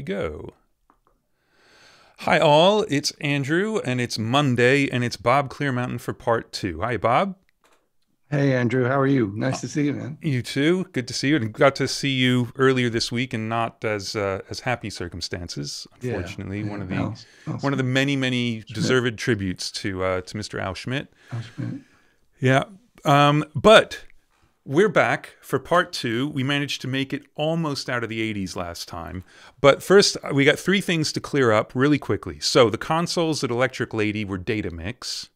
we go. Hi, all. It's Andrew, and it's Monday, and it's Bob Clearmountain for part two. Hi, Bob. Hey, Andrew. How are you? Nice to see you, man. You too. Good to see you. And got to see you earlier this week, and not as uh, as happy circumstances. Unfortunately, Yeah, one of the Al- Al one of the many many deserved tributes to uh, to Mr. Al Schmitt. Al Schmitt. Yeah. Um, but we're back for part two. We managed to make it almost out of the 80s last time. But first, we got three things to clear up really quickly. So the consoles at Electric Lady were data mix,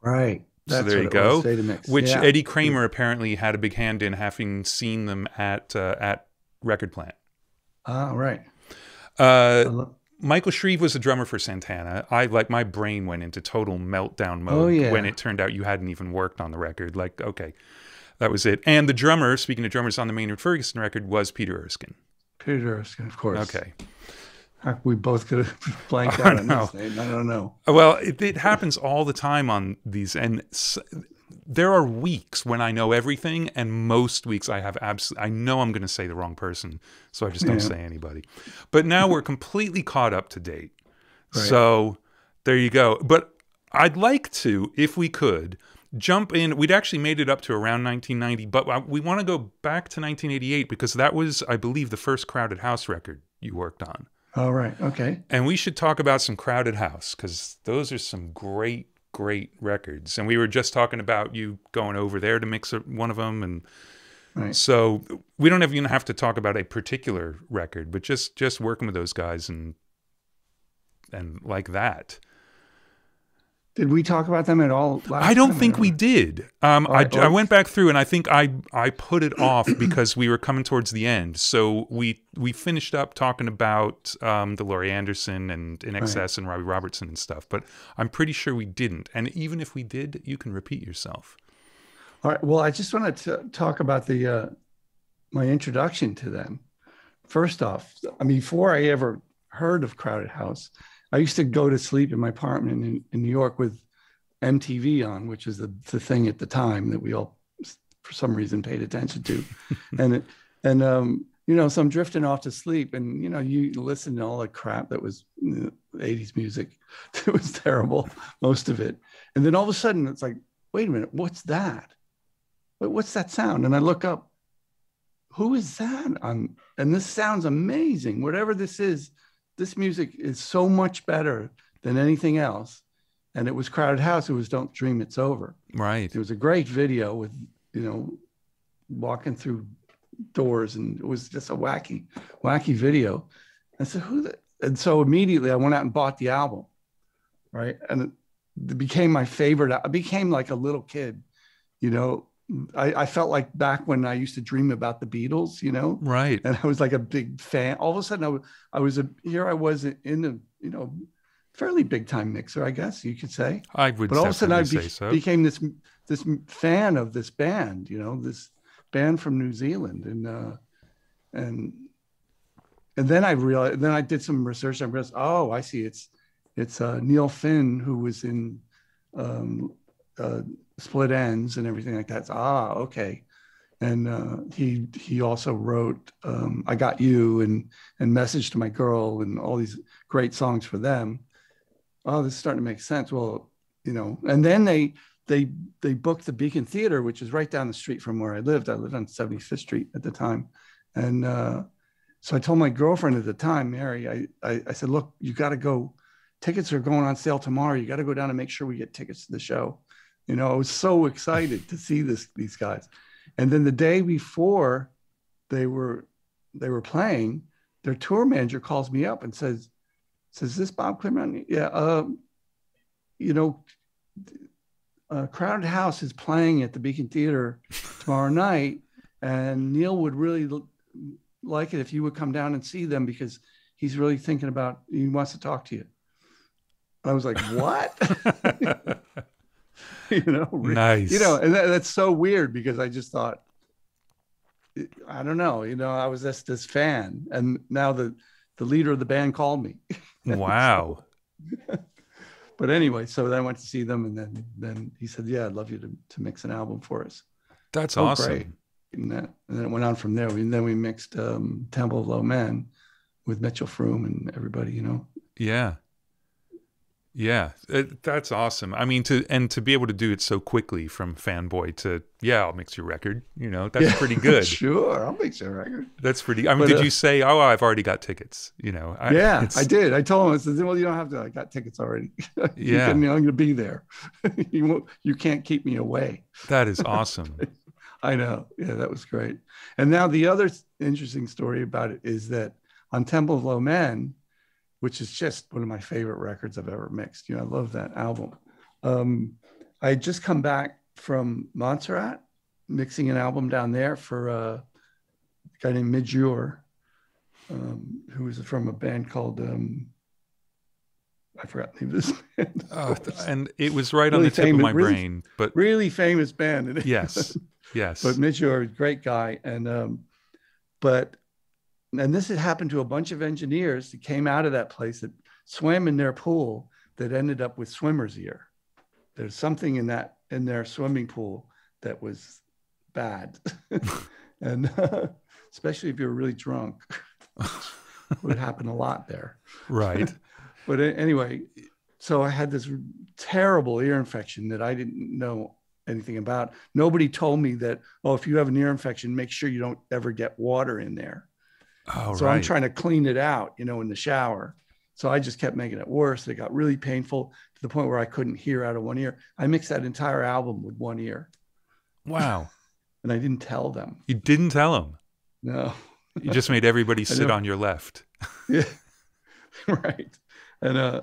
Right. So there you go. was, which yeah. Eddie Kramer apparently had a big hand in, having seen them at uh, at Record Plant. Ah, right. Uh, Michael Shrieve was the drummer for Santana. I like my brain went into total meltdown mode Oh, yeah. when it turned out you hadn't even worked on the record. Like, okay, that was it. And the drummer, speaking of drummers on the Maynard Ferguson record, was Peter Erskine. Peter Erskine, of course. Okay. We both could have blanked out on this name. I don't know. Uh, well, it, it happens all the time on these, and there are weeks when I know everything, and most weeks I have absolutely. I know I'm going to say the wrong person, so I just don't Yeah. say anybody. But now we're completely caught up to date. Right. So there you go. But I'd like to, if we could, jump in. We'd actually made it up to around 1990, but uh, we want to go back to 1988 because that was, I believe, the first Crowded House record you worked on. All right. Okay. And we should talk about some Crowded House because those are some great, great records. And we were just talking about you going over there to mix a- one of them, and Right. so we don't even have to talk about a particular record, but just just working with those guys and and like that. Did we talk about them at all? Last I don't think we did. Um, I, right, I well- went back through and I think I I put it off because we were coming towards the end. So we we finished up talking about um, the Laurie Anderson and INXS and Robbie Robertson and stuff. But I'm pretty sure we didn't. And even if we did, you can repeat yourself. All right. Well, I just wanted to talk about the uh, my introduction to them. First off, I mean, before I ever heard of Crowded House, I used to go to sleep in my apartment in, in New York with MTV on, which is the, the thing at the time that we all, for some reason, paid attention to, and it, and um, you know, so I'm drifting off to sleep, and you know, you listen to all the crap that was you know, 80s music. It was terrible, most of it, and then all of a sudden, it's like, wait a minute, what's that? What's that sound? And I look up, who is that? On and this sounds amazing. Whatever this is, this music is so much better than anything else. And it was Crowded House. It was Don't Dream It's Over. Right. It was a great video with, you know, walking through doors, and it was just a wacky, wacky video. I said, who the? And so immediately I went out and bought the album, right? And it, it became my favorite. I became like a little kid, you know. I, I felt like back when I used to dream about the Beatles, you know, Right. and I was like a big fan. All of a sudden, I was, I was a here. I was in a you know fairly big time mixer, I guess you could say I would but all of a sudden I be- so. became this this fan of this band, you know, this band from New Zealand, and uh, and and then I realized, then I did some research. and I realized, oh, I see, it's it's uh, Neil Finn who was in um, uh, Split Ends and everything like that. Ah, okay. And uh, he he also wrote um, "I Got You" and and "Message to My Girl" and all these great songs for them. Oh, this is starting to make sense. Well, you know, and then they they they booked the Beacon Theater, which is right down the street from where I lived. I lived on 75th Street at the time, and uh, so I told my girlfriend at the time, Mary, I I, I said, look, you got to go. Tickets are going on sale tomorrow. You got to go down and make sure we get tickets to the show. You know, I was so excited to see this these guys, and then the day before they were they were playing, their tour manager calls me up and says, says this Bob Clearmountain? Yeah, um, you know, uh, Crowded House is playing at the Beacon Theater tomorrow night, and Neil would really l- like it if you would come down and see them because he's really thinking about he wants to talk to you. I was like, what? you know, nice. you know, and that, that's so weird because I just thought, I don't know, you know, I was just this fan, and now the the leader of the band called me. wow. But anyway, so then I went to see them, and then then he said, "Yeah, I'd love you to, to mix an album for us." That's Oh, awesome. great. And, that, and then it went on from there. We, then we mixed um, Temple of Low Men with Mitchell Froom and everybody, you know. Yeah. Yeah, it, that's awesome. I mean, to and to be able to do it so quickly from fanboy to yeah, I'll mix your record. You know, that's Yeah, pretty good. sure, I'll mix your record. That's pretty. I mean, But, did uh, you say, "Oh, I've already got tickets"? You know, I, yeah, I did. I told him. I said, "Well, you don't have to. I got tickets already. you Yeah. can, I'm going to be there. you won't. You can't keep me away." That is awesome. I know. Yeah, that was great. And now the other interesting story about it is that on Temple of Low Men, which is just one of my favorite records I've ever mixed. You know, I love that album. Um, I had just come back from Montserrat, mixing an album down there for uh, a guy named Midge Ure, um, who was from a band called um, I forgot the name of this band. Oh, and it was right on Really the tip of my really- brain. But really famous band. Yes, yes. but a great guy. And um, but and this had happened to a bunch of engineers that came out of that place that swam in their pool that ended up with swimmer's ear. There's something in that in their swimming pool that was bad, and uh, especially if you're really drunk, would happen a lot there. right. But uh, anyway, so I had this terrible ear infection that I didn't know anything about. Nobody told me that, oh, if you have an ear infection, make sure you don't ever get water in there. Oh, so right. I'm trying to clean it out, you know, in the shower. So I just kept making it worse. It got really painful to the point where I couldn't hear out of one ear. I mixed that entire album with one ear wow. and I didn't tell them. You didn't tell them? No. You just made everybody sit on your left. yeah right and uh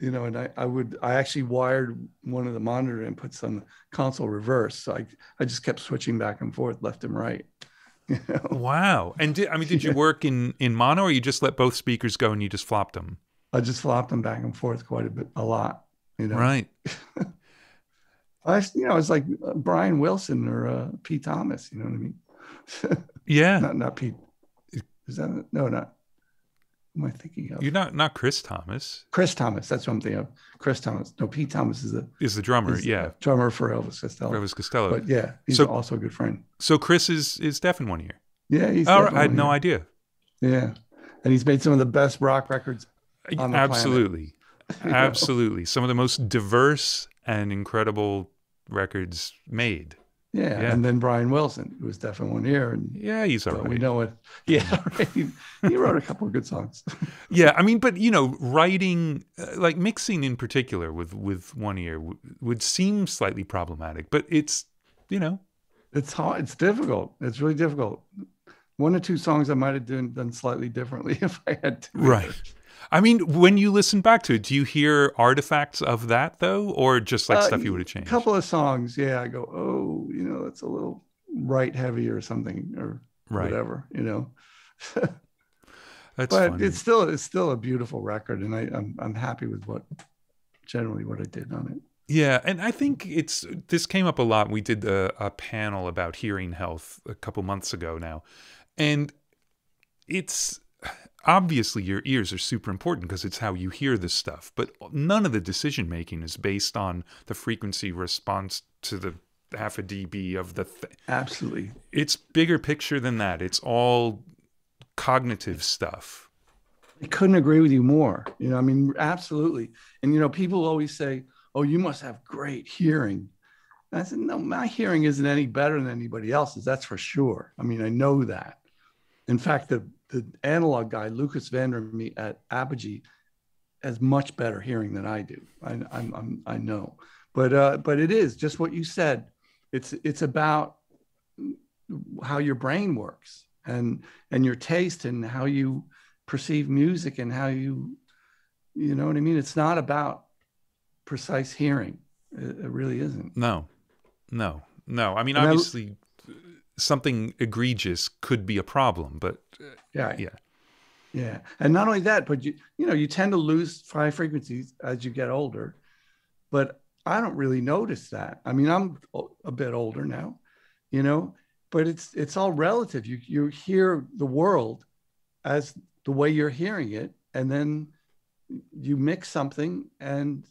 you know and I, I would i actually wired one of the monitor inputs on the console reverse so i i just kept switching back and forth left and right you know Wow. And did, I mean, did you work in in mono, or you just let both speakers go and you just flopped them? i just flopped them back and forth quite a bit a lot you know Right. i you know it's like uh, brian wilson or uh, pete thomas you know what i mean Yeah. not not pete is that no not who am i thinking of You're not not Chris Thomas chris thomas that's what i'm thinking of chris thomas no pete thomas is the is the drummer. is the yeah. drummer for elvis costello Elvis Costello. but yeah, he's So- also a good friend. so Chris is is deaf in one ear. Yeah, he's Oh, I had no idea. Yeah, and he's made some of the best rock records. The planet. Absolutely. know? Absolutely. Some of the most diverse and incredible records made. Yeah. Yeah. and then Brian Wilson, who was deaf in one ear, and Yeah, he's all so right. we know it. Yeah, right. he, he wrote a couple of good songs. Yeah, I mean, but you know, writing, uh, like mixing in particular with with one ear w- would seem slightly problematic, but it's, you know, It's hard. It's difficult. It's really difficult. One or two songs I might have done done slightly differently if I had to. right. I mean, when you listen back to it, do you hear artifacts of that though, or just like Uh, stuff you would have changed? A couple of songs, yeah. I go, oh, you know, it's a little right heavy or something or right. whatever, you know. That's but funny. it's still it's still a beautiful record, and I, I'm I'm happy with what generally what I did on it. Yeah, and I think it's this came up a lot. We did a, a panel about hearing health a couple months ago now, and it's obviously your ears are super important because it's how you hear this stuff. But none of the decision making is based on the frequency response to the half a dB of the. Th- Absolutely. it's bigger picture than that. It's all cognitive stuff. I couldn't agree with you more. You know, I mean, absolutely. And you know, people always say, "Oh, you must have great hearing." And I said, "No, my hearing isn't any better than anybody else's. That's for sure. I mean, I know that. In fact, the the analog guy, Lucas Vandermeet at Apogee, has much better hearing than I do. I, I'm, I'm I know, but uh, but it is just what you said. It's it's about how your brain works and and your taste and how you perceive music and how you you know what i mean it's not about precise hearing it, it really isn't No, no, no. I mean, And I- obviously, something egregious could be a problem, but yeah. Yeah. yeah. And not only that but you you know you tend to lose high frequencies as you get older. But i don't really notice that. I mean i'm a bit older now you know but it's it's all relative. You you hear the world as the way you're hearing it and then you mix something and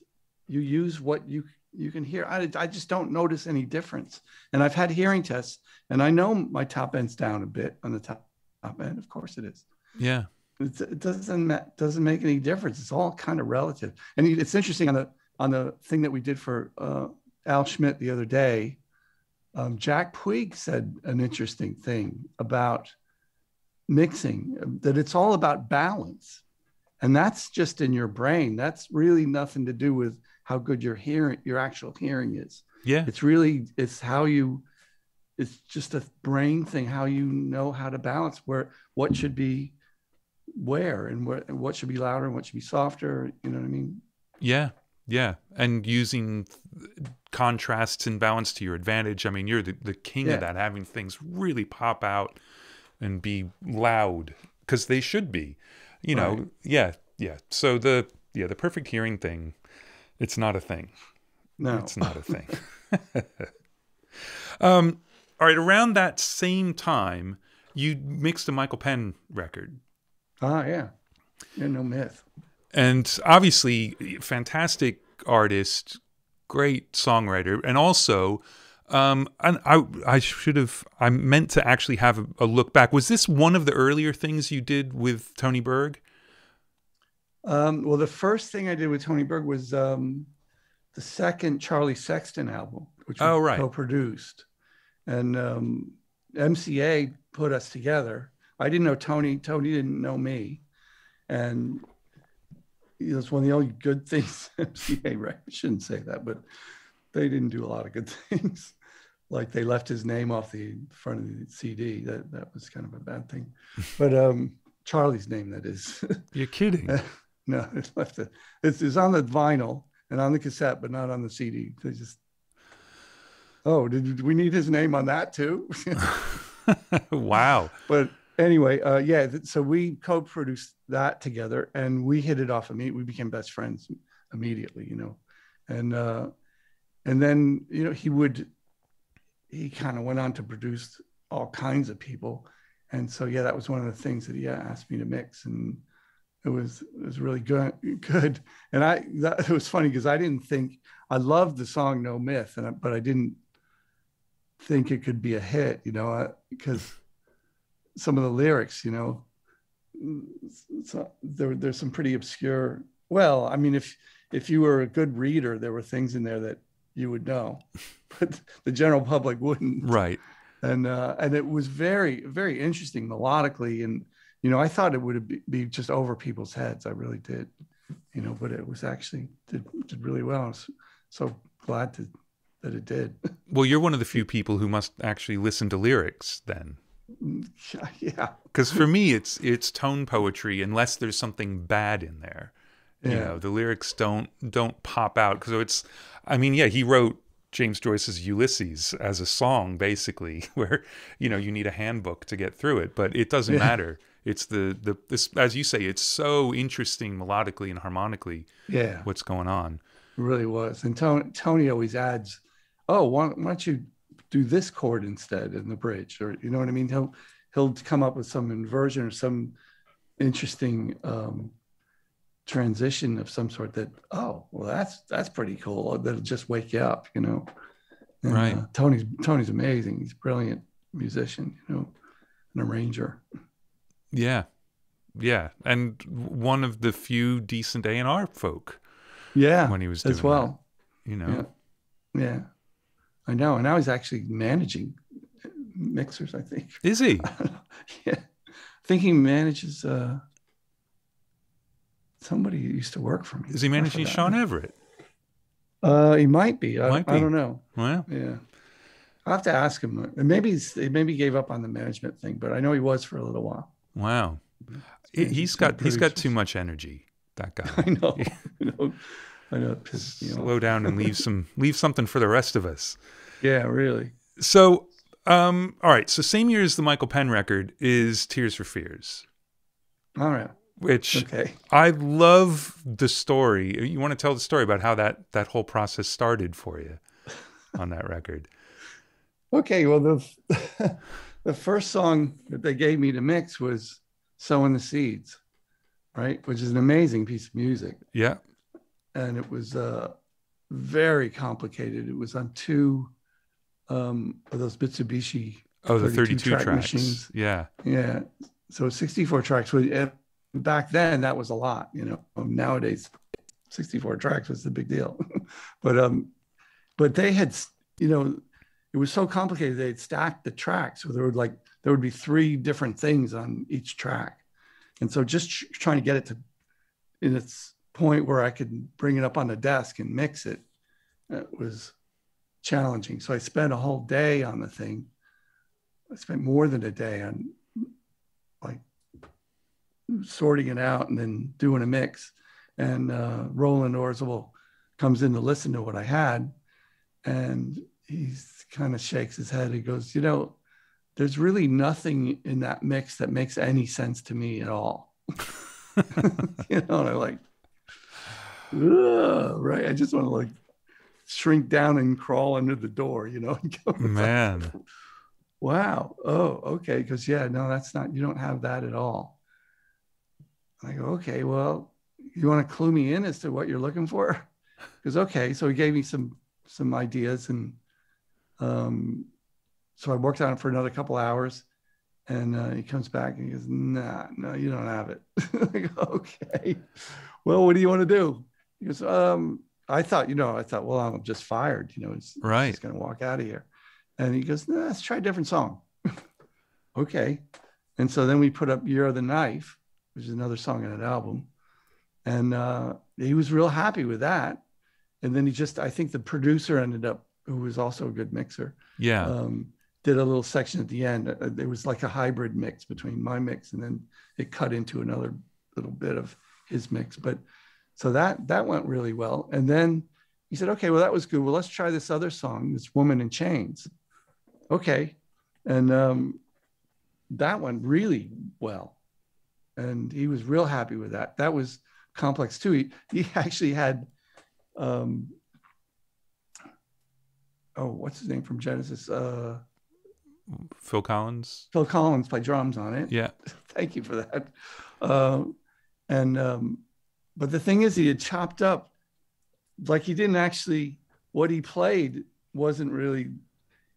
you use what you you can hear. I, I just don't notice any difference. And i've had hearing tests and i know my top end's down a bit on the top, end of course it is Yeah. it, it doesn't ma- doesn't make any difference. It's all kind of relative. And it's interesting on the on the thing that we did for uh, Al Schmitt the other day. Um, Jack Puig said an interesting thing about mixing that it's all about balance, and that's just in your brain. That's really nothing to do with how good your hearing, your actual hearing is. Yeah. It's really it's how you. It's just a brain thing. How you know how to balance where what should be where and where, what should be louder and what should be softer. You know what I mean? Yeah. Yeah. And using contrasts and balance to your advantage. I mean, you're the, the king Yeah. of that, having things really pop out and be loud because they should be. You know, Right. yeah. Yeah. So the, yeah, the perfect hearing thing, it's not a thing. No. It's not a thing. um, all right. Around that same time, you mixed a Michael Penn record. Ah, yeah. Yeah, no myth. and obviously fantastic artist great songwriter and also um and i i should have i meant to actually have a, a look back was this one of the earlier things you did with tony berg Um, well, the first thing I did with Tony Berg was um, the second Charlie Sexton album, which Oh, right. co-produced, and um, MCA put us together. I didn't know Tony. Tony didn't know me, and know, one of the only good things MCA. Right? I shouldn't say that, but they didn't do a lot of good things. Like they left his name off the front of the CD. That that was kind of a bad thing. But um, Charlie's name, that is. you're kidding No, it left it. It's, it's on the vinyl and on the cassette, but not on the CD. They just. Oh, did we need his name on that too? wow but anyway, uh, yeah. So we co-produced that together, and we hit it off. Immediately, we became best friends immediately. You know, and uh, and then you know he would. He kind of went on to produce all kinds of people, and so yeah, that was one of the things that he asked me to mix, and it was it was really good good and i that it was funny because i didn't think i loved the song no myth and I, but i didn't think it could be a hit you know because some of the lyrics you know so there, there's some pretty obscure well i mean if if you were a good reader there were things in there that you would know but the general public wouldn't. Right. And uh, and it was very very interesting melodically and you know i thought it would be, be just over people's heads i really did you know but it was actually did, did really well i was so glad to, that it did well you're one of the few people who must actually listen to lyrics then. Yeah. Because for me it's it's tone poetry unless there's something bad in there. You Yeah. know the lyrics don't don't pop out. Because it's i mean yeah he wrote james joyce's ulysses as a song basically where you know you need a handbook to get through it but it doesn't Yeah. matter. It's the the this as you say it's so interesting melodically and harmonically yeah. what's going on. It really was. And tony, tony always adds oh why, why don't you do this chord instead in the bridge? Or you know what i mean? He'll he'll come up with some inversion or some interesting um transition of some sort that oh well that's that's pretty cool. That'll just wake you up you know? And, Right. uh, tony's tony's amazing. He's a brilliant musician you know an arranger. Yeah. Yeah. And one of the few decent a&r folk yeah when he was doing as well. that, you know? Yeah. Yeah i know and now he's actually managing mixers i think. Is he? Yeah. I think he manages uh somebody who used to work for me. Is he managing shawn everett? Uh he might be. I, Might I be. don't know. Well. Yeah. I'll have to ask him. And maybe he's, he maybe gave up on the management thing but i know he was for a little while. Wow. He- He's he's got he's got too much energy. That guy. i know i know know it pisses me off. Slow down and leave some leave something for the rest of us. yeah really So, um, all right. So same year as the Michael Penn record is Tears for Fears, all right which okay I love the story. You want to tell the story about how that that whole process started for you on that record? Okay, well the the first song that they gave me to mix was "Sowing the Seeds," right, which is an amazing piece of music, Yeah. And it was uh, very complicated. It was on two um, of those Mitsubishi, Oh, the 32 32 track tracks. machines. Yeah. yeah, so 64 tracks. It back then that was a lot, you know. Nowadays, 64 tracks was the big deal, but um, but they had, you know, it was so complicated. They had stacked the tracks, so there would like there would be three different things on each track, and so just tr- trying to get it to in its point where I could bring it up on the desk and mix it, it was challenging. So I spent a whole day on the thing. I spent more than a day on like sorting it out and then doing a mix. And uh, Roland Orzabal comes in to listen to what I had, and he kind of shakes his head. He goes, "You know, there's really nothing in that mix that makes any sense to me at all." you know, and I'm like, right? I just want to like shrink down and crawl under the door, you know? Man. wow. Oh, okay. Because yeah, no, that's not. You don't have that at all. I go, okay, well, you want to clue me in as to what you're looking for? Because okay, so he gave me some some ideas, and um, so I worked on it for another couple hours, and uh, he comes back and he goes, Nah, no, you don't have it. I go, okay, well, what do you want to do? He goes, um, I thought, you know, I thought, well, I'm just fired, you know, he's, right. he's going to walk out of here, and he goes, nah, let's try a different song. okay, and so then we put up Year of the Knife which is another song in that album. And uh, he was real happy with that. And then he just, I think the producer ended up, who was also a good mixer, yeah, um, did a little section at the end. Uh, it was like a hybrid mix between my mix and then it cut into another little bit of his mix. But so that that went really well. And then he said, "Okay, well that was good. Well, let's try this other song, this Woman in Chains." Okay, and um, that went really well and he was real happy with that. That was complex too. He, he actually had, um, oh, what's his name from Genesis? Uh, Phil Collins. Phil Collins played drums on it. Yeah. Thank you for that. Uh, and um, but the thing is, he had chopped up, like he didn't actually. What he played wasn't really.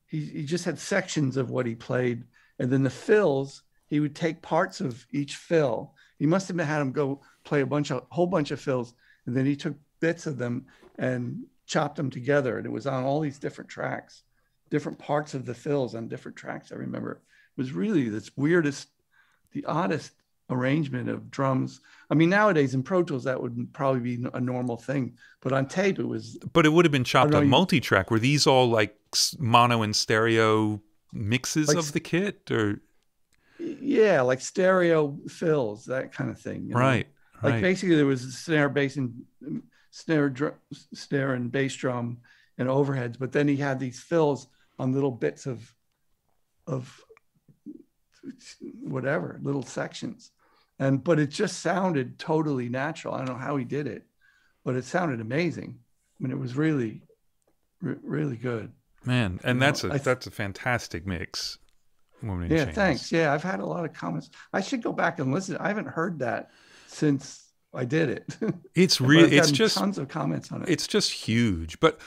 He he just had sections of what he played, and then the fills he would take parts of each fill. He must have had him go play a bunch of whole bunch of fills, and then he took bits of them and chopped them together. And it was on all these different tracks, different parts of the fills on different tracks. I remember it was really this weirdest, the oddest arrangement of drums. I mean, nowadays in Pro Tools that would probably be a normal thing, but on tape it was. But it would have been chopped up multi-track. Were these all like mono and stereo mixes like, of the kit, or yeah, like stereo fills, that kind of thing. Right, right. Like basically, there was a snare, bass, and mm, snare, dr- snare, and bass drum and overheads, but then he had these fills on little bits of, of whatever, little sections, and but it just sounded totally natural. I don't know how he did it, but it sounded amazing. I mean, it was really, really good. Man, and you that's know, a th- that's a fantastic mix. Woman yeah, chains. thanks. Yeah, I've had a lot of comments. I should go back and listen. I haven't heard that since I did it. It's really it's just tons of comments on it. It's just huge. But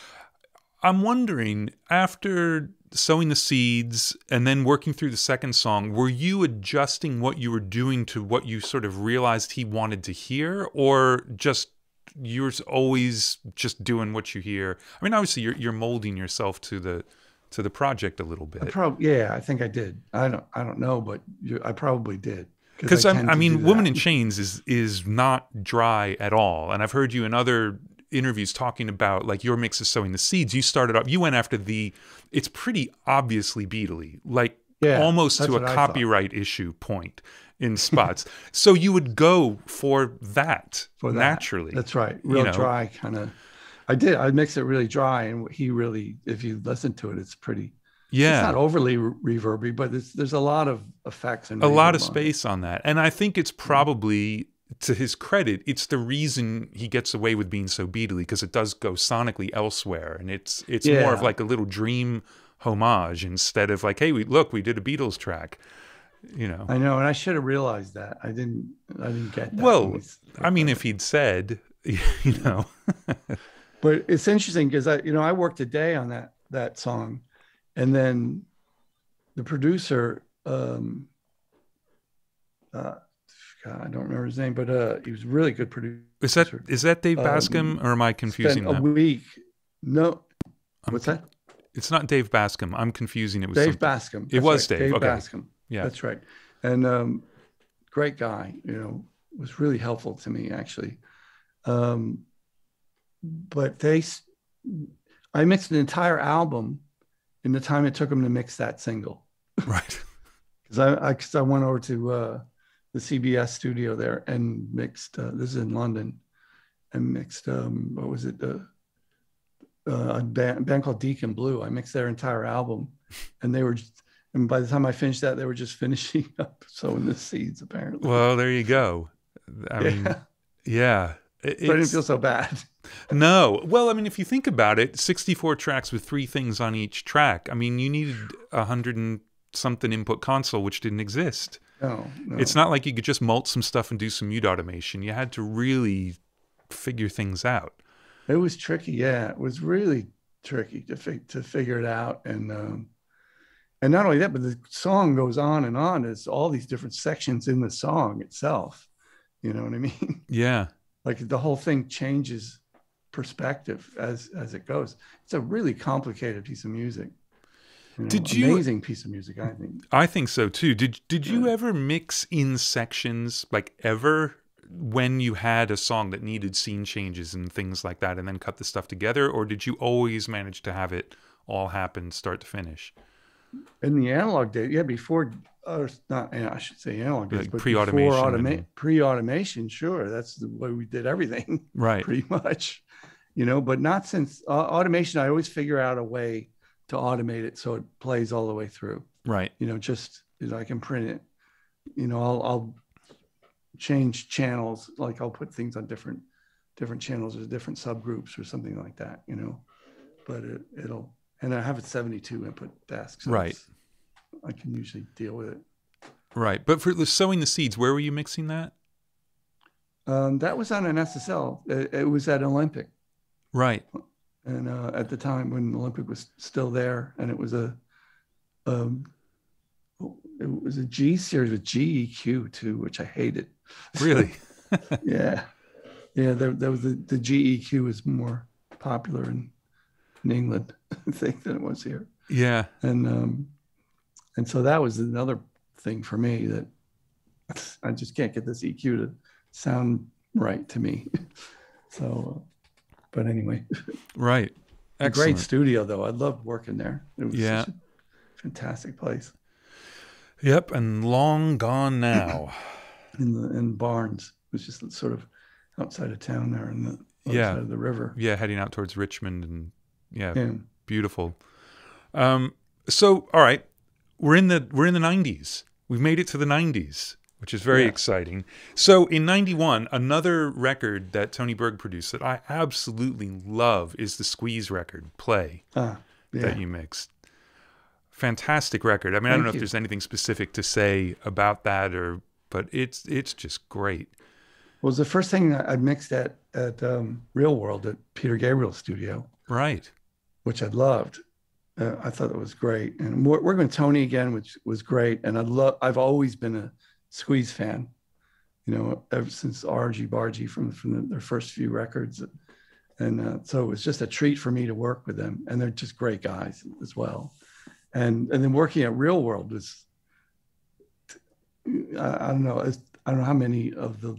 I'm wondering after sowing the seeds and then working through the second song, were you adjusting what you were doing to what you sort of realized he wanted to hear, or just you're always just doing what you hear? I mean, obviously you're you're molding yourself to the to the project a little bit. Prob- yeah, I think I did. I don't I don't know, but you, I probably did. Because I, I mean, Woman in Chains is is not dry at all, and I've heard you in other interviews talking about like your mix of sowing the seeds. You started off, you went after the. It's pretty obviously Beatly, like yeah, almost to a copyright issue point in spots. so you would go for that, for that. naturally. That's right, real you know? dry kind of I did. I mixed it really dry, and he really, if you listen to it, it's pretty. Yeah, it's not overly re- reverby, but there's a lot of effects and a lot of space on, on that, and I think it's probably to his credit, it's the reason he gets away with being so Beatly because it does go sonically elsewhere, and it's it's yeah. more of like a little dream homage instead of like, hey, we look, we did a Beatles track. You know, I know, and I should have realized that. I didn't. I didn't get that. Well, I mean, if he'd said, you know. but it's interesting because I, you know, I worked a day on that that song, and then the producer, um, uh, God, I don't remember his name, but uh, he was a really good producer. Is that is that Dave Um, Bascombe or am I confusing Spent a week. No, I'm what's that? It's not Dave Bascombe. I'm confusing it with Dave. Bascombe. It was right, Dave, okay. Bascombe. Yeah. That's right. And um, great guy, you know, was really helpful to me actually. Um, but they, I mixed an entire album in the time it took them to mix that single. Right. Because I, I, I went over to uh, the CBS studio there and mixed, uh, this is in London, and mixed, um, what was it? Uh, uh, a band, band called Deacon Blue. I mixed their entire album and they were, just, and by the time I finished that, they were just finishing up sowing the seeds apparently. Well, there you go. I mean, yeah. yeah. It- but I didn't feel so bad. No. Well, I mean, if you think about it, 64 tracks with three things on each track. I mean, you needed a hundred and something input console, which didn't exist. No, no. It's not like you could just mult some stuff and do some mute automation. You had to really figure things out. It was tricky. Yeah, it was really tricky to fig- to figure it out, and um, and not only that, but the song goes on and on. It's all these different sections in the song itself. You know what I mean? Yeah. like the whole thing changes perspective as as it goes. It's a really complicated piece of music. You know, Did you- amazing piece of music? I think. I think so too. Did did you Yeah. ever mix in sections like ever when you had a song that needed scene changes and things like that and then cut the stuff together or did you always manage to have it all happen start to finish? in the analog days, yeah, before or not, I should say analog days, Like but pre-automation automa- pre-automation, sure, that's the way we did everything, Right. pretty much, you know. But not since uh, automation. I always figure out a way to automate it so it plays all the way through. Right. You know, just you know, I can print it. You know, I'll, I'll change channels, like I'll put things on different different channels or different subgroups or something like that. You know, but it, it'll and I have a 72 input desk, so Right. I can usually deal with it. Right. But for the sowing the seeds, where were you mixing that? Um, that was on an SSL. It, it was at Olympic, Right. And uh, at the time when Olympic was still there, and it was a, um, it was a G series with GEQ too, which I hated. Really? yeah, yeah. There, there was the, the GEQ was more popular in, in England, I think, than it was here. yeah. and um, and so that was another thing for me that I just can't get this EQ to sound right to me. so, but anyway, Right. Excellent. great studio though. I loved working there. It was Yeah. a fantastic place Yep, and long gone now. in the in Barnes. It was just sort of outside of town there in the Yeah. of the river. yeah, heading out towards Richmond and yeah, Yeah. beautiful. Um, so all right, we're in the we're in the nineties. We've made it to the nineties, which is very Yeah. exciting. So in ninety one, another record that Tony Berg produced that I absolutely love is the Squeeze record, Play, Ah, yeah. that you mixed. Fantastic record. I mean, I don't Thank know if there's anything specific to say about that or but it's it's just great. Well, it was the first thing I I mixed at at um, Real World at Peter Gabriel's studio. Right. which I loved. Uh, I thought it was great, and working with Tony again, which was great. And I love. I've always been a Squeeze fan, you know, ever since Argy Bargy from from the, their first few records, and uh, so it was just a treat for me to work with them. And they're just great guys as well. And and then working at Real World was, I, I don't know, I don't know how many of the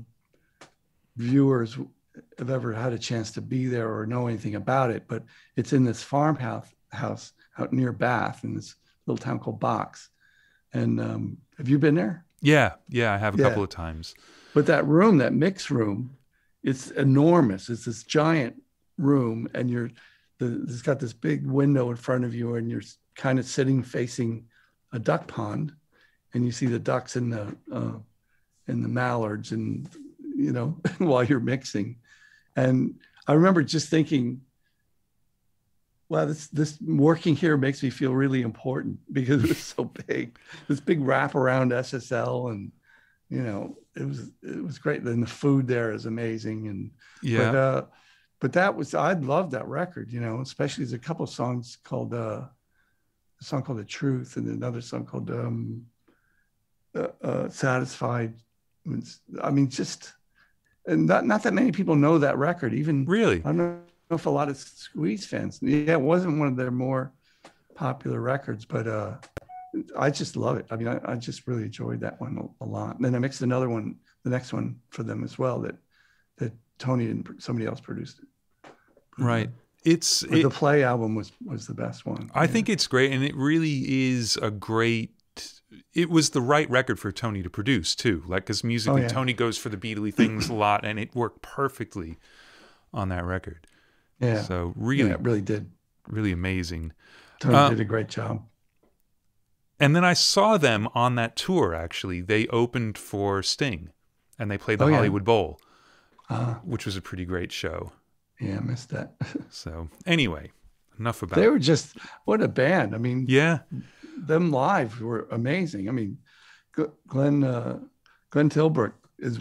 viewers have ever had a chance to be there or know anything about it, but it's in this farmhouse house out near Bath in this little town called Box. And um, have you been there? Yeah, yeah, I have a Yeah. couple of times. But that room, that mix room, it's enormous. It's this giant room, and you're the, it's got this big window in front of you, and you're kind of sitting facing a duck pond, and you see the ducks and the uh, and the mallards, and you know while you're mixing. And I remember just thinking, wow, this this working here makes me feel really important because it was so big. This big wrap around SSL and you know, it was it was great. Then the food there is amazing, and Yeah. but uh, but that was I loved that record. You know, especially there's a couple of songs called uh, a song called "The Truth" and another song called um, uh, uh, "Satisfied." I mean, just and not not that many people know that record. Even Really? I don't know if a lot of Squeeze fans. Yeah, it wasn't one of their more popular records, but uh, I just love it. I mean, I, I just really enjoyed that one a, a lot. And then I mixed another one, the next one for them as well. That that Tony and somebody else produced it. Right. It's it, the Play album was was the best one. I Yeah. think it's great, and it really is a great. It was the right record for Tony to produce too, like because musically Oh, yeah. Tony goes for the beatly things a lot, and it worked perfectly on that record. Yeah, So yeah, really, it really did. really amazing. Tony Uh, did a great job. And then I saw them on that tour. Actually, they opened for Sting, and they played the Oh, yeah. Hollywood Bowl, Uh, which was a pretty great show. yeah, I missed that. So anyway, enough about. they were just what a band. I mean, yeah, them live were amazing. I mean, Glenn uh, Glenn Tilbrook is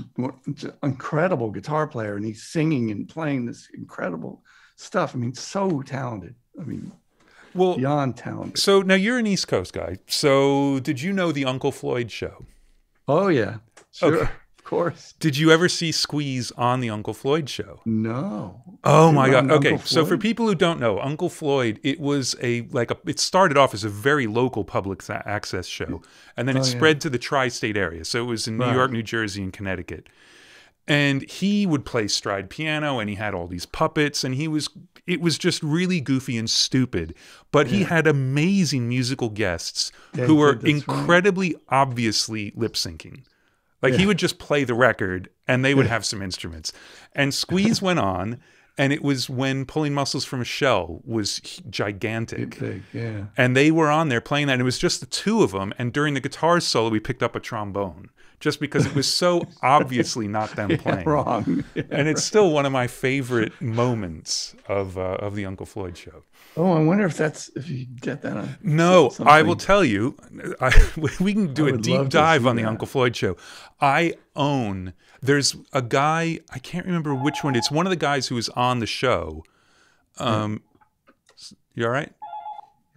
just incredible guitar player, and he's singing and playing this incredible stuff. I mean, so talented. I mean, well, beyond talented. so now you're an East Coast guy. So did you know the Uncle Floyd show? Oh yeah, sure, Okay. of course. Did you ever see Squeeze on the Uncle Floyd show? No. Oh my god. Okay, so for people who don't know, Uncle Floyd, it was a like a it started off as a very local public access show and then it Oh, yeah. spread to the tri-state area. So it was in New. York, New Jersey and Connecticut. And he would play stride piano and he had all these puppets and he was it was just really goofy and stupid, but he had amazing musical guests Yeah, who were that's right. incredibly obviously lip syncing. Like he would just play the record and they would have some instruments. And Squeeze went on and it was when Pulling Muscles from a Shell was gigantic. Big, yeah. And they were on there playing that. And it was just the two of them. And during the guitar solo, we picked up a trombone just because it was so obviously not them playing. Wrong. And it's still one of my favorite moments of uh, of the Uncle Floyd show. Oh, I wonder if that's if you get that on. No, some- I will tell you. I, we can do I a deep dive on the. Uncle Floyd show. I own. There's a guy. I can't remember which one. It's one of the guys who was on the show. Um, you all right?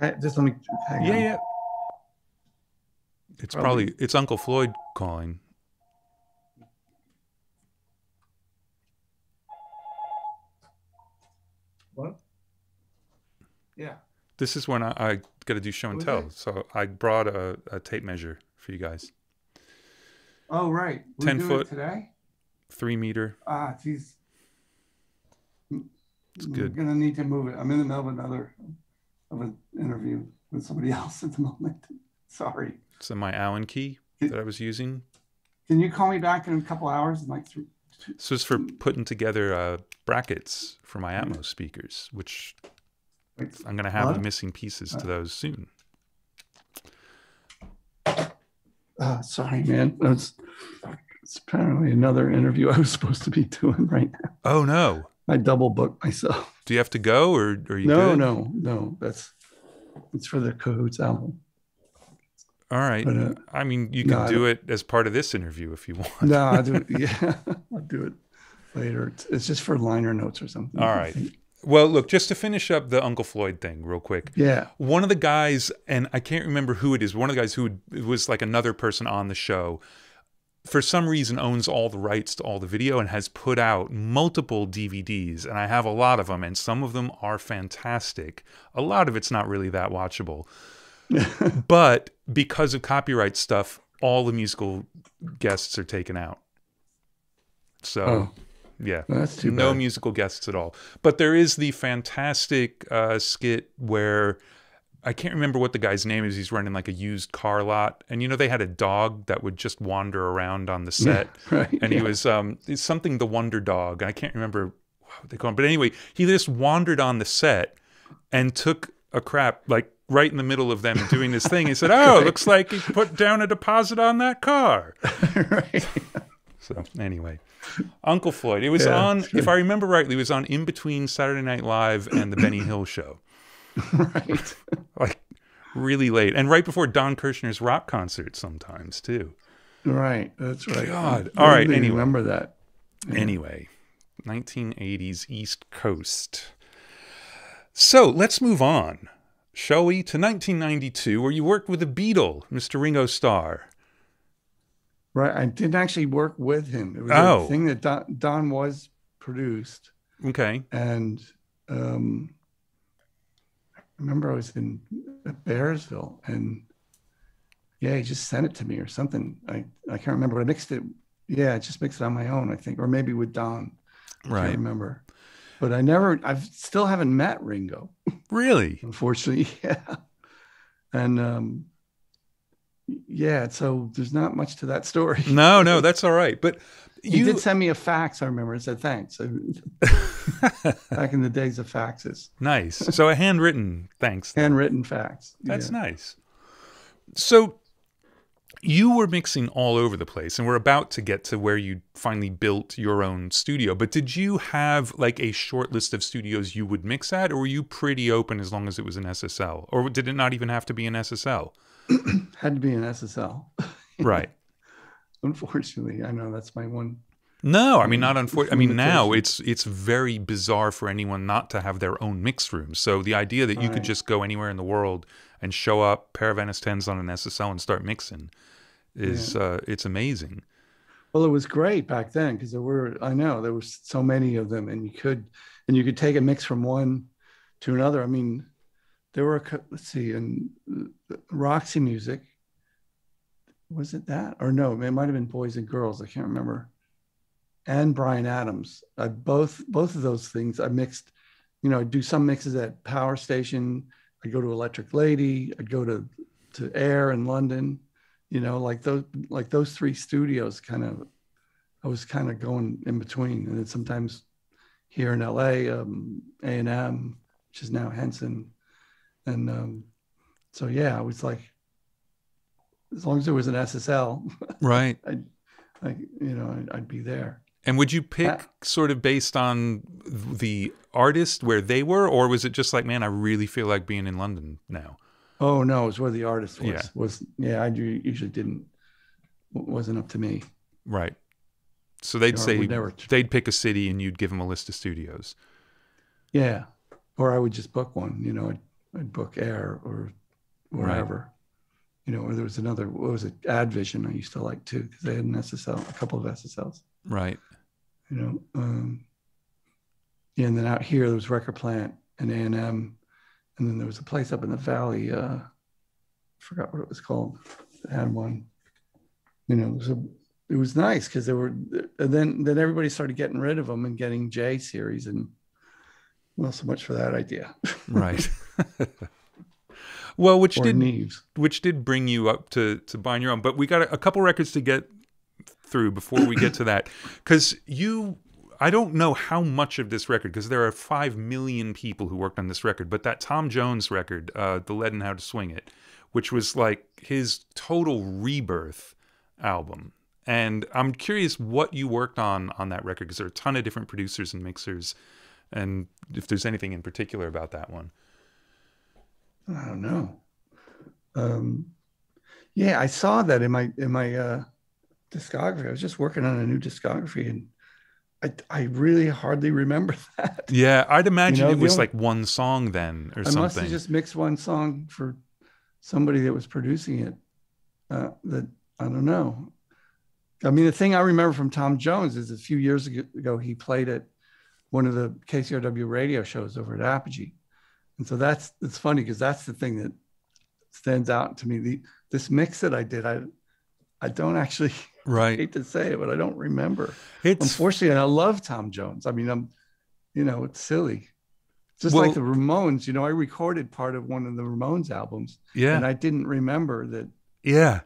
Hey, Just let me. Hang Yeah, on. yeah. It's Probably- probably it's Uncle Floyd calling. What? Yeah. This is when I, I got to do show and Was tell. it? So I brought a, a tape measure for you guys. Oh, right. We're 10 doing foot. it today. Three meter. Ah, geez. It's I'm gonna need to move it. I'm in the middle of another of an interview with somebody else at the moment. Sorry. So my Allen key that I was using. Can you call me back in a couple hours? in Like three. This was for putting together uh, brackets for my Atmos speakers, which Wait, I'm going to have What? the missing pieces to those soon. ah, sorry, man. That's it's apparently another interview I was supposed to be doing right now. Oh no! I double booked myself. Do you have to go, or are you no, good? no, no. That's it's for the Cahoots album. All right. But, uh, I mean, you can I do it as part of this interview if you want. No, I'll do it. Yeah, I'll do it later. It's, it's just for liner notes or something. All right. Well, look, just to finish up the Uncle Floyd thing real quick. Yeah. One of the guys, and I can't remember who it is, one of the guys who was like another person on the show, for some reason owns all the rights to all the video and has put out multiple DVDs. And I have a lot of them, and some of them are fantastic. A lot of it's not really that watchable. but because of copyright stuff, all the musical guests are taken out. So, Oh, yeah that's no bad. musical guests at all. But there is the fantastic uh, skit where I can't remember what the guy's name is. He's running like a used car lot, and you know they had a dog that would just wander around on the set, right. and he was um it's something the Wonder Dog. I can't remember what they call him, but anyway, he just wandered on the set and took a crap like right in the middle of them doing this thing. He said, "Oh, looks like he put down a deposit on that car." right. So anyway, Uncle Floyd. It was Yeah, on, sure. if I remember rightly, it was on in between Saturday Night Live and the Benny Hill Show, right. like really late, and right before Don Kirshner's rock concert sometimes too. Right. That's right. God. I All right, anyway. Remember that. Anyway, 1980s East Coast. So let's move on, we, to 1992, where you worked with a Beatle, Mr. Ringo Starr. Right. I didn't actually work with him. It was Oh. a thing that Don, Don was produced. Okay. And um, I remember I was in Bearsville and yeah, he just sent it to me or something. I, I can't remember. But I mixed it. Yeah, I just mixed it on my own, I think, or maybe with Don. I Right. remember. But I never, I've still haven't met Ringo, Really? unfortunately. Yeah. And um, yeah, so there's not much to that story. No, no, that's all right. But He you did send me a fax, I remember, and said thanks. Back in the days of faxes, nice. So a handwritten thanks. handwritten fax. That's Yeah. nice. So you were mixing all over the place and we're about to get to where you finally built your own studio. But did you have like a short list of studios you would mix at or were you pretty open as long as it was an SSL? Or did it not even have to be an SSL? Had to be an SSL. Right. Unfortunately, I know that's my one. No, I mean not unfortunately. I mean now it's it's very bizarre for anyone not to have their own mix room. So the idea that you could just go anywhere in the world and show up pair of NS10s on an SSL and start mixing is uh, it's amazing. Well, it was great back then because there were, I know there was so many of them, and you could, and you could take a mix from one to another. I mean, there were, a let's see, and Roxy Music, was it that or no? It might have been Boys and Girls. I can't remember. And Bryan Adams. I both both of those things. I mixed. You know, I'd do some mixes at Power Station. I'd go to Electric Lady. I'd go to to Air in London. You know, like those like those three studios. Kind of, I was kind of going in between, and then sometimes here in LA, um, A and M, which is now Henson, and um, so yeah, I was like, as long as there was an SSL, Right. like you know, I'd, I'd be there. And would you pick Yeah. sort of based on the artist where they were, or was it just like, man, I really feel like being in London now? Oh no, it was where the artist was. Yeah. Was yeah, I usually didn't wasn't up to me. Right. So they'd say they'd pick a city and you'd give them a list of studios. Yeah, or I would just book one. You know, I'd, I'd book Air or wherever. Right. You know, or there was another. What was it? Advision. I used to like too because they had an SSL, a couple of SSLs. Right. You know, um, yeah, and then out here there was Record Plant and A and M, and then there was a place up in the valley. Uh, I forgot what it was called. Had one. You know, it was a, it was nice because there were, and then then everybody started getting rid of them and getting J series, and well, so much for that idea. Right. well, which or did Neves. which did bring you up to to buying your own, but we got a, a couple records to get through before we get to that because you. I don't know how much of this record because there are five million people who worked on this record, but that Tom Jones record, uh, "The Lead and How to Swing It," which was like his total rebirth album, and I'm curious what you worked on on that record because there are a ton of different producers and mixers, and if there's anything in particular about that one. I don't know. Um, yeah, I saw that in my in my uh, discography. I was just working on a new discography, and I I really hardly remember that. Yeah, I'd imagine know, it was only- like one song then or something. I must have just mixed one song for somebody that was producing it. Uh, that I don't know. I mean, the thing I remember from Tom Jones is a few years ago, ago he played at one of the KCRW radio shows over at Apogee, and so that's it's funny because that's the thing that stands out to me. The this mix that I did, I I don't actually right. I hate to say it, but I don't remember. It's Unfortunately, and I love Tom Jones. I mean, I'm, you know, it's silly. Just Well- like the Ramones, you know, I recorded part of one of the Ramones albums, yeah, and I didn't remember that yeah.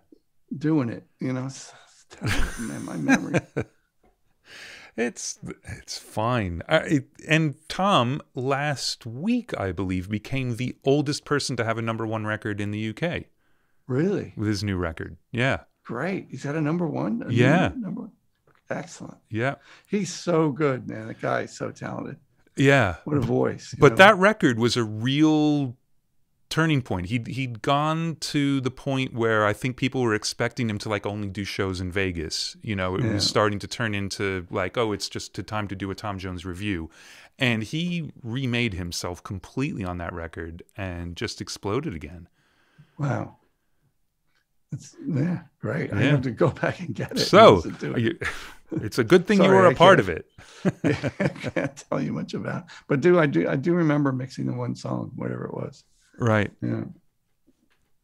doing it. You know, it's, it's terrible, man. My memory. It's it's fine. I, it- and Tom last week, I believe, became the oldest person to have a number one record in the UK really with his new record. Yeah, great. He's got a number one. a Yeah. number one. Excellent. yeah, He's so good, man. The guy is so talented. yeah. What a voice. But know? that record was a real turning point. He'd he'd gone to the point where I think people were expecting him to like only do shows in Vegas. You know, it Yeah. was starting to turn into like, oh, it's just to time to do a Tom Jones revue. And he remade himself completely on that record and just exploded again. Wow. It's, yeah, great. I have to go back and get it. So, it. you- it's a good thing you were a I part of it. I can't tell you much about, it. but do I do I do remember mixing the one song, whatever it was. Right. Yeah.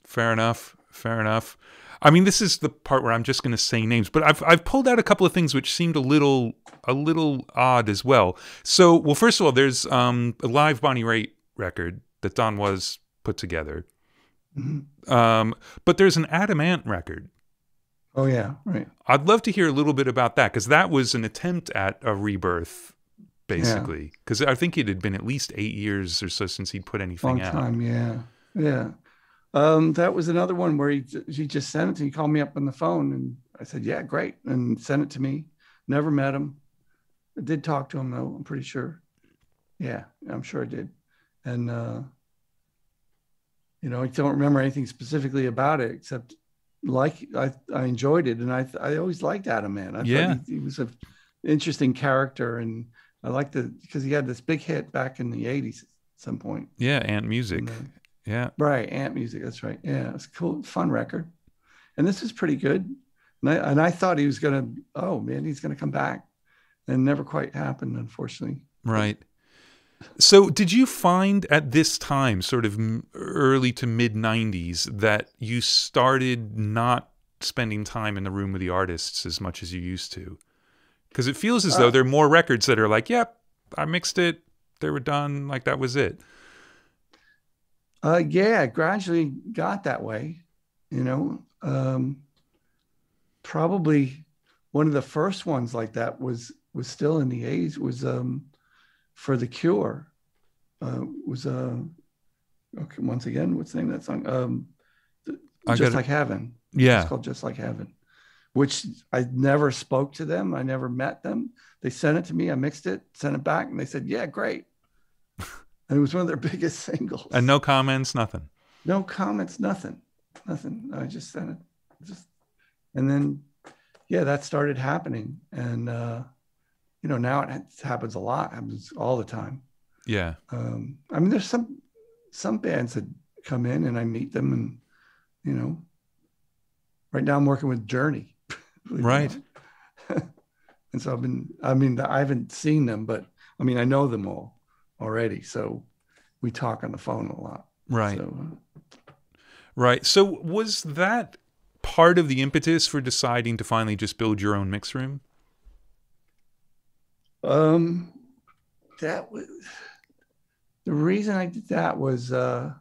Fair enough. Fair enough. I mean, this is the part where I'm just going to say names, but I've I've pulled out a couple of things which seemed a little a little odd as well. So, well, first of all, there's um, a live Bonnie Raitt record that Don was put together, Mhm. um, but there's an Adam Ant record. Oh yeah, right. I'd love to hear a little bit about that because that was an attempt at a rebirth, basically. Because I think it had been at least eight years or so since he'd put anything Long out. time, yeah, yeah. Um, that was another one where he he just sent it to me. He called me up on the phone, and I said, "Yeah, great," and sent it to me. Never met him. I did talk to him though. I'm pretty sure. Yeah, I'm sure I did. And uh, you know, I don't remember anything specifically about it except like I I enjoyed it, and I I always liked Adam Ant. I Yeah. thought he, he was an interesting character, and I liked the because he had this big hit back in the '80s at some point. Yeah, Ant Music. Uh, Yeah. Right, Ant Music. That's right. Yeah, it's a cool, fun record. And this is pretty good. And I, and I thought he was gonna. Oh man, he's gonna come back, and never quite happened, unfortunately. Right. So, did you find at this time, sort of early to mid 90s, that you started not spending time in the room with the artists as much as you used to? Because it feels as though Uh, there are more records that are like, yep, I mixed it, they were done, like that was it. Uh, yeah, it gradually got that way. You know, um, probably one of the first ones like that was was still in the '80s. Was um, for the Cure. Uh, was uh, okay. Once again, what's the name of that song? Um, th- I just gotta- like heaven. Yeah. It's called Just Like Heaven, which I never spoke to them. I never met them. They sent it to me. I mixed it, sent it back, and they said, "Yeah, great." and it was one of their biggest singles. And no comments, nothing. no comments, nothing, nothing. I just sent it, just, and then, yeah, that started happening, and uh, you know now it happens a lot, happens all the time. Yeah. Um, I mean, there's some some bands that come in and I meet them, and you know, right now I'm working with Journey, believe it or Right. and so I've been, I mean, I haven't seen them, but I mean, I know them all already, so we talk on the phone a lot. Right. So, uh, Right. So, was that part of the impetus for deciding to finally just build your own mix room? Um, that was the reason I did that was uh,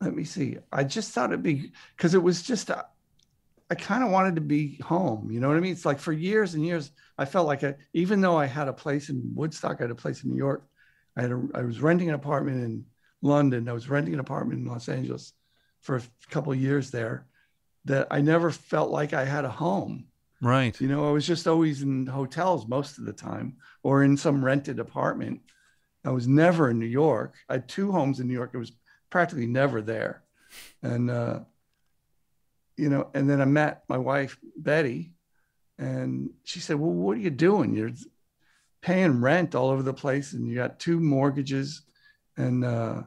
let me see. I just thought it'd be because it was just uh, I kind of wanted to be home. You know what I mean? It's like for years and years, I felt like I, even though I had a place in Woodstock, I had a place in New York. I had a, I was renting an apartment in London. I was renting an apartment in Los Angeles for a couple years there. That I never felt like I had a home. Right. You know, I was just always in hotels most of the time or in some rented apartment. I was never in New York. I had two homes in New York. I was practically never there. And, uh, you know, and then I met my wife, Betty, and she said, Well, what are you doing? You're paying rent all over the place and you got two mortgages. And, uh,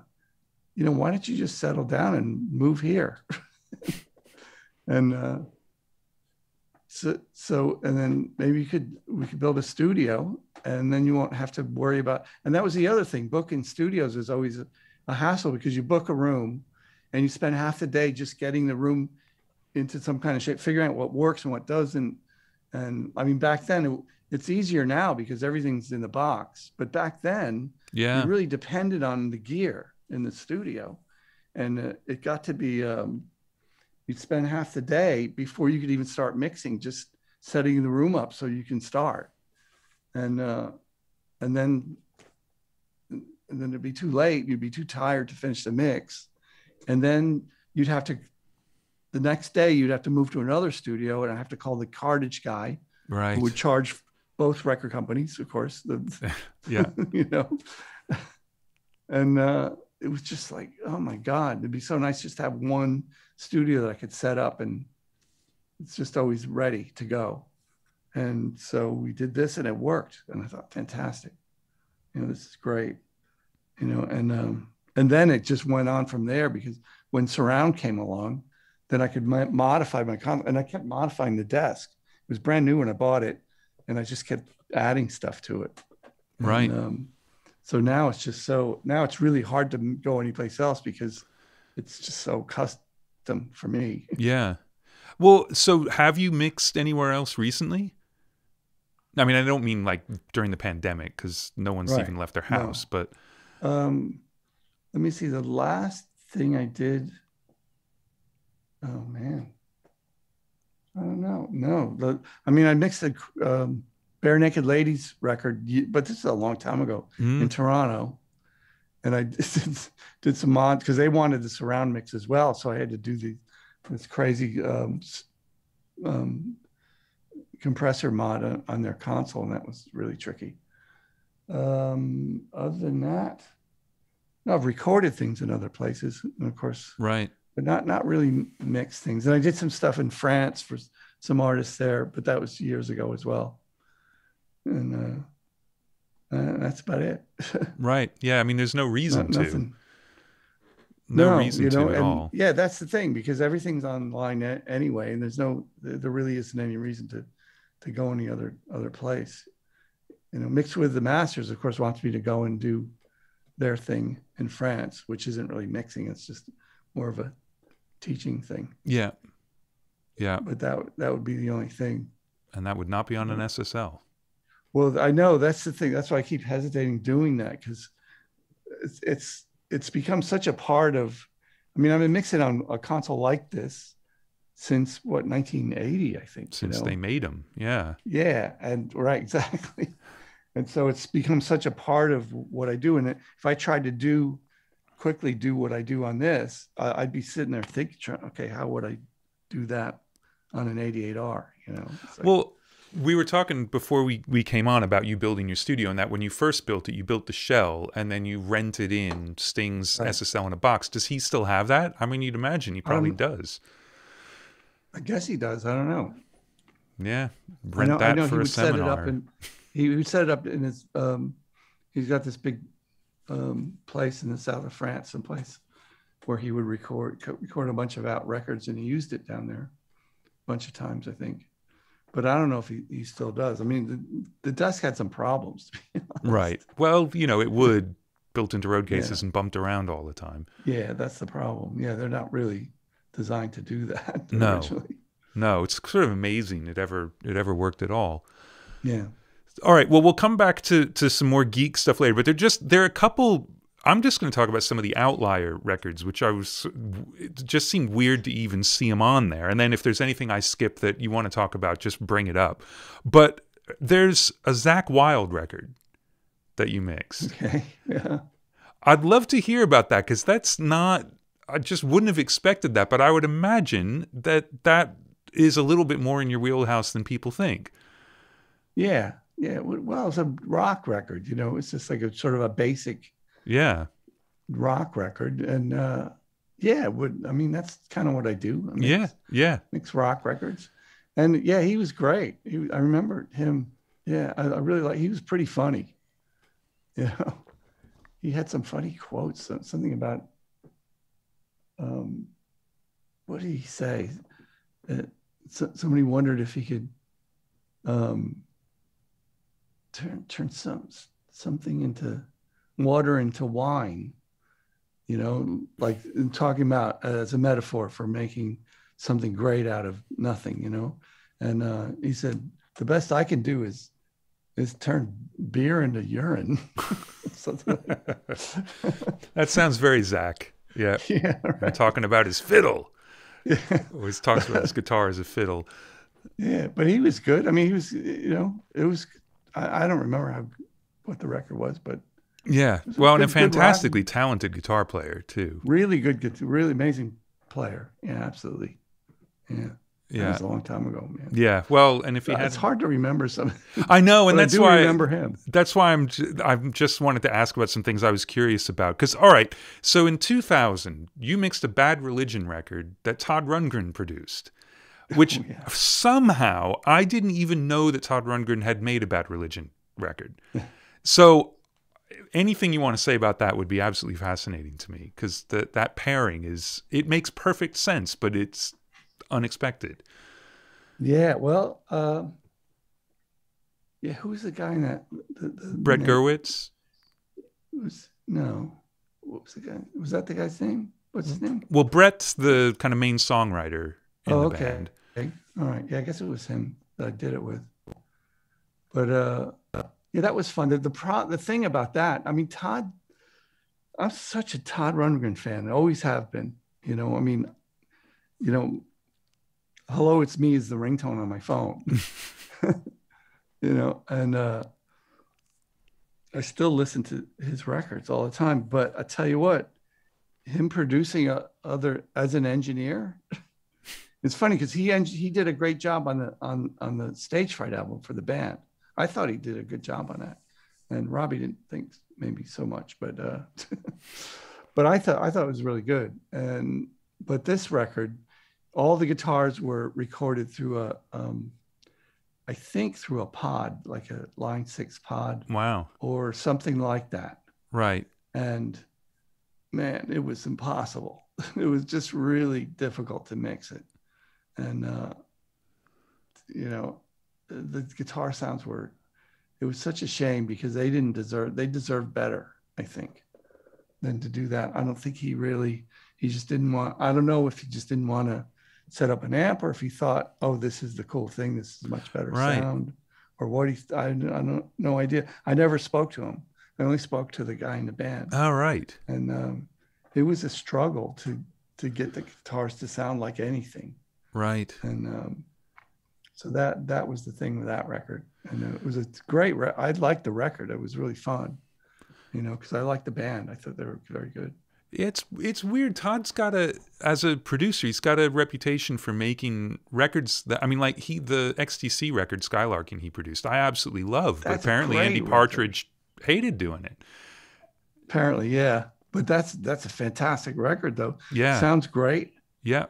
you know, why don't you just settle down and move here? and, uh, so, so and then maybe you could we could build a studio and then you won't have to worry about and that was the other thing. Booking studios is always a, a hassle because you book a room and you spend half the day just getting the room into some kind of shape figuring out what works and what doesn't. And i mean back then it, it's easier now because everything's in the box but back then Yeah. you really depended on the gear in the studio. And uh, it got to be um, you'd spend half the day before you could even start mixing just setting the room up so you can start and uh, and then and then it'd be too late you'd be too tired to finish the mix and then you'd have to the next day you'd have to move to another studio and i have to call the cartage guy Right. who would charge both record companies of course the Yeah. you know and uh it was just like oh my god it'd be so nice just to have one studio that i could set up and it's just always ready to go and so we did this and it worked and i thought fantastic you know this is great you know and um and then it just went on from there because when surround came along then I could mo- modify my con and I kept modifying the desk. It was brand new when I bought it, and I just kept adding stuff to it. And, Right. um, so now it's just so now it's really hard to go anyplace else because it's just so custom for me. Yeah. Well, so have you mixed anywhere else recently? I mean, I don't mean like during the pandemic because no one's Right. even left their No. house, but Um, let me see. The last thing I did. Oh man, I don't know. No, the, I mean, I mixed the um, Barenaked Ladies record, but this is a long time ago Mm, in Toronto, and I did, did some mods because they wanted the surround mix as well. So I had to do the this crazy um, um, compressor mod on, on their console, and that was really tricky. Um, other than that, no, I've recorded things in other places, and of course, right. but not not really mixed things. And I did some stuff in France for some artists there, but that was years ago as well. And uh, uh, that's about it. Right. Yeah. I mean, there's no reason Not- to. nothing. No, reason to at and all. Yeah, that's the thing because everything's online anyway, and there's no, there there really isn't any reason to, to go any other other place. You know, mixed with the masters, of course, wants me to go and do their thing in France, which isn't really mixing; it's just more of a teaching thing. Yeah. Yeah. But that that would be the only thing. And that would not be on an SSL. Well, I know that's the thing. That's why I keep hesitating doing that because it's it's it's become such a part of. I mean, I've been mixing on a console like this since what 1980, I think. you Since know? they made them. Yeah. yeah, and right, exactly. And so it's become such a part of what I do. And if I tried to do quickly do what I do on this, I'd be sitting there thinking, okay, how would I do that on an 88R? You know, like- Well, we were talking before we, we came on about you building your studio and that when you first built it, you built the shell and then you rented in Sting's Right. SSL in a box. Does he still have that? I mean, you'd imagine he probably Um, does. I guess he does. I don't know. Yeah. Rent know, that for a would set it seminar. up and he would set it up in his um he's got this big um place in the south of France, someplace where he would record record a bunch of out records and he used it down there a bunch of times, I think. But I don't know if he, he still does. I mean, the, the desk had some problems. to be right. Well, you know, it would built into road Yeah. cases and bumped around all the time. Yeah, that's the problem. Yeah, they're not really designed to do that. No. originally. No, it's sort of amazing it ever it ever worked at all. Yeah. All right. Well, we'll come back to to some more geek stuff later, but they're just there are a couple. I'm just going to talk about some of the outlier records, which I was it just seemed weird to even see them on there. And then if there's anything I skip that you want to talk about, just bring it up. But there's a Zakk Wylde record that you mixed. Okay. Yeah. I'd love to hear about that because that's not. I just wouldn't have expected that, but I would imagine that that is a little bit more in your wheelhouse than people think. Yeah. Yeah. Well, it's a rock record, you know, it's just like a sort of a basic Yeah. rock record. And uh, yeah, would I mean that's kind of what I do. I mix, Yeah. Yeah. mix rock records. And yeah, he was great. He, I remember him. Yeah, I, I really like. He was pretty funny. You know, he had some funny quotes. Something about um, what did he say? Uh, so, somebody wondered if he could um, turn turn some something into water into wine. You know, like talking about uh, as a metaphor for making something great out of nothing. You know, and uh, he said the best I can do is is turn beer into urine. That. Sounds very Zakk. Yeah. yeah, right. talking about his fiddle. Yeah. Always talks about his guitar as a fiddle. yeah, but he was good. I mean, he was, you know, it was. I, I don't remember how what the record was, but Yeah. a Well, and a good- good rock. fantastically talented guitar player, too. really good, really amazing player. Yeah, absolutely. Yeah, Yeah. was a long time ago, man. Yeah. Well, and if he uh, had. it's hard to remember some. I know. And I that's do why. remember him. that's why I'm j- I'm just wanted to ask about some things I was curious about because all right so in 2000 you mixed a Bad Religion record that Todd Rundgren produced which Oh, yeah. somehow I didn't even know that Todd Rundgren had made a Bad Religion record so anything you want to say about that would be absolutely fascinating to me because that that pairing is it makes perfect sense, but it's unexpected. Yeah, well, uh, yeah, who was the guy in that? The, the Brett name- Gurewitz. Was no, what was the guy? Was that the guy's name? What's his name? Well, Brett's the kind of main songwriter in Oh, the okay. band. Okay. All right. Yeah, I guess it was him that I did it with. But uh yeah, that was fun. The the pro the thing about that, I mean, Todd, I'm such a Todd Rundgren fan. I always have been. You know, I mean, you know, hello, it's me is the ringtone on my phone. you know, and uh I still listen to his records all the time. But I tell you what, him producing a, other as an engineer, it's funny because he he did a great job on the on on the stage fright album for the band. I thought he did a good job on that, and Robbie didn't think maybe so much, but uh, but I thought I thought it was really good. And but this record, all the guitars were recorded through a um, I think through a pod, like a Line Six pod Wow. or something like that Right. and man it was impossible it was just really difficult to mix it and uh you know the, guitar sounds were it was such a shame because they didn't deserve they deserved better i think than to do that i don't think he really he just didn't want i don't know if he just didn't want to set up an amp or if he thought oh this is the cool thing this is much better Right. sound or what he I, I don't no idea i never spoke to him i only spoke to the guy in the band All right. and um, it was a struggle to to get the guitars to sound like anything Right. and um, so that that was the thing with that record and it was a great re- i liked the record it was really fun you know because i liked the band i thought they were very good It's it's weird. Todd's got a as a producer, he's got a reputation for making records that I mean, like he the XTC record Skylarking he produced, I absolutely love. But That's apparently Andy record. Partridge hated doing it. apparently yeah but that's that's a fantastic record though Yeah. sounds great yeah.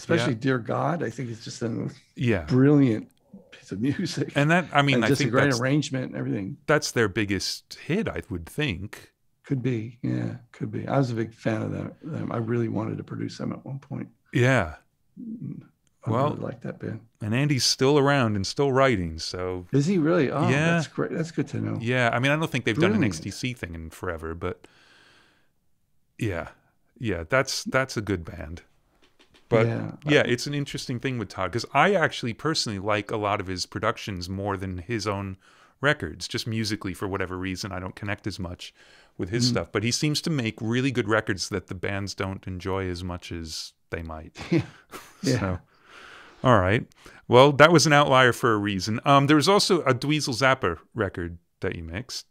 Especially dear god i think it's just a Yeah. brilliant piece of music And that I mean, and I just a think great arrangement and everything that's their biggest hit, I would think. Could be, yeah, could be. I was a big fan of that. Them. I really wanted to produce them at one point. Yeah. Mm-hmm. I Well- really like that band. And Andy's still around and still writing, so Is he really? Oh, Yeah. that's great. That's good to know. Yeah, I mean, I don't think they've done an XTC thing in forever, but yeah, yeah, that's that's a good band. But yeah, yeah, it's an interesting thing with Todd because I actually personally like a lot of his productions more than his own records, just musically for whatever reason. I don't connect as much with his Mm. stuff, but he seems to make really good records that the bands don't enjoy as much as they might. Yeah. So, all right. Well, that was an outlier for a reason. Um, there was also a Dweezil Zappa record that you mixed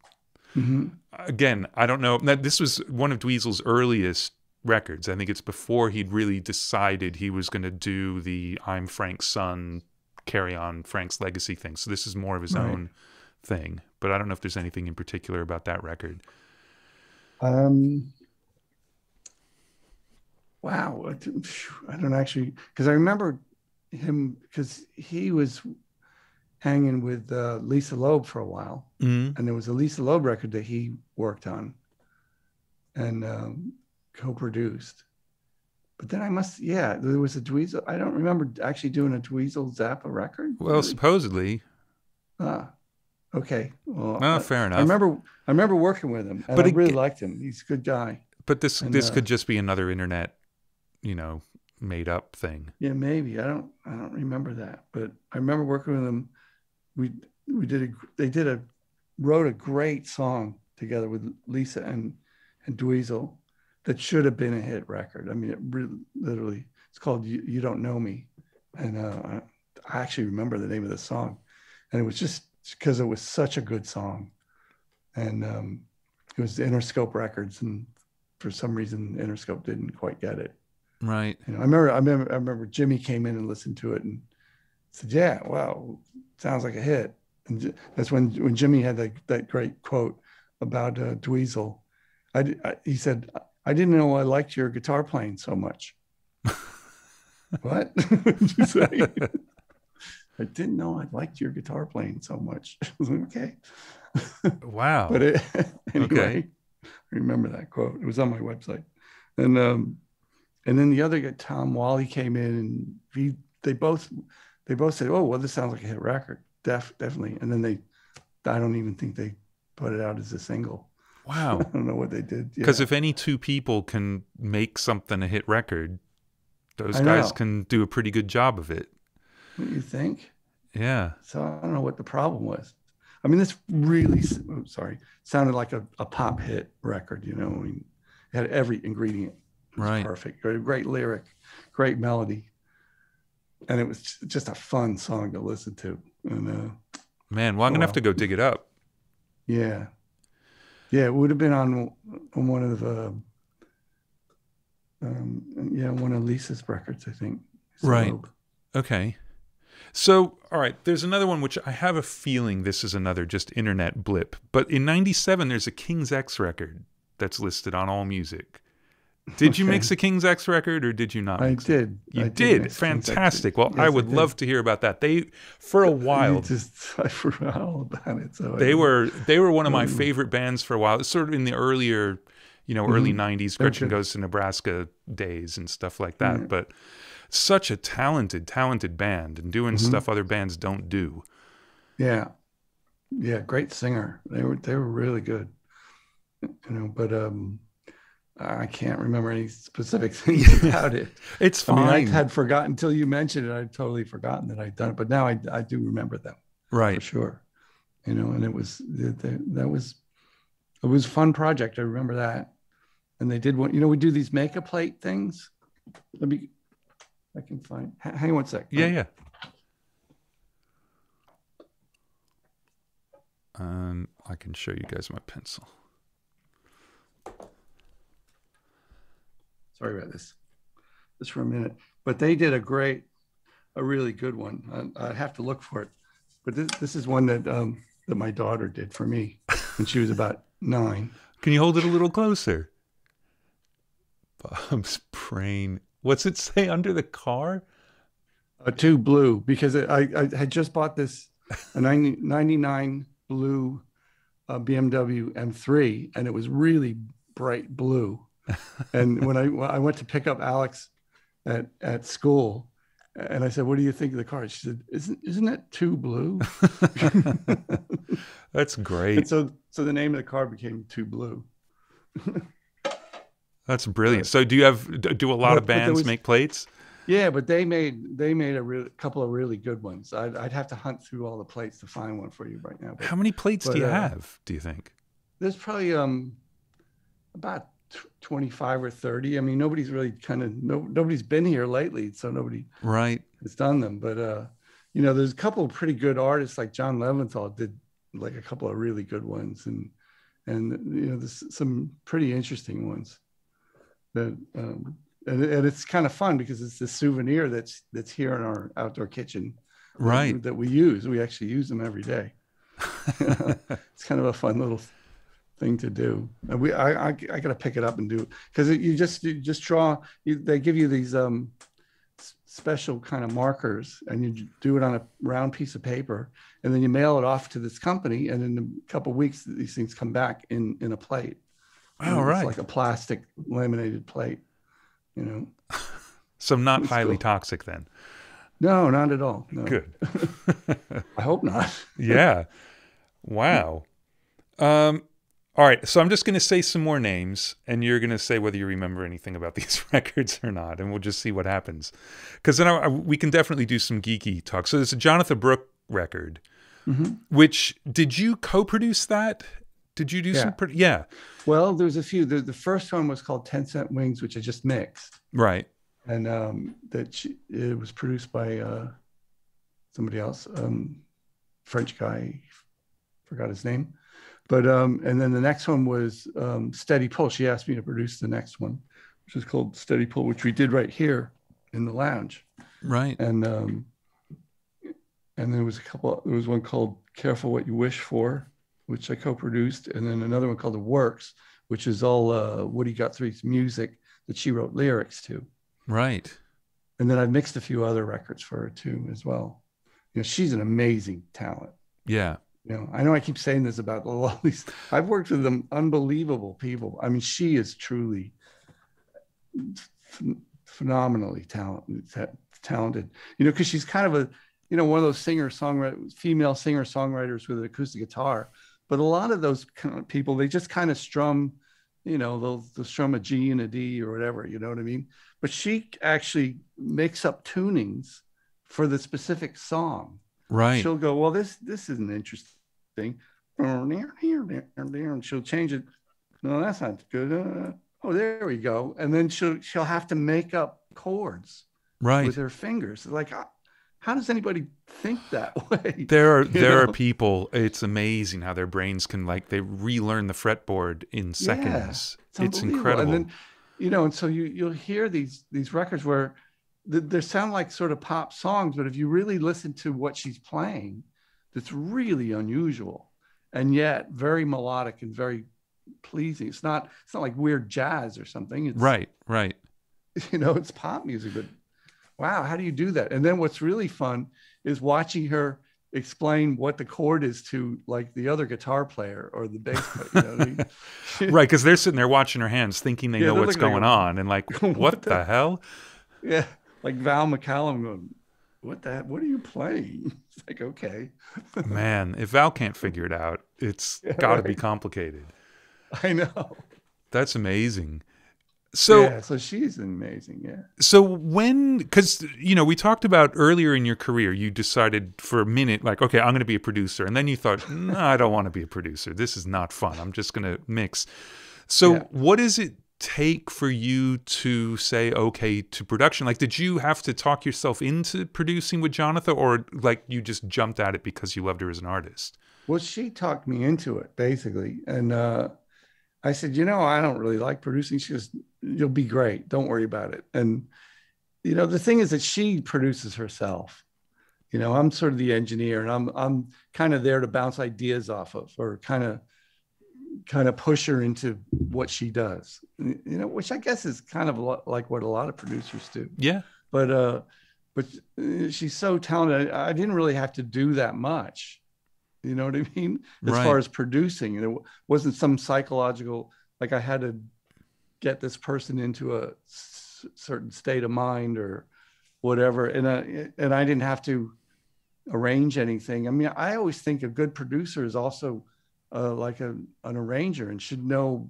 hmm again, I don't know. That this was one of Dweezil's earliest records. I think it's before he'd really decided he was going to do the "I'm Frank's son" carry on Frank's legacy thing. So this is more of his Right. own thing. But I don't know if there's anything in particular about that record. Um. Wow, I don't- actually because I remember him because he was hanging with uh, Lisa Loeb for a while, Mm. and there was a Lisa Loeb record that he worked on and um, co-produced. But then I must, yeah, there was a Dweezil. I don't remember actually doing a Dweezil Zappa record. Well, Really? supposedly. ah, okay. Well, Oh, I, fair I enough. remember, I remember working with him, and But I really liked him. He's a good guy. But this And, this uh, could just be another internet, you know, made up thing. Yeah, maybe. I don't, I don't remember that, but I remember working with him. We we did a, they did a, wrote a great song together with Lisa and and Dweezil that should have been a hit record. I mean, it really, literally, it's called "You, you Don't Know Me," and uh, I actually remember the name of the song, and it was just because it was such a good song, and um, it was Interscope Records, and for some reason Interscope didn't quite get it. Right. You know, I remember, I remember, I remember Jimmy came in and listened to it and said, "Yeah, wow, sounds like a hit." And that's when when Jimmy had that that great quote about uh, Dweezil. I, I he said, "I didn't know I liked your guitar playing so much." what? What'd you say? I didn't know I liked your guitar playing so much. I was like, okay. Wow. but it, anyway, Okay. I remember that quote. It was on my website, and um, and then the other guy, Tom Whalley, came in, and he they both they both said, "Oh, well, this sounds like a hit record, def definitely." And then they, I don't even think they put it out as a single. Wow. I don't know what they did. Yeah. Because if any two people can make something a hit record, those I guys know. can do a pretty good job of it. what do you think? Yeah. So I don't know what the problem was. I mean, this really, oh, sorry, sounded like a, a pop hit record. You know, I mean, it had every ingredient. Right. Perfect. Great, great lyric, great melody, and it was just a fun song to listen to. And uh, Man, well, I'm Oh, going to have to go dig it up. yeah, yeah, it would have been on on one of the, um, yeah, one of Lisa's records, I think. Right. Okay. So, all right, there's another one which I have a feeling this is another just internet blip. But in 97, there's a King's X record that's listed on All Music. Did you Okay. mix a King's X record or did you not? I mix it? did. You I did. X. Fantastic. Well, Yes, I would did. love to hear about that. They, for a while, just I forgot all about it. So I- they were they were one of my Mm. favorite bands for a while. It's sort of in the earlier, you know, early Mhm. '90s They're Gretchen good. Goes to Nebraska days and stuff like that. Yeah. But such a talented, talented band and doing Mhm. stuff other bands don't do. Yeah, yeah, great singer. They were they were really good, you know. But um, I can't remember any specific things about it. It's I mean, fine, I had forgotten until you mentioned it. I'd totally forgotten that I'd done it, but now I I do remember them Right. for sure. You know, and it was that that was it was a fun project. I remember that. And they did one. You know, we do these make a plate things. Let me. I can find. Hang on one sec. Yeah, yeah. Um, I can show you guys my pencil. Sorry about this. Just for a minute. But they did a great, a really good one. I, I'd have to look for it. But this, this is one that um, that my daughter did for me when she was about nine. Can you hold it a little closer? Bob's brain. What's it say under the car? A two blue because I, I had just bought this a 90, 99 blue uh, BMW M3 and it was really bright blue. And when I when I went to pick up Alex at at school, and I said, "What do you think of the car?" She said, "Isn't isn't it too blue?" That's great. and so so the name of the car became Too Blue. That's brilliant. So, do you have do a lot But- of bands was- make plates? Yeah, but they made they made a real, couple of really good ones. I'd, I'd have to hunt through all the plates to find one for you right now. But How many plates but, do you uh, have? Do you think? there's probably um about 25 or 30. I mean, nobody's really kind of no nobody's been here lately, so nobody Right. has done them. But uh, you know, there's a couple of pretty good artists like John Leventhal did like a couple of really good ones, and and you know, there's some pretty interesting ones. That um, and, and it's kind of fun because it's the souvenir that's that's here in our outdoor kitchen, that- Right. That we use. We actually use them every day. it's kind of a fun little thing to do. And we, I, I, I got to pick it up and do it. because you just, you just draw. You, they give you these um, special kind of markers, and you do it on a round piece of paper, and then you mail it off to this company, and in a couple weeks, these things come back in in a plate. You know, All it's right. like a plastic laminated plate. You know, so not That's highly cool. toxic then. no, not at all. No, Good. I hope not. yeah. Wow. Um. All right. So I'm just going to say some more names, and you're going to say whether you remember anything about these records or not, and we'll just see what happens. Because then I, I- we can definitely do some geeky talk. So there's a Jonatha Brooke record, Mhm. which did you co-produce that? Did you do Yeah. some? Pro- yeah. Well, there's a few. The, the first one was called 10 Cent Wings, which I just mixed. Right. And um, that she, it was produced by uh, somebody else, um, French guy, forgot his name. But, um, and then the next one was um, Steady Pull. She asked me to produce the next one, which is called Steady Pull, which we did right here in the lounge. Right. And, um, and there was a couple, there was one called Careful What You Wish For, which I co-produced, and then another one called The Works, which is all uh, Woody Guthrie's music that she wrote lyrics to. Right. And then I've mixed a few other records for her too, as well. You know, she's an amazing talent. Yeah. You know, I know I keep saying this about all these. I've worked with them unbelievable people. I mean, she is truly ph- phenomenally talented. Talented, you know, because she's kind of a, you know, one of those singer songwriter, female singer songwriters with an acoustic guitar. But a lot of those kind of people, they just kind of strum, you know, they'll, they'll strum a G and a D or whatever. You know what I mean? But she actually makes up tunings for the specific song. Right. She'll go, well, this this isn't interesting. And she'll change it. No, that's not good. Uh, oh, there we go. And then she'll she'll have to make up chords right. with her fingers. Like, how, does anybody think that way? There are there are people. It's amazing how their brains can like they relearn the fretboard in seconds. it's unbelievable. incredible. And then, you know, and so you you'll hear these these records where th- they sound like sort of pop songs, but if you really listen to what she's playing, it's really unusual, and yet very melodic and very pleasing. It's not it's not like weird jazz or something. It's, right. Right. you know, it's pop music, but wow, how do you do that? And then what's really fun is watching her explain what the chord is to like the other guitar player or the bass player. You know what I mean? Right. Because they're sitting there watching her hands, thinking they Yeah, know what's going like, on, and like, what what the- the hell? Yeah, like Val McCallum going, "What that? What are you playing?" It's like, okay, Man, if Val can't figure it out, it's Yeah, got to be complicated. I know. That's amazing. So, yeah, so she's amazing. Yeah, so when, because you know, we talked about earlier in your career, you decided for a minute, like, okay, I'm going to be a producer, and then you thought, no, I don't want to be a producer. This is not fun. I'm just going to mix. So, Yeah. what does it take for you to say okay to production? Like, did you have to talk yourself into producing with Jonatha, or like you just jumped at it because you loved her as an artist? well, she talked me into it basically, and uh, I said, you know, I don't really like producing. She goes, "You'll be great. Don't worry about it." And you know, the thing is that she produces herself. You know, I'm sort of the engineer, and I'm I'm kind of there to bounce ideas off of, or kind of kind of push her into what she does. You know, which I guess is kind of a lot like what a lot of producers do. Yeah. But uh, but uh, she's so talented. I, I didn't really have to do that much. You know what I mean? As Right. far as producing, and it wasn't some psychological like I had to get this person into a s- certain state of mind or whatever, and I and I didn't have to arrange anything. I mean, I always think a good producer is also uh, like a, an arranger and should know.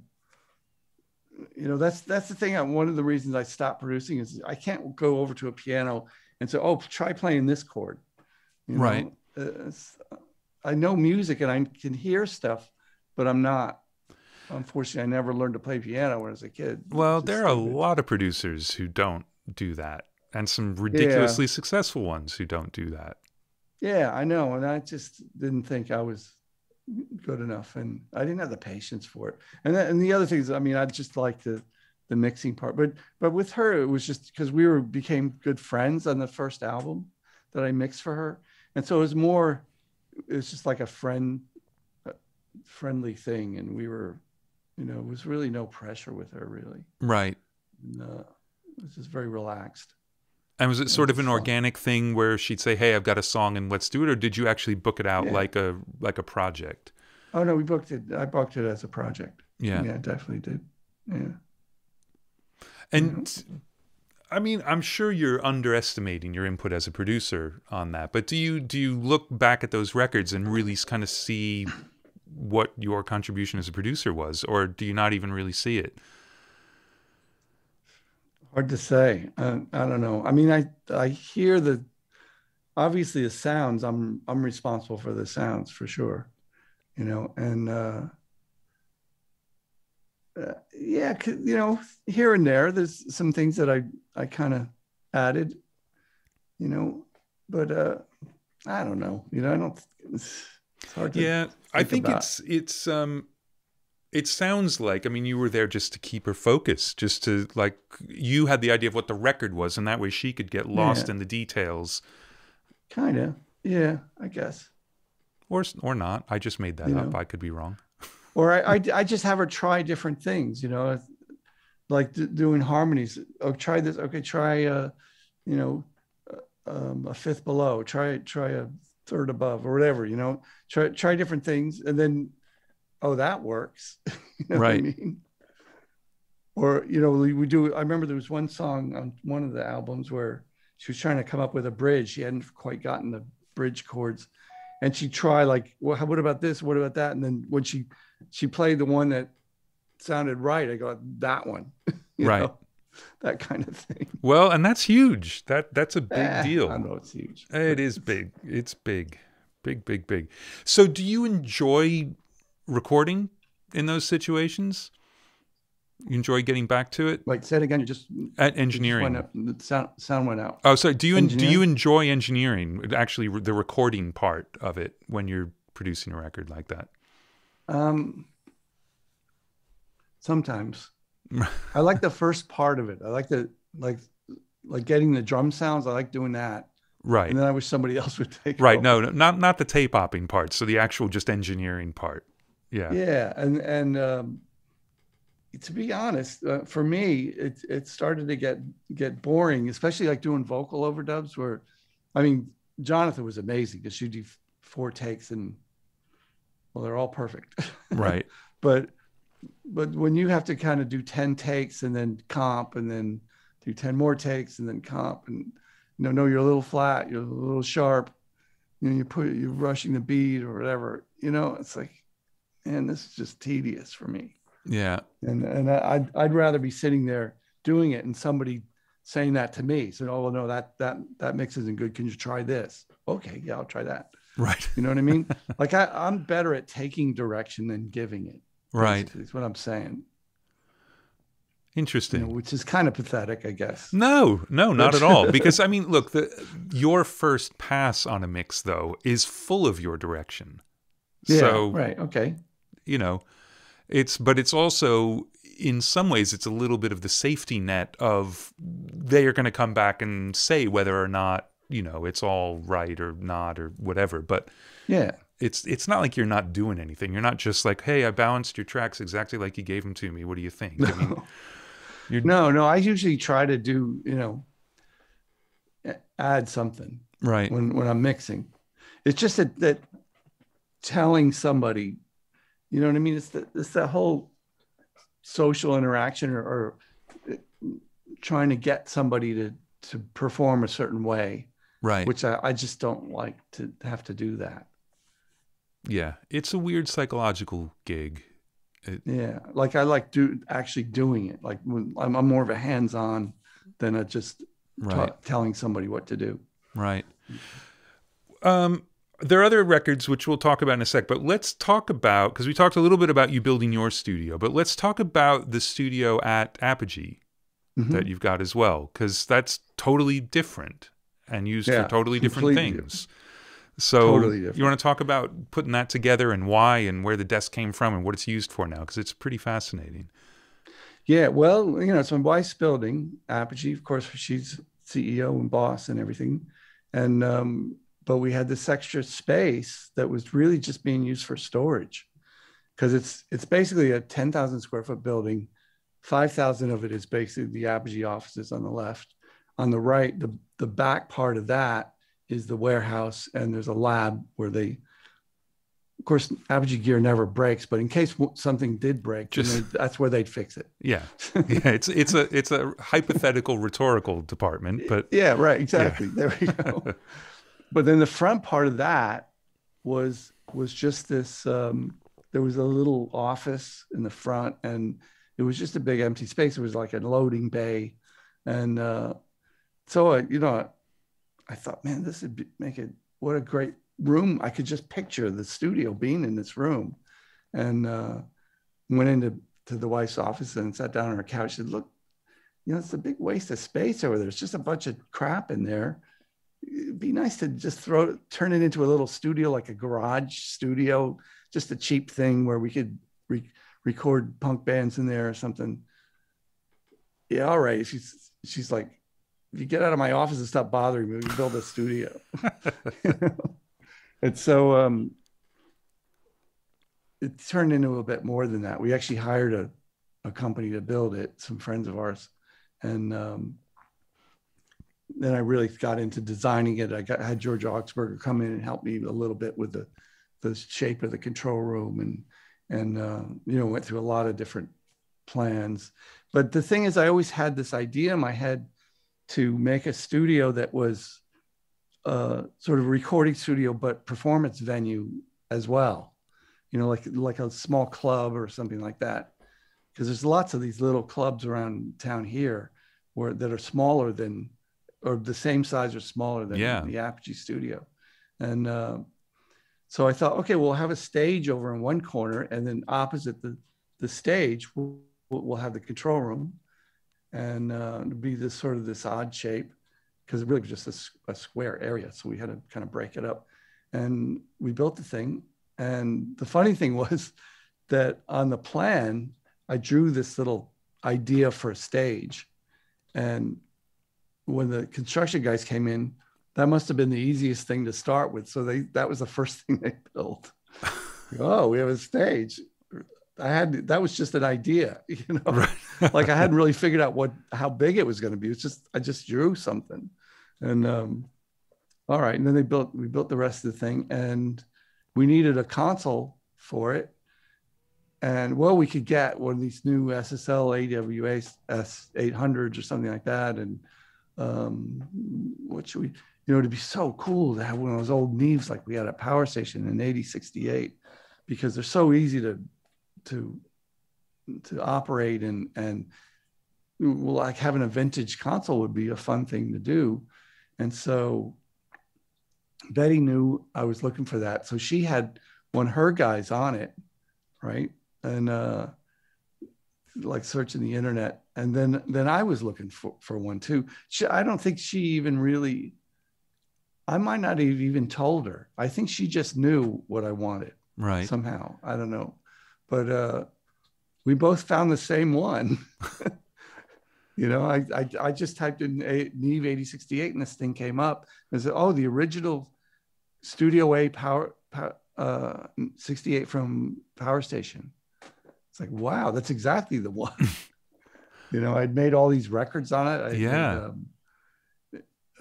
You know, that's that's the thing. I, one of the reasons I stopped producing is I can't go over to a piano and say, "Oh, try playing this chord." You know, Right. uh, I know music and I can hear stuff, but I'm not. Unfortunately, I never learned to play piano when I was a kid. Well, there are a lot of producers who don't do that, and some ridiculously successful ones who don't do that. Yeah, I know, and I just didn't think I was good enough, and I didn't have the patience for it. And then, and the other things, I mean, I just like the the mixing part, but but with her, it was just because we were became good friends on the first album that I mixed for her, and so it was more, it was just like a friend, a friendly thing, and we were, you know, it was really no pressure with her, really. Right. No, uh, it was just very relaxed. And was it sort of an organic thing where she'd say, "Hey, I've got a song and let's do it," or did you actually book it out Yeah. like a like a project? Oh no, we booked it. I booked it as a project. Yeah. yeah, definitely did. Yeah. And mm-hmm. I mean, I'm sure you're underestimating your input as a producer on that. But do you do you look back at those records and really kind of see what your contribution as a producer was, or do you not even really see it? Hard to say. Uh, I don't know. I mean, I I hear the obviously the sounds. I'm I'm responsible for the sounds for sure. You know, and uh, uh, yeah, you know, here and there, there's some things that I I kind of added. You know, but uh, I don't know. You know, I don't. It's, it's hard to. Yeah, I think think about. it's it's um it sounds like I mean you were there just to keep her focused, just to like you had the idea of what the record was and that way she could get lost Yeah. in the details Kind of. Yeah, I guess. or or not. I just made that You up. know. I could be wrong. or I, I, I just have her try different things, you know, like d- doing harmonies. Oh, try this. Okay, try uh, you know, uh, um, a fifth below. Try try a third above or whatever, you know, try, try different things. And then, oh, that works. you know Right. what I mean? Or, you know, we, we do, I remember there was one song on one of the albums where she was trying to come up with a bridge. She hadn't quite gotten the bridge chords. And she tried like, well, how, what about this? What about that? And then when she, she played the one that sounded right, I got that one. Right. know, that kind of thing. Well, and that's huge. That that's a big Eh, deal. I know it's huge. It is big. It's big. Big, big, big. So do you enjoy recording in those situations? You enjoy getting back to it? Like, say it again. You just At it just engineering. went up, the sound sound went out. Oh, sorry. Do you en- do you enjoy engineering? Actually, the recording part of it when you're producing a record like that. Um, sometimes I like the first part of it. I like the like like getting the drum sounds. I like doing that, Right. and then I wish somebody else would take. Right. No, no, not not the tape hopping part. So the actual just engineering part. Yeah. Yeah, and and um, to be honest, uh, for me, it it started to get get boring, especially like doing vocal overdubs. Where, I mean, Jonatha was amazing because you do four takes and well, they're all perfect. Right. but but when you have to kind of do 10 takes and then comp and then do 10 more takes and then comp and you know know you're a little flat you're a little sharp you know you put you're rushing the beat or whatever you know it's like man this is just tedious for me Yeah. and and I- I'd, I'd rather be sitting there doing it and somebody saying that to me so oh no that that that mix isn't good can you try this okay yeah i'll try that Right. you know what i mean like I, i'm better at taking direction than giving it Right. is what I'm saying. You Interesting. know, which is kind of pathetic, I guess. No, no, not at all. Because I mean, look, the your first pass on a mix though is full of your direction. Yeah, so right. Okay. You know, it's but it's also in some ways it's a little bit of the safety net of they are going to come back and say whether or not you know it's all right or not or whatever. But Yeah. it's it's not like you're not doing anything. You're not just like, hey, I balanced your tracks exactly like you gave them to me. What do you think? I mean, you're No, no. I usually try to do, you know, add something right, when when I'm mixing. It's just that that telling somebody, you know what I mean? It's the it's that whole social interaction or, or uh, trying to get somebody to to perform a certain way, right. which I, I just don't like to have to do that. Yeah, it's a weird psychological gig. it, Yeah, like I like do actually doing it. Like I'm, I'm more of a hands-on than a just Right, telling somebody what to do. right. Um, there are other records which we'll talk about in a sec, but let's talk about because we talked a little bit about you building your studio, but let's talk about the studio at Apogee Mhm. that you've got as well, because that's totally different and used Yeah, for totally different things. So Totally you want to talk about putting that together and why and where the desk came from and what it's used for now, because it's pretty fascinating. Yeah, well, you know, it's my wife's building, Apogee. Of course, she's CEO and boss and everything. And um, but we had this extra space that was really just being used for storage, because it's it's basically a ten thousand square foot building. Five thousand of it is basically the Apogee offices on the left. On the right, the the back part of that is the warehouse, and there's a lab where they. Of course, Apogee gear never breaks, but in case something did break, Just- that's where they'd fix it. Yeah, yeah. It's it's a it's a hypothetical rhetorical department, but Yeah, right. Exactly. There we go. but then the front part of that was was just this. Um, there was a little office in the front, and it was just a big empty space. It was like a loading bay, and uh, so I, you know, I thought, man, this would be, make it what a great room. I could just picture the studio being in this room, and uh, went into to the wife's office and sat down on her couch. and Said, look you know, it's a big waste of space over there. It's just a bunch of crap in there. It'd be nice to just throw turn it into a little studio, like a garage studio, just a cheap thing where we could re- record punk bands in there or something. Yeah, all right. She's she's like, if you get out of my office and stop bothering me, we build a studio. and so um, it turned into a bit more than that. We actually hired a, a company to build it, some friends of ours and um, then I really got into designing it. I got had George Augsburger come in and help me a little bit with the the shape of the control room and and uh, you know went through a lot of different plans. But the thing is, I always had this idea in my head to make a studio that was uh, sort of recording studio, but performance venue as well. You know, like like a small club or something like that. Because there's lots of these little clubs around town here where that are smaller than or the same size or smaller than Yeah. the Apogee studio. And uh, so I thought, okay, we'll have a stage over in one corner, and then opposite the the stage, we'll, we'll have the control room, and uh, be this sort of this odd shape because it really was just a square area. So we had to kind of break it up, and we built the thing. And the funny thing was that on the plan, I drew this little idea for a stage, and when the construction guys came in, that must have been the easiest thing to start with. So they that was the first thing they built. oh, we have a stage. I had that was just an idea, you know. Right. like I hadn't really figured out what how big it was going to be. It's just I just drew something, and um, all right. And then they built we built the rest of the thing, and we needed a console for it. And well, we could get one of these new SSL AWS S800s or something like that. And um, what should we, you know, it'd be so cool to have one of those old Neves like we had at Power Station in 8068 because they're so easy to, to, to operate and, and like having a vintage console would be a fun thing to do. And so Betty knew I was looking for that. So she had one of her guys on it, right? And uh, like searching the internet. And then then I was looking for, for one too. She, I don't think she even really, I might not have even told her. I think she just knew what I wanted Right. somehow. I don't know. But uh, we both found the same one. you know, I, I, I just typed in a, Neve 8068 and this thing came up. and said, oh, the original Studio A power, pow- uh, 68 from Power Station. It's like, wow, that's exactly the one. you know, I'd made all these records on it. I made, Yeah. um,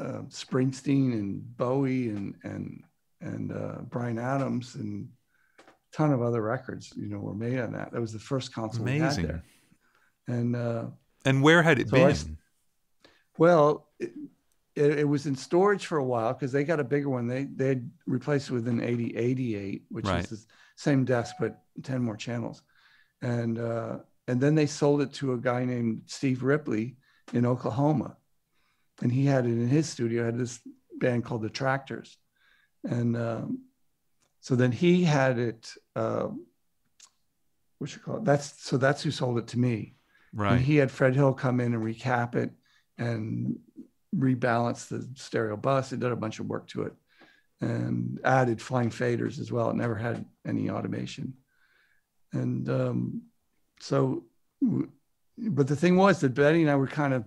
uh, Springsteen and Bowie and and and uh, Bryan Adams and a ton of other records, you know, were made on that. That was the first console we had Amazing. there. And uh, And where had it So been? s- well, it, it, it was in storage for a while because they got a bigger one. They they replaced it with an 8088, which Right. is the same desk but 10 more channels. And uh, and then they sold it to a guy named Steve Ripley in Oklahoma. And he had it in his studio, had this band called the Tractors. And um, so then he had it, uh, what you call it? That's so that's who sold it to me. Right. And he had Fred Hill come in and recap it and rebalance the stereo bus. It did a bunch of work to it and added flying faders as well. It never had any automation. And um, so, but the thing was that Betty and I were kind of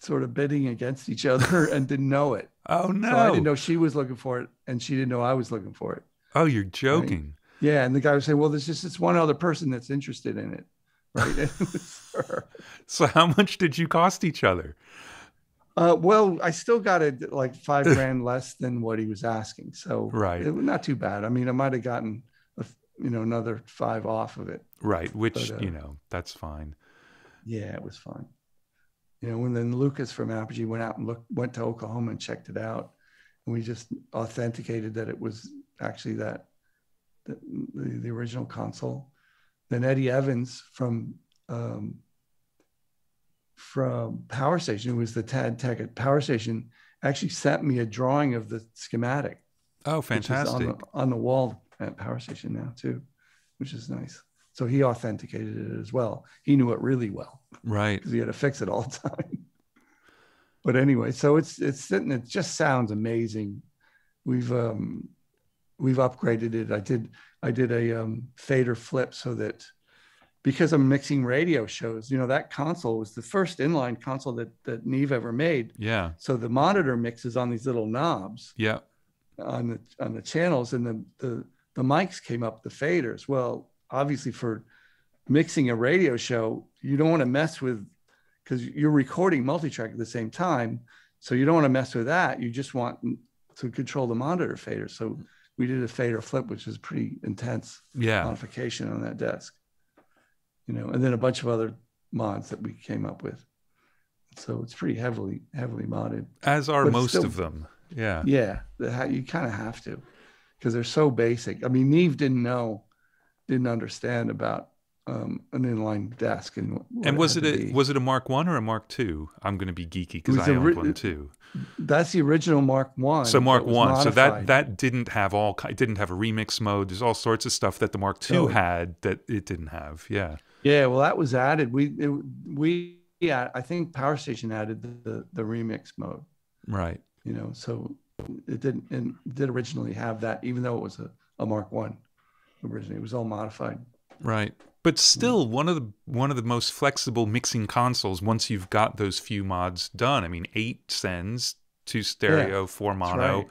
sort of bidding against each other and didn't know it. oh no. So I didn't know she was looking for it and she didn't know I was looking for it. Oh, you're joking. Yeah. And the guy was saying, well, there's just this one other person that's interested in it. Right. It. So how much did you cost each other? Uh, well, I still got it like five grand less than what he was asking, so Right. it was not too bad. I mean, I might have gotten, you know, another five off of it. Right. Which, But, uh, you know, that's fine. Yeah, it was fine. You know, when then Lucas from Apogee went out and looked, went to Oklahoma and checked it out, and we just authenticated that it was actually that, the, the, the original console. Then Eddie Evans from um, from Power Station, who was the Tad Tech at Power Station, actually sent me a drawing of the schematic. Oh, fantastic. On the, on the wall at Power Station now too, which is nice. So he authenticated it as well. He knew it really well Right. because he had to fix it all the time. But anyway, so it's it's sitting. It just sounds amazing. We've um, we've upgraded it. I did I did a um, fader flip so that because I'm mixing radio shows, you know, that console was the first inline console that that Neve ever made. Yeah. So the monitor mixes on these little knobs Yeah. on the on the channels, and the the the mics came up the faders. Well, obviously for mixing a radio show, you don't want to mess with because you're recording multi-track at the same time. So you don't want to mess with that. You just want to control the monitor fader. So we did a fader flip, which is pretty intense Yeah. modification on that desk. You know, and then a bunch of other mods that we came up with. So it's pretty heavily, heavily modded. As are But most still- of them. Yeah. Yeah, the, you kind of have to, because they're so basic. I mean, Neve didn't know, didn't understand about um, an inline desk and. And was it had a was it a Mark One or a Mark Two? I'm going to be geeky because I owned one too. That's the original Mark One. So Mark One. So that that didn't have all. It didn't have a remix mode. There's all sorts of stuff that the Mark Two had that it didn't have. Yeah. Yeah, well, that was added. We it, we yeah, I think Power Station added the, the the remix mode. Right. You know, so it didn't and did originally have that, even though it was a, a Mark One originally. It was all modified. Right. But still, one of the one of the most flexible mixing consoles. Once you've got those few mods done, I mean, eight sends, two stereo, four mono, right.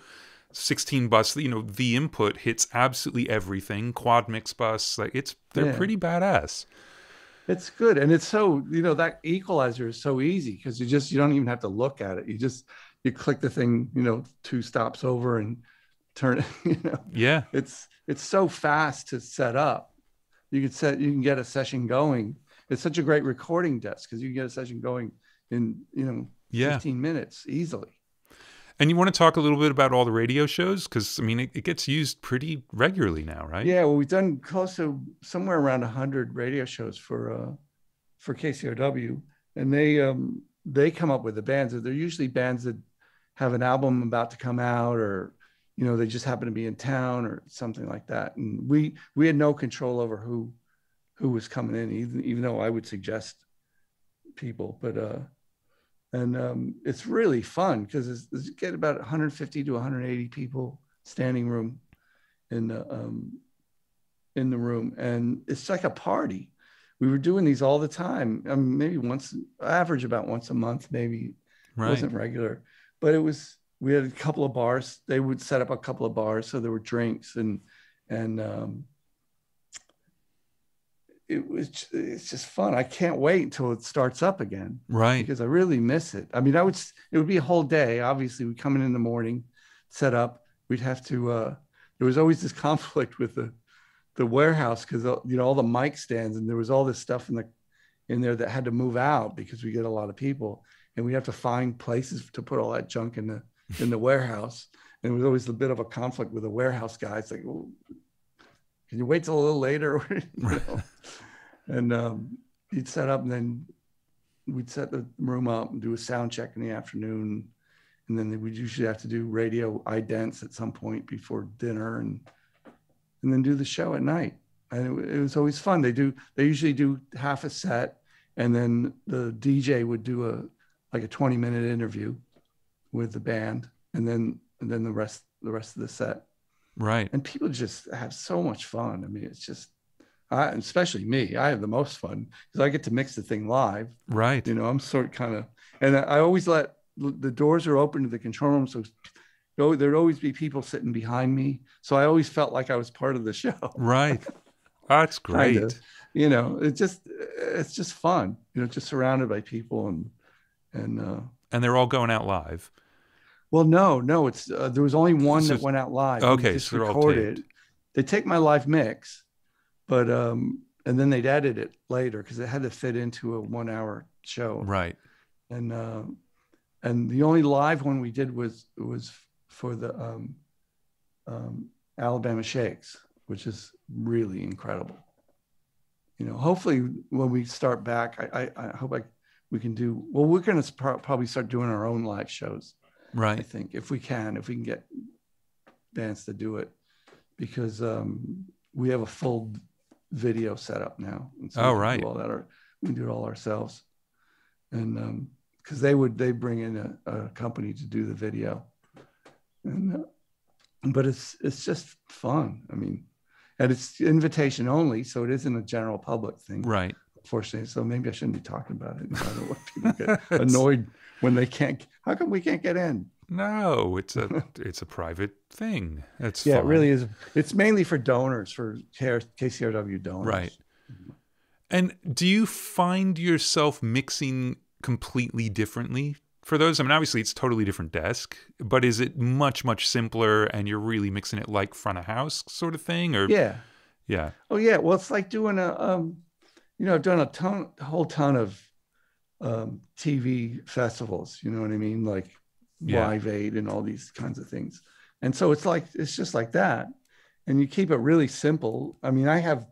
sixteen bus. You know, the input hits absolutely everything. Quad mix bus, like it's they're Yeah. pretty badass. It's good, and it's so you know that equalizer is so easy because you just you don't even have to look at it. You just you click the thing, you know, two stops over and turn it. You know, Yeah. it's it's so fast to set up. You can set you can get a session going. It's such a great recording desk because you can get a session going in you know Yeah. 15 minutes easily. And you want to talk a little bit about all the radio shows? Because, I mean, it, it gets used pretty regularly now, right? Yeah, well, we've done close to somewhere around 100 radio shows for uh, for KCRW, and they um, they come up with the bands. That they're usually bands that have an album about to come out, or you know, they just happen to be in town or something like that. And we we had no control over who who was coming in, even even though I would suggest people, but uh, and um, it's really fun because it's, it's get about 150 to 180 people standing room in the um, in the room, and it's like a party. We were doing these all the time. I mean, maybe once, average about once a month, maybe it Right. wasn't regular, but it was. We had a couple of bars. They would set up a couple of bars, so there were drinks and and um, it was. It's just fun. I can't wait until it starts up again Right. because I really miss it. I mean, I would. It would be a whole day. Obviously, we'd come in in the morning, set up. We'd have to. uh There was always this conflict with the the warehouse because you know all the mic stands and there was all this stuff in the in there that had to move out because we get a lot of people and we have to find places to put all that junk in the in the warehouse. And it was always a bit of a conflict with the warehouse guys, like, well, can you wait till a little later? You know? and um, he'd set up and then we'd set the room up and do a sound check in the afternoon. And then we'd usually have to do radio idents at some point before dinner and and then do the show at night. And it, it was always fun. They do they usually do half a set and then the DJ would do a like a 20 minute interview with the band and then and then the rest the rest of the set Right. and people just have so much fun i mean it's just I, especially me i have the most fun because i get to mix the thing live Right. you know i'm sort of kind of and I, always let the doors are open to the control room so there'd always be people sitting behind me so i always felt like i was part of the show Right. That's great. Kinda. you know it just it's just fun you know just surrounded by people and and uh And they're all going out live. Well, no, no, it's uh, there was only one So- that went out live. Okay, just so they're all recorded. taped. They take my live mix, but um, and then they'd edit it later because it had to fit into a one-hour show. Right. And uh, and the only live one we did was was for the um, um, Alabama Shakes, which is really incredible. You know, hopefully when we start back, I I, I hope I we can do well. We're going to probably start doing our own live shows. Right. I think if we can, if we can get bands to do it, because um, we have a full video setup now. And Oh, we right. Do all that, or we can do it all ourselves, and because they would they bring in a, a company to do the video, and uh, but it's it's just fun. I mean, and it's invitation only, so it isn't a general public thing Right. Fortunately. So maybe I shouldn't be talking about it. I don't want people to get annoyed when they can't. How come we can't get in? No, it's a it's a private thing. It's Yeah, it really is. It's mainly for donors, for KCRW donors. Right. And do you find yourself mixing completely differently for those? I mean, obviously it's totally different desk, but is it much much simpler and you're really mixing it like front of house sort of thing or Yeah. yeah. Oh yeah. Well, it's like doing a um, you know, I've done a ton, a whole ton of um, TV festivals. You know what I mean? Like Yeah. Live Aid and all these kinds of things. And so it's like it's just like that, and you keep it really simple. I mean, I have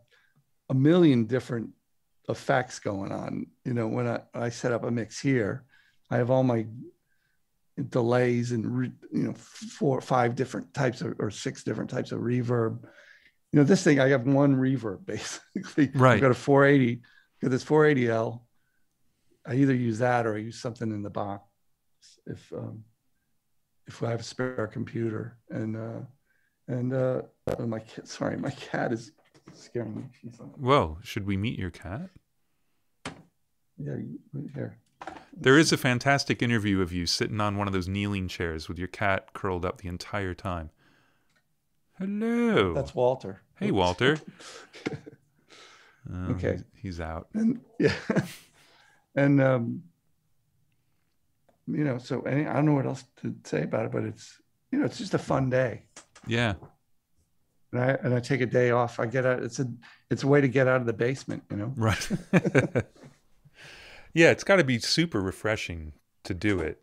a million different effects going on. You know, when I, I set up a mix here, I have all my delays and re, you know four or five different types of or six different types of reverb. You know, this thing I have one reverb basically. Right. I've got a 480. Got this 480L. I either use that or I use something in the box if um, if I have a spare computer and uh, and uh, oh, my cat, sorry, my cat is scaring me. She's like, Well, should we meet your cat? yeah, here. There is a fantastic interview of you sitting on one of those kneeling chairs with your cat curled up the entire time. Hello. That's Walter. hey, Walter. Oh, Okay. he's- out. and yeah and um you know so any, i don't know what else to say about it but it's you know it's just a fun day Yeah. and i and i take a day off i get out it's a it's a way to get out of the basement you know Right. yeah, it's got to be super refreshing to do it.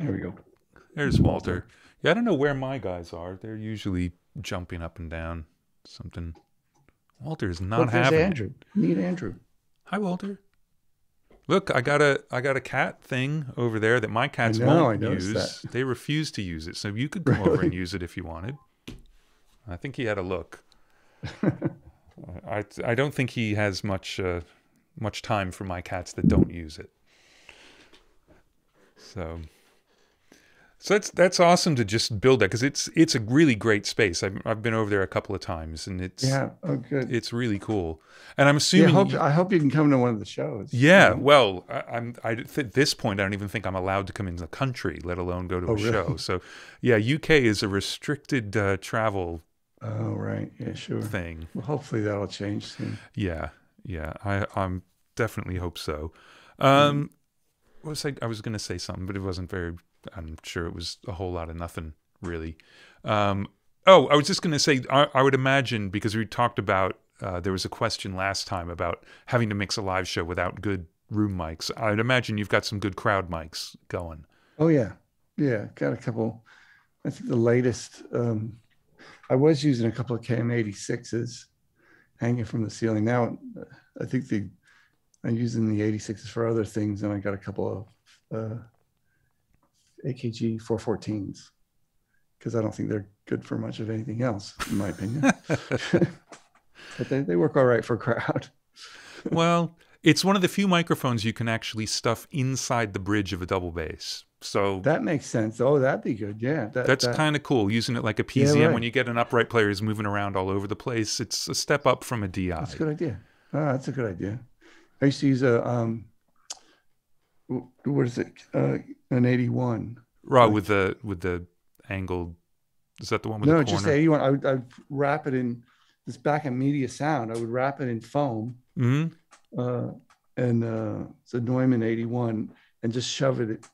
there we go There's Walter. Yeah, I don't know where my guys are. They're usually jumping up and down. Something. Walter is not Look, having. andrew meet andrew Hi, Walter. Look, I got a I got a cat thing over there that my cats know, won't I use. that. They refuse to use it, so you could come over and use it if you wanted. I think he had a look. I I don't think he has much uh, much time for my cats that don't use it. So. So that's that's awesome to just build that because it's it's a really great space. I've I've been over there a couple of times and it's yeah oh good it's really cool. And I'm yeah, assuming hope, i hope you can come to one of the shows you yeah, know? well, I, I'm I, at this point I don't even think I'm allowed to come into the country, let alone go to Oh, a really? show. So, yeah, UK is a restricted uh, travel oh right yeah sure thing. well, hopefully that'll change soon Yeah, yeah, I I'm definitely hope so. Um, what was I? I was going to say something, but it wasn't very. I'm sure it was a whole lot of nothing really. Um, oh, I was just going to say I, I would imagine because we talked about uh, there was a question last time about having to mix a live show without good room mics. I'd imagine you've got some good crowd mics going. Oh yeah, yeah. Got a couple. I think the latest. Um, I was using a couple of KM86s hanging from the ceiling. Now uh, I think the I'm using the 86s for other things, and I got a couple of uh, AKG 414s because I don't think they're good for much of anything else, in my opinion. but they, they work all right for crowd. well, it's one of the few microphones you can actually stuff inside the bridge of a double bass. So That makes sense. Oh, that'd be good. Yeah, that, That's that- kind of cool. Using it like a PZM right. when you get an upright player who's moving around all over the place. It's a step up from a DI. That's a good idea. Oh, that's a good idea. I used to use a um, what is it? Uh, an eighty-one. Raw with the with the angled. Is that the one with No, the just corner? eighty-one. I would I'd wrap it in this back in Media Sound. I would wrap it in foam, hmm uh, and uh, it's a Neumann eighty-one, and just shove it.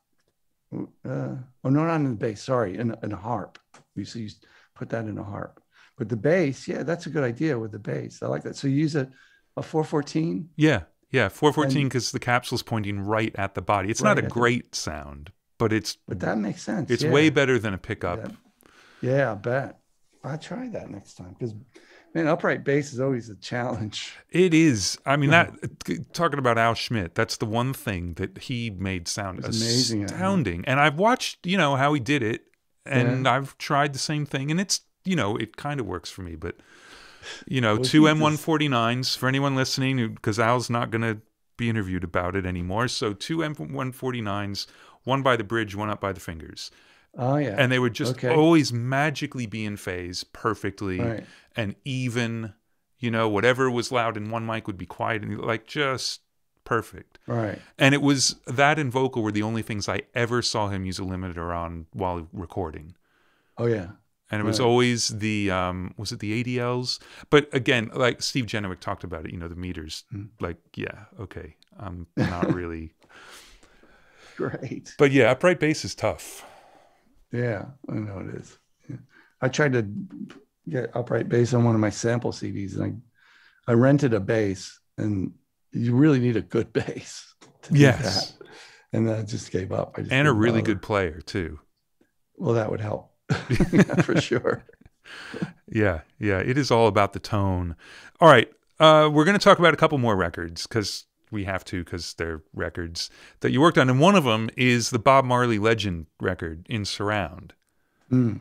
Uh, oh no, not in the bass. Sorry, in, a- in a harp. We used to use, put that in a harp. But the bass, yeah, that's a good idea with the bass. I like that. So you use a a four fourteen. Yeah, yeah. 414 because the capsule's pointing right at the body. It's not a at the- great sound, but it's But that makes sense. it's yeah. way better than a pickup. Yeah. Yeah, I bet. I'll try that next time because, man, upright bass is always a challenge. It is. I mean, that talking about Al Schmitt, that's the one thing that he made sound amazing astounding. And I've watched, you know, how he did it, and I've tried the same thing, and it's, you know, it kind of works for me. But, you know, Well, two he M149s for anyone listening, because Al's not going to be interviewed about it anymore. So two M149s, one by the bridge, one up by the fingers, Oh yeah, and they would just Okay. always magically be in phase perfectly right. and even you know whatever was loud in one mic would be quiet and like just perfect Right. and it was that and vocal were the only things i ever saw him use a limiter on while recording Oh yeah. And it was Right. always the um, was it the ADLs? But again, like Steve Genewick talked about it, you know, the meters. Hmm. Like, yeah, okay, I'm not really. Great. But yeah, upright bass is tough. Yeah, I know it is. Yeah. I tried to get upright bass on one of my sample CDs, and I I rented a bass, and you really need a good bass. To do Yes. that. And then I just gave up. Just And a really bother. good player too. Well, that would help Yeah, for sure. Yeah, yeah, it is all about the tone. All right, uh, we're going to talk about a couple more records because we have to because they're records that you worked on, and one of them is the Bob Marley Legend record in surround. Mm.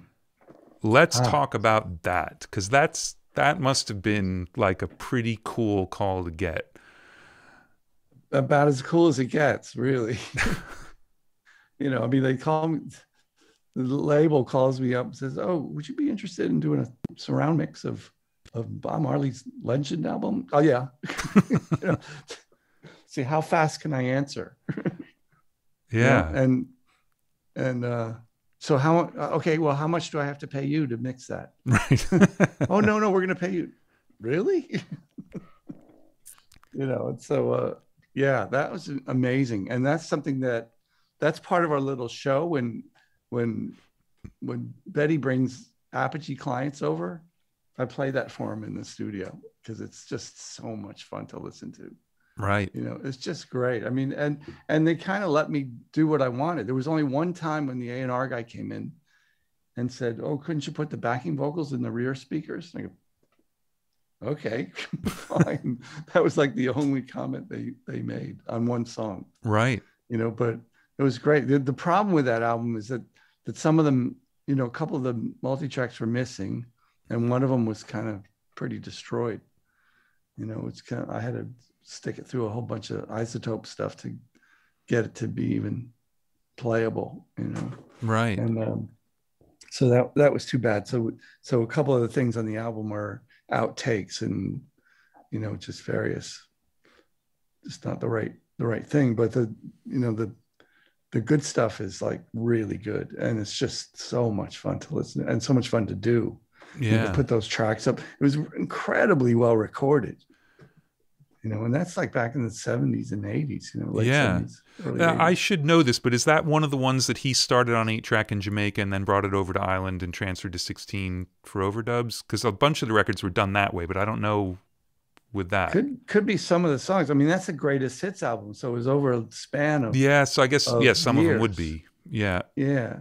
Let's Ah. talk about that because that's that must have been like a pretty cool call to get. About as cool as it gets, really. you know, I mean, they call me. The label calls me up and says, "Oh, would you be interested in doing a surround mix of of Bob Marley's Legend album?" Oh yeah. You know, see how fast can I answer? You know, Yeah, and and uh, so how? Okay, well, how much do I have to pay you to mix that? right. oh no, no, we're gonna pay you. Really? you know, and so uh, yeah, that was amazing, and that's something that that's part of our little show when when when Betty brings Apogee clients over, I play that for them in the studio because it's just so much fun to listen to. Right. you know it's just great. I mean and and they kind of let me do what i wanted. There was only one time when the a&r guy came in and said oh couldn't you put the backing vocals in the rear speakers? And i go okay. Fine. That was like the only comment they they made on one song. Right. you know but it was great. The, the problem with that album is that that some of them you know a couple of the multi-tracks were missing and one of them was kind of pretty destroyed. You know it's kind of i had to stick it through a whole bunch of iZotope stuff to get it to be even playable you know? Right. and um, so that that was too bad. So so a couple of the things on the album are outtakes and you know just various just not the right the right thing. But the you know the the good stuff is like really good and it's just so much fun to listen to and so much fun to do yeah. to put those tracks up it was incredibly well recorded you know and that's like back in the 70s and 80s you know late Yeah. 70s, early Uh, 80s. I should know this, but is that one of the ones that he started on eight track in Jamaica and then brought it over to Ireland and transferred to sixteen for overdubs? Because a bunch of the records were done that way, but I don't know with that. could could be some of the songs. I mean, that's the greatest hits album, so it was over a span of yeah, so I guess of yeah, some of them would be. Yeah, yeah.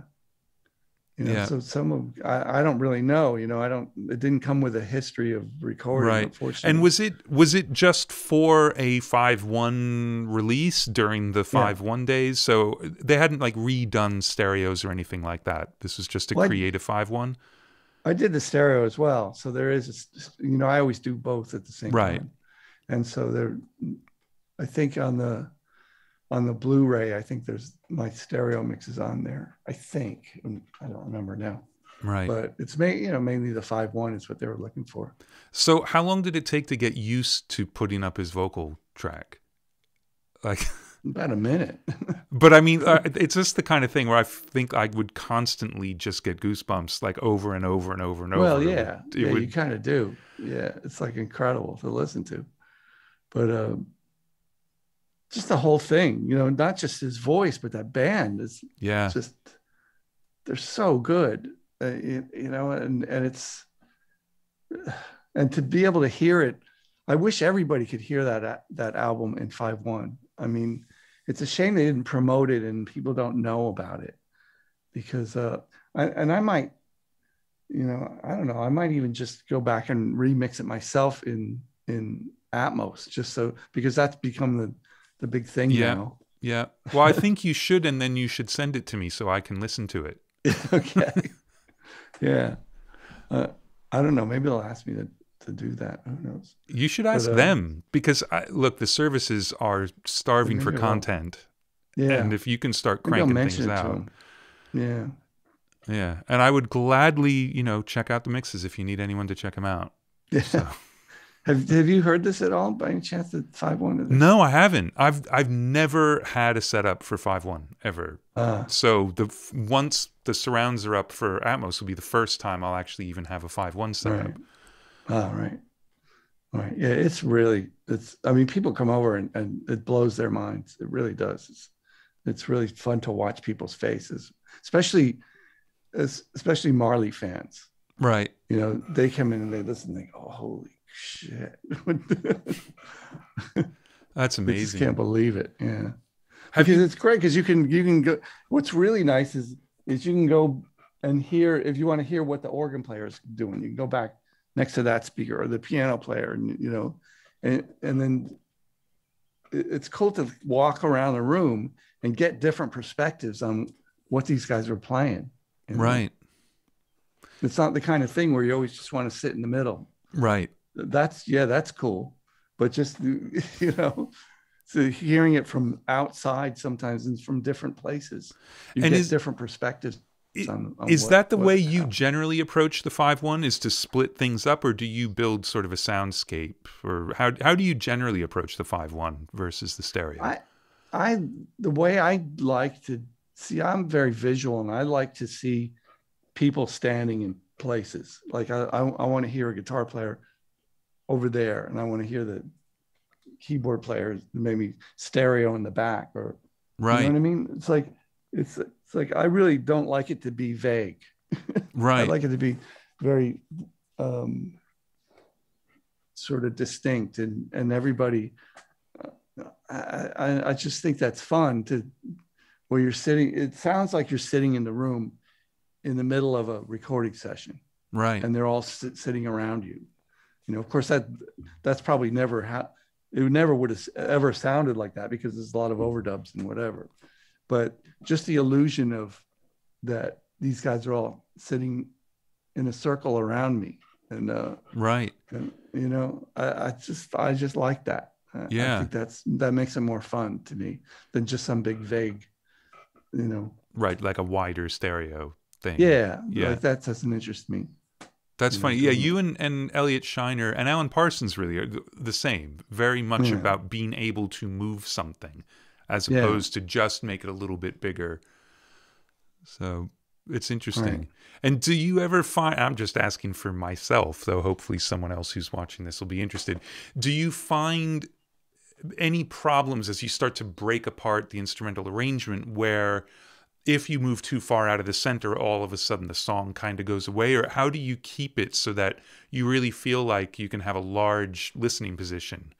You know, Yeah. so some of I, I don't really know. You know, I don't. It didn't come with a history of recording, Right. unfortunately. and was it was it just for a five one release during the five one days? So they hadn't like redone stereos or anything like that. This was just to Well, a five one. I did the stereo as well, so there is, a you know, I always do both at the same Right. time, and so there, I think on the on the Blu-ray, I think there's my stereo mixes on there. I think I don't remember now, Right. but it's ma- you know mainly the five one is what they were looking for. So how long did it take to get used to putting up his vocal track? Like, About a minute. but I mean, uh, it's just the kind of thing where I think I would constantly just get goosebumps, like over and over and over and over. well, It yeah, would- it yeah, you kind of do. Yeah, it's like incredible to listen to, but uh, just the whole thing, you know, not just his voice, but that band is yeah, just they're so good, uh, you, you know, and and it's and to be able to hear it, I wish everybody could hear that that album in five one. I mean, it's a shame they didn't promote it and people don't know about it because uh, I, and I might, you know, I don't know, I might even just go back and remix it myself in in Atmos just so because that's become the the big thing Yeah. now. yeah. Well, I think you should, and then you should send it to me so I can listen to it. okay. yeah. Uh, I don't know. Maybe they'll ask me to, to do that. Who knows? You should ask uh, them because I, look, the services are starving for Maybe I will. content, Yeah. and if you can start cranking things out. Yeah. yeah. And I would gladly, you know, check out the mixes if you need anyone to check them out. Yeah. So. Have Have you heard this at all by any chance? The five one. No, I haven't. I've I've never had a setup for five one ever. Uh, So the once the surrounds are up for Atmos will be the first time I'll actually even have a five one setup. right. Oh, right. Right. Yeah, it's really. It's. I mean, people come over and, and it blows their minds. It really does. It's. It's really fun to watch people's faces, especially, especially Marley fans. Right. You know, they come in and they listen. They go, "Holy shit!" That's They just amazing. can't believe it. Yeah. Have because you- it's great because you can you can go what's really nice is is you can go and hear if you want to hear what the organ player is doing you can go back next to that speaker or the piano player and you know and and then it's cool to walk around the room and get different perspectives on what these guys are playing you know? Right. it's not the kind of thing where you always just want to sit in the middle Right. that's yeah that's cool but just you know so hearing it from outside sometimes and from different places you And get is- different perspectives I- on, on Is what- that the what way you happens. generally approach the five one? Is to split things up, or do you build sort of a soundscape, or how how do you generally approach the five one versus the stereo? i i the way i like to see i'm very visual and i like to see people standing in places like i i, I want to hear a guitar player over there and i want to hear the keyboard player maybe stereo in the back or right. You know what I mean? It's like it's it's like I really don't like it to be vague. right. I like it to be very um, sort of distinct, and and everybody. uh, I, I I just think that's fun to where you're sitting. It sounds like you're sitting in the room in the middle of a recording session, right. and they're all sit, sitting around you. You know, of course that that's probably never ha- it never would have ever sounded like that because there's a lot of overdubs and whatever. But just the illusion of that these guys are all sitting in a circle around me, and, uh, right. and you know, I, I just I just like that. I- Yeah. I think that's that makes it more fun to me than just some big vague, you know. Right. Like a wider stereo thing. Yeah, Yeah. like that doesn't interest me. That's you know, funny. Yeah, you and, and Elliot Scheiner and Alan Parsons really are the same. Very much Yeah. about being able to move something as Yeah. opposed to just make it a little bit bigger. So it's interesting. Right. And do you ever find, I'm just asking for myself, though hopefully someone else who's watching this will be interested. Do you find any problems as you start to break apart the instrumental arrangement where if you move too far out of the center, all of a sudden the song kind of goes away? Or how do you keep it so that you really feel like you can have a large listening position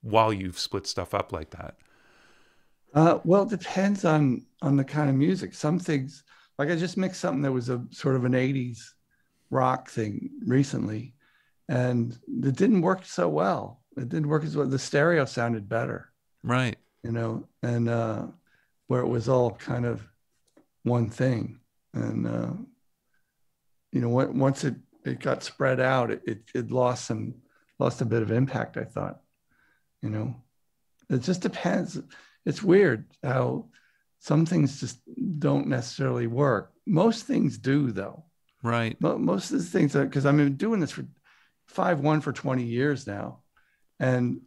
while you've split stuff up like that? Uh, well, it depends on on the kind of music. Some things, like I just mixed something that was a sort of an '80s rock thing recently, and it didn't work so well. It didn't work as well. The stereo sounded better, Right. you know, and uh, where it was all kind of one thing, and uh, you know, once it it got spread out, it, it it lost some lost a bit of impact. I thought, you know, it just depends. It's weird how some things just don't necessarily work. Most things do, though. Right. Mo- Most of the things, because I've been doing this for five one for twenty years now, and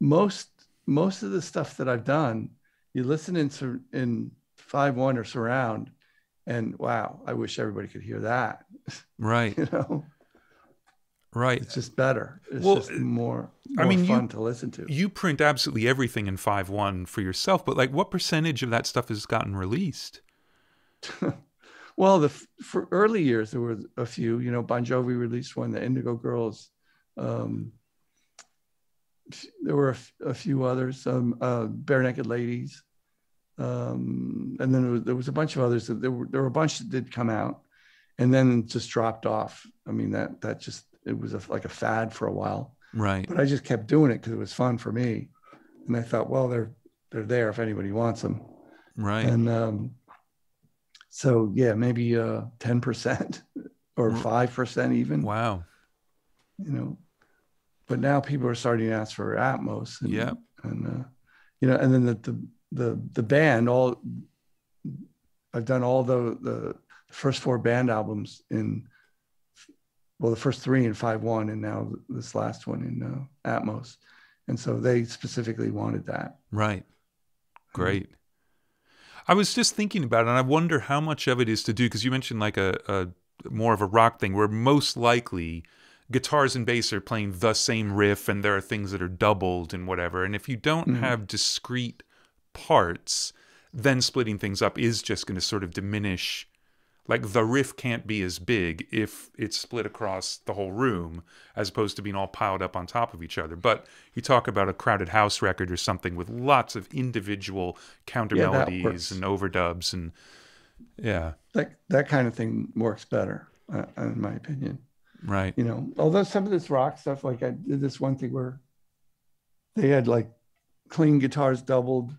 most most of the stuff that I've done, you listen in in five one or surround, and wow, I wish everybody could hear that. Right. You know, Right. it's just better. It's Well, just more, I more mean, you- fun to listen to. You print absolutely everything in 5.1 for yourself, but like what percentage of that stuff has gotten released? Well, the for early years there were a few. You know, Bon Jovi released one, the Indigo Girls. Um, there were a, f- a few others, um, uh, Barenaked Ladies, um, and then there was, there was a bunch of others. That there were there were a bunch that did come out, and then just dropped off. I mean that that just it was a, like a fad for a while. Right. But I just kept doing it because it was fun for me, and I thought, well, they're they're there if anybody wants them. Right. And um, so, yeah, maybe uh, 10% or Mm. 5% even, wow. you know. But now people are starting to ask for Atmos. And, Yeah. And, uh, you know, and then the, the, the, the band, all, I've done all the, the first four band albums in well, the first three in five one, and now this last one in uh, Atmos, and so they specifically wanted that. Right. Great. I was just thinking about it, and I wonder how much of it is to do because you mentioned like a, a more of a rock thing, where most likely guitars and bass are playing the same riff, and there are things that are doubled and whatever. And if you don't Mhm. have discrete parts, then splitting things up is just going to sort of diminish. Like the riff can't be as big if it's split across the whole room as opposed to being all piled up on top of each other. But you talk about a crowded house record or something with lots of individual counter Yeah, melodies and overdubs and yeah, That that kind of thing works better, uh, in my opinion. right. you know although some of this rock stuff like i did this one thing where they had like clean guitars doubled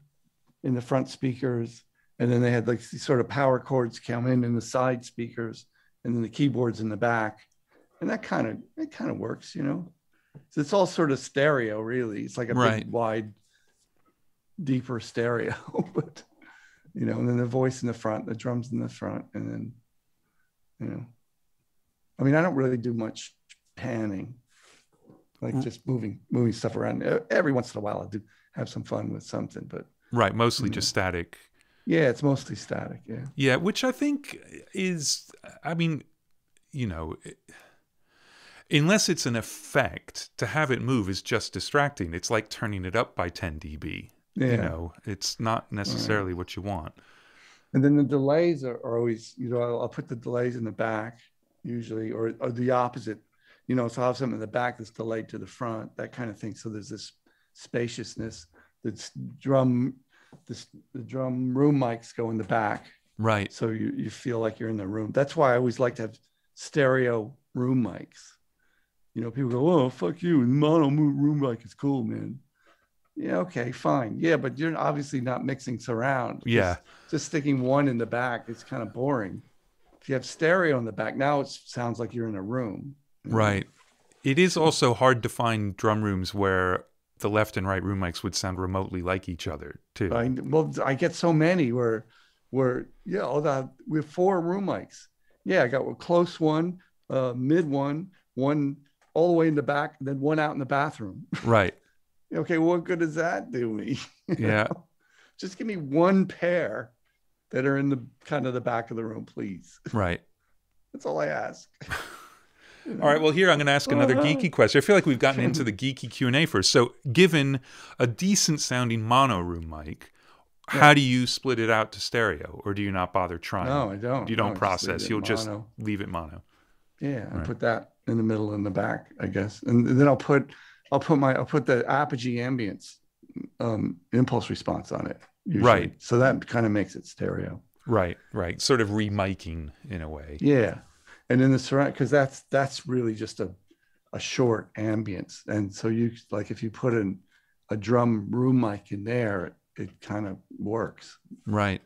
in the front speakers and then they had like these sort of power chords coming in in the side speakers and then the keyboards in the back and that kind of it kind of works you know so it's all sort of stereo really it's like a Right. big wide deeper stereo but you know and then the voice in the front the drums in the front and then you know I mean, I don't really do much panning, like Mm. just moving moving stuff around. Every once in a while, I do have some fun with something, but Right, mostly Mhm. just static. Yeah, it's mostly static. Yeah, Yeah, which I think is, I mean, you know, unless it's an effect, to have it move is just distracting. It's like turning it up by 10 dB. yeah. You know, it's not necessarily what you want. And then the delays are, are always, you know, I'll, I'll put the delays in the back usually, or or the opposite. You know, so I'll have something in the back that's delayed to the front, that kind of thing. So there's this spaciousness. That's drum, this the drum room mics go in the back. Right. so you, you feel like you're in the room. That's why I always like to have stereo room mics. You know, people go, "Oh, fuck you!" Mono room mic is cool, man. Yeah, okay, fine. Yeah, but you're obviously not mixing surround. Yeah. just, just sticking one in the back is kind of boring. If you have stereo in the back, now it sounds like you're in a room. Right. It is also hard to find drum rooms where the left and right room mics would sound remotely like each other, too. I well, I get so many where, where yeah, all that we have four room mics. Yeah, I got a close one, uh, mid one, one all the way in the back, and then one out in the bathroom. Right. okay, what good does that do me? Yeah. know? just give me one pair that are in the kind of the back of the room, please. Right. That's all I ask. All right. Well, here I'm going to ask another geeky question. I feel like we've gotten into the geeky Q and A first. So, given a decent sounding mono room mic, how do you split it out to stereo, or do you not bother trying? no, I don't. you don't just leave process. it You'll just leave it mono. Yeah, I Right. put that in the middle and the back, I guess, and then I'll put I'll put my I'll put the Apogee ambience um, impulse response on it. Usually. Right. So that kind of makes it stereo. Right. Right. Sort of remiking in a way. Yeah, and then the surround because that's that's really just a a short ambience, and so you like if you put in a drum room mic in there, it, it kind of works. Right.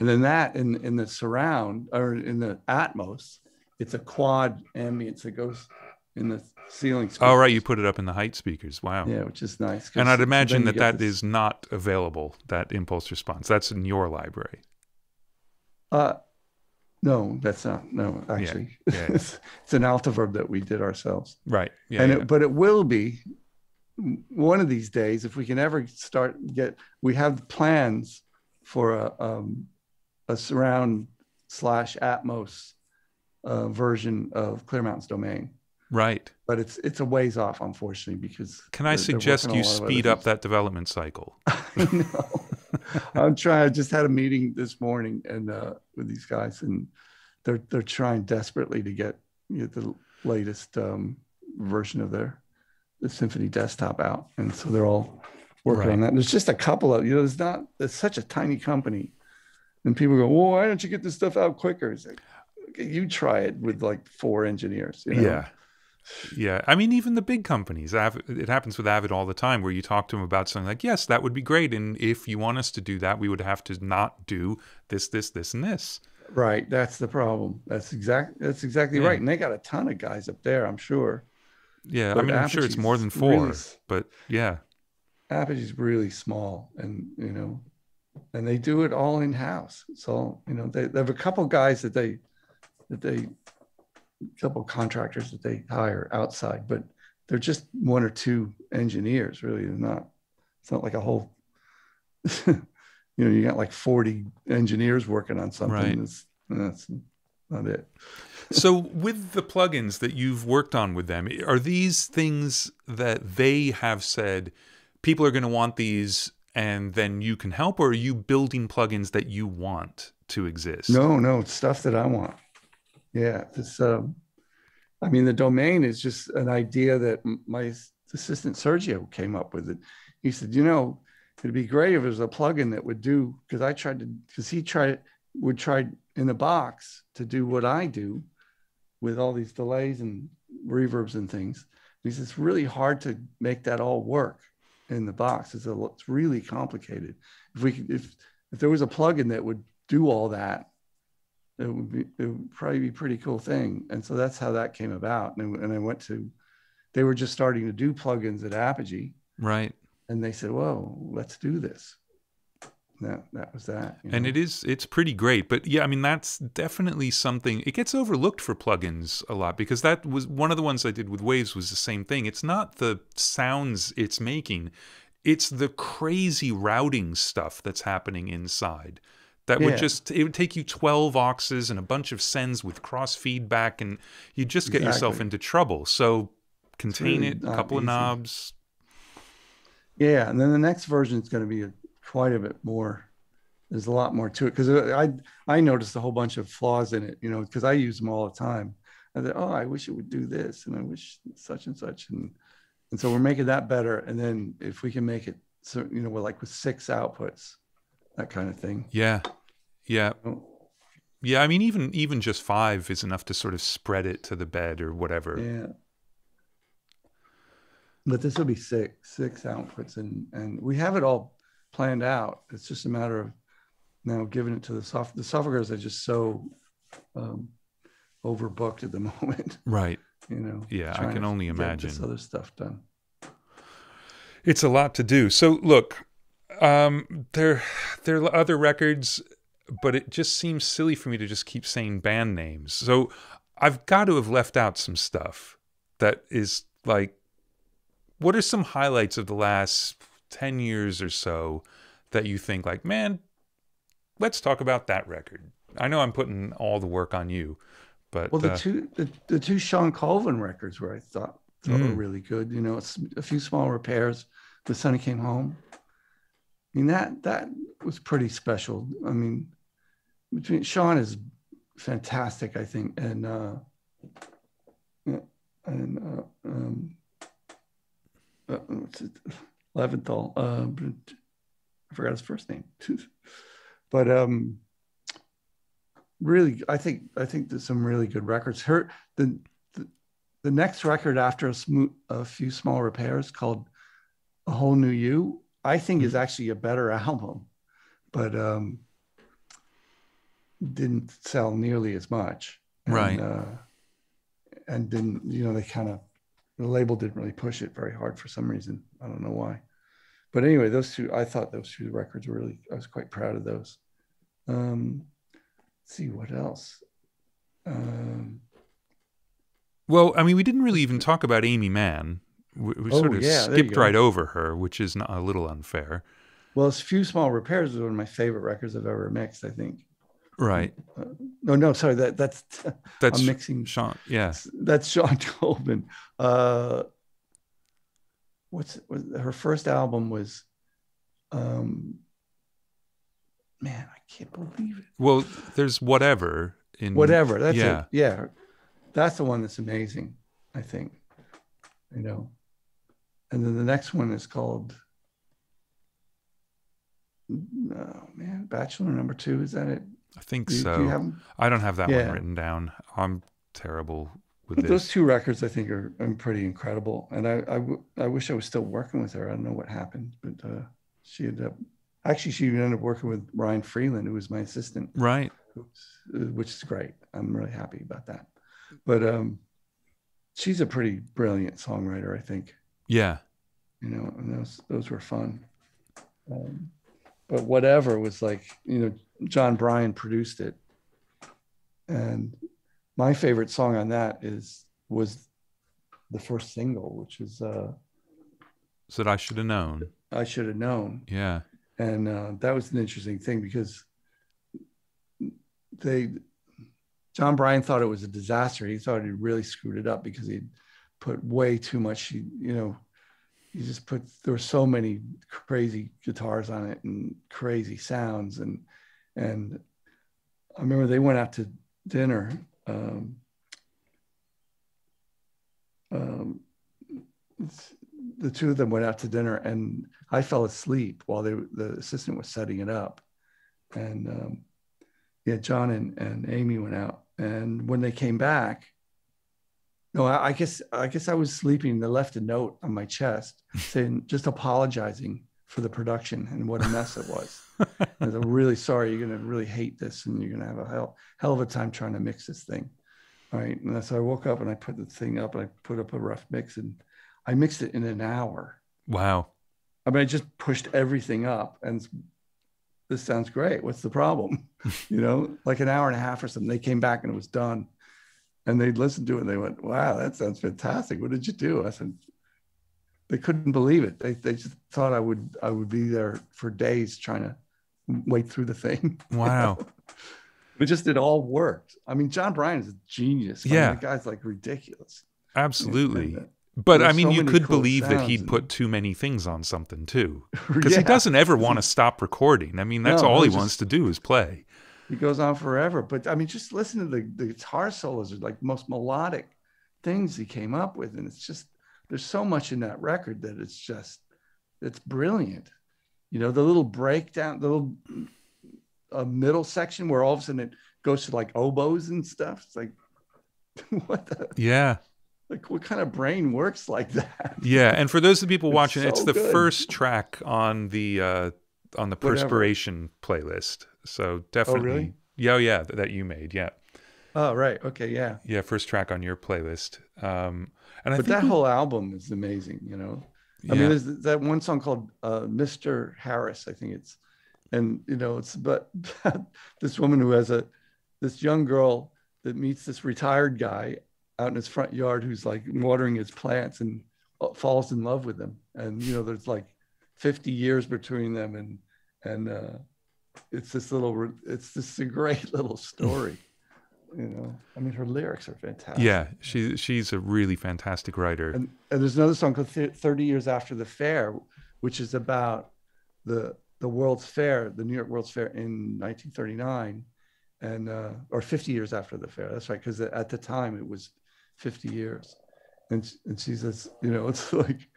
And then that in in the surround or in the Atmos, it's a quad ambience that goes in the ceiling. Oh, right. You put it up in the height speakers. Wow. Yeah, which is nice And I'd imagine that that this- is not available. That impulse response. That's in your library. Uh, no, that's not. No, actually, yeah. it's, it's an Altiverb that we did ourselves. Right. Yeah. and yeah. it, but it will be one of these days if we can ever start get. We have plans for a um, a surround slash Atmos uh, version of Clearmountain's domain. right. But it's it's a ways off, unfortunately, because Can I they're- they're suggest you a lot of other speed up that development cycle? no. I'm trying. I just had a meeting this morning and uh, with these guys, and they're they're trying desperately to get, get the latest um, version of their the Symphony desktop out, and so they're all working on Right. that. There's just a couple of you know. It's not. It's such a tiny company, and people go, "Well, why don't you get this stuff out quicker?" It's like, you try it with like four engineers. You know? Yeah. Yeah. I mean, even the big companies, it happens with Avid all the time where you talk to them about something like, yes, that would be great. And if you want us to do that, we would have to not do this, this, this, and this. Right. That's the problem. That's exact. That's exactly Yeah. right. And they got a ton of guys up there. I'm sure. Yeah. I But mean, I'm sure it's more than four, really but yeah. Apogee's really small, and you know, and they do it all in house. So you know, they, they have a couple guys that they that they couple contractors that they hire outside, but they're just one or two engineers. Really, they're not. It's not like a whole. you know, you got like forty engineers working on something. Right. That's, that's not it. so with the plugins that you've worked on with them are these things that they have said people are going to want these and then you can help or are you building plugins that you want to exist No, no, it's stuff that I want. Yeah, this. Um, I mean, the domain is just an idea that my assistant Sergio came up with. It. He said, you know, it'd be great if there was a plugin that would do because I tried to because he tried would try in the box to do what I do with all these delays and reverbs and things. He says it's really hard to make that all work in the box. It's a, it's really complicated. If we could, if if there was a plugin that would do all that, it would be it would probably be a pretty cool thing. And so that's how that came about. And, and I went to, they were just starting to do plugins at Apogee, right and they said, "Whoa, let's do this." That that was that. you and it is it's pretty great but yeah i mean that's definitely something it gets overlooked for plugins a lot because that was one of the ones i did with waves was the same thing it's not the sounds it's making it's the crazy routing stuff that's happening inside that would just it would take you 12 auxes and a bunch of sends with cross feedback and you'd just get yourself into trouble so contain really it a couple of knobs Yeah, and then the next version is going to be a, quite a bit more. There's a lot more to it because uh, I I noticed a whole bunch of flaws in it, you know, because I use them all the time. I thought, oh, I wish it would do this, and I wish such and such, and and so we're making that better. And then if we can make it, so you know, with like with six outputs, that kind of thing. yeah yeah Oh, Yeah, I mean, even even just five is enough to sort of spread it to the bed or whatever. Yeah. But this will be six six outputs, and and we have it all planned out. It's just a matter of now giving it to the soft. The softwares are just so um, overbooked at the moment. Right. You know. Yeah, I can only imagine. this other stuff done. It's a lot to do. So look, um, there there are other records, but it just seems silly for me to just keep saying band names. So I've got to have left out some stuff that is like, what are some highlights of the last ten years or so that you think like, man, let's talk about that record. I know I'm putting all the work on you, but Well, the uh, two the, the two Shawn Colvin records where I thought, thought were Mm. really good. You know, it's a few small repairs. The Sunny came home. I mean that that was pretty special. I mean, between Shawn is fantastic, I think, and uh, and uh, um, uh, what's it? Leventhal. Uh, I forgot his first name, but um, really, I think I think there's some really good records. Her the the, the next record after a, smooth, a few small repairs called "A Whole New You," I think is actually a better album, but um, didn't sell nearly as much. And, Right. Uh, and didn't you know they kind of the label didn't really push it very hard for some reason. I don't know why. But anyway, those two I thought those two records were really I was quite proud of those. Um, let's see what else. Um, Well, I mean, we didn't really even talk about Aimee Mann. We, we Oh, sort of yeah, skipped right over her, which is not, a little unfair. well, it's few small repairs is one of my favorite records I've ever mixed. I think. Right. No, no, sorry. That that's That's I'm mixing. Shawn. Yeah. That's Shawn Goldman. Uh, what's was her first album was, um, man, I can't believe it. Well, there's whatever in Whatever. That's yeah. it. Yeah, that's the one that's amazing. I think. You know, and then the next one is called. Oh man, Bachelor number two. Is that it? I think Do, so. do you have 'em? I don't have that Yeah. one written down. I'm terrible with But those two records, I think, are, are pretty incredible. And I, I, w- I wish I was still working with her. I don't know what happened, but uh, she ended up, actually, she ended up working with Ryan Freeland, who was my assistant, Right. which is great. I'm really happy about that. But um, she's a pretty brilliant songwriter, I think. Yeah. You know, and those those were fun. Um, but whatever was like, you know, Jon Brion produced it, and my favorite song on that is was the first single, which is uh, Said I should have known. "I Should Have Known," Yeah. and uh, that was an interesting thing because they Jon Brion thought it was a disaster. He thought he'd really screwed it up because he'd put way too much. You know, he just put there were so many crazy guitars on it and crazy sounds and and I remember they went out to dinner. Um, um, the two of them went out to dinner and I fell asleep while they the assistant was setting it up. And um, yeah, John and, and Amy went out. And when they came back, no, I, I guess I guess I was sleeping. They left a note on my chest saying just apologizing for the production and what a mess it was. I was really sorry. You're gonna really hate this, and you're gonna have a hell hell of a time trying to mix this thing. All right. And so I woke up and I put the thing up and I put up a rough mix and I mixed it in an hour. Wow. I mean, I just pushed everything up and this sounds great. What's the problem? you know, like an hour and a half or something. They came back and it was done. And they listened to it and they went, wow, that sounds fantastic. What did you do? I said, they couldn't believe it. They, they just thought I would I would be there for days trying to wait through the thing. Wow. but just it all worked. I mean, Jon Brion is a genius. I mean, Yeah. the guy's like ridiculous. Absolutely. Uh, But I mean, so you could cool believe that he'd and- put too many things on something too. Because he doesn't ever want to stop recording. I mean, that's No, all he he'll wants to do is play. He goes on forever. But I mean, just listen to the, the guitar solos are like most melodic things he came up with. And it's just there's so much in that record that it's just it's brilliant. You know, the little breakdown, the little uh, middle section where all of a sudden it goes to like oboes and stuff. It's like what the Yeah. like what kind of brain works like that? Yeah. And for those of the people watching, it's so the good. first track on the uh on the Whatever. perspiration playlist. So definitely really? Yeah, oh, yeah, that, that you made. Yeah. Oh, right. Okay. Yeah. Yeah, first track on your playlist. Um and I But that we- whole album is amazing, you know. I yeah. mean, there's that one song called uh, "Mr. Harris," I think it's, and you know, it's about this woman who has a this young girl that meets this retired guy out in his front yard who's like watering his plants and uh, falls in love with him, and you know, there's like 50 years between them, and and uh, it's this little, it's this a great little story, you know. I mean, her lyrics are fantastic. yeah, she she's a really fantastic writer. And, and there's another song called Thir- 30 Years After the Fair, which is about the the World's Fair, the New York World's Fair in 1939, and uh, or 50 years after the fair. That's right, because at the time it was 50 years. And and she says, you know, it's like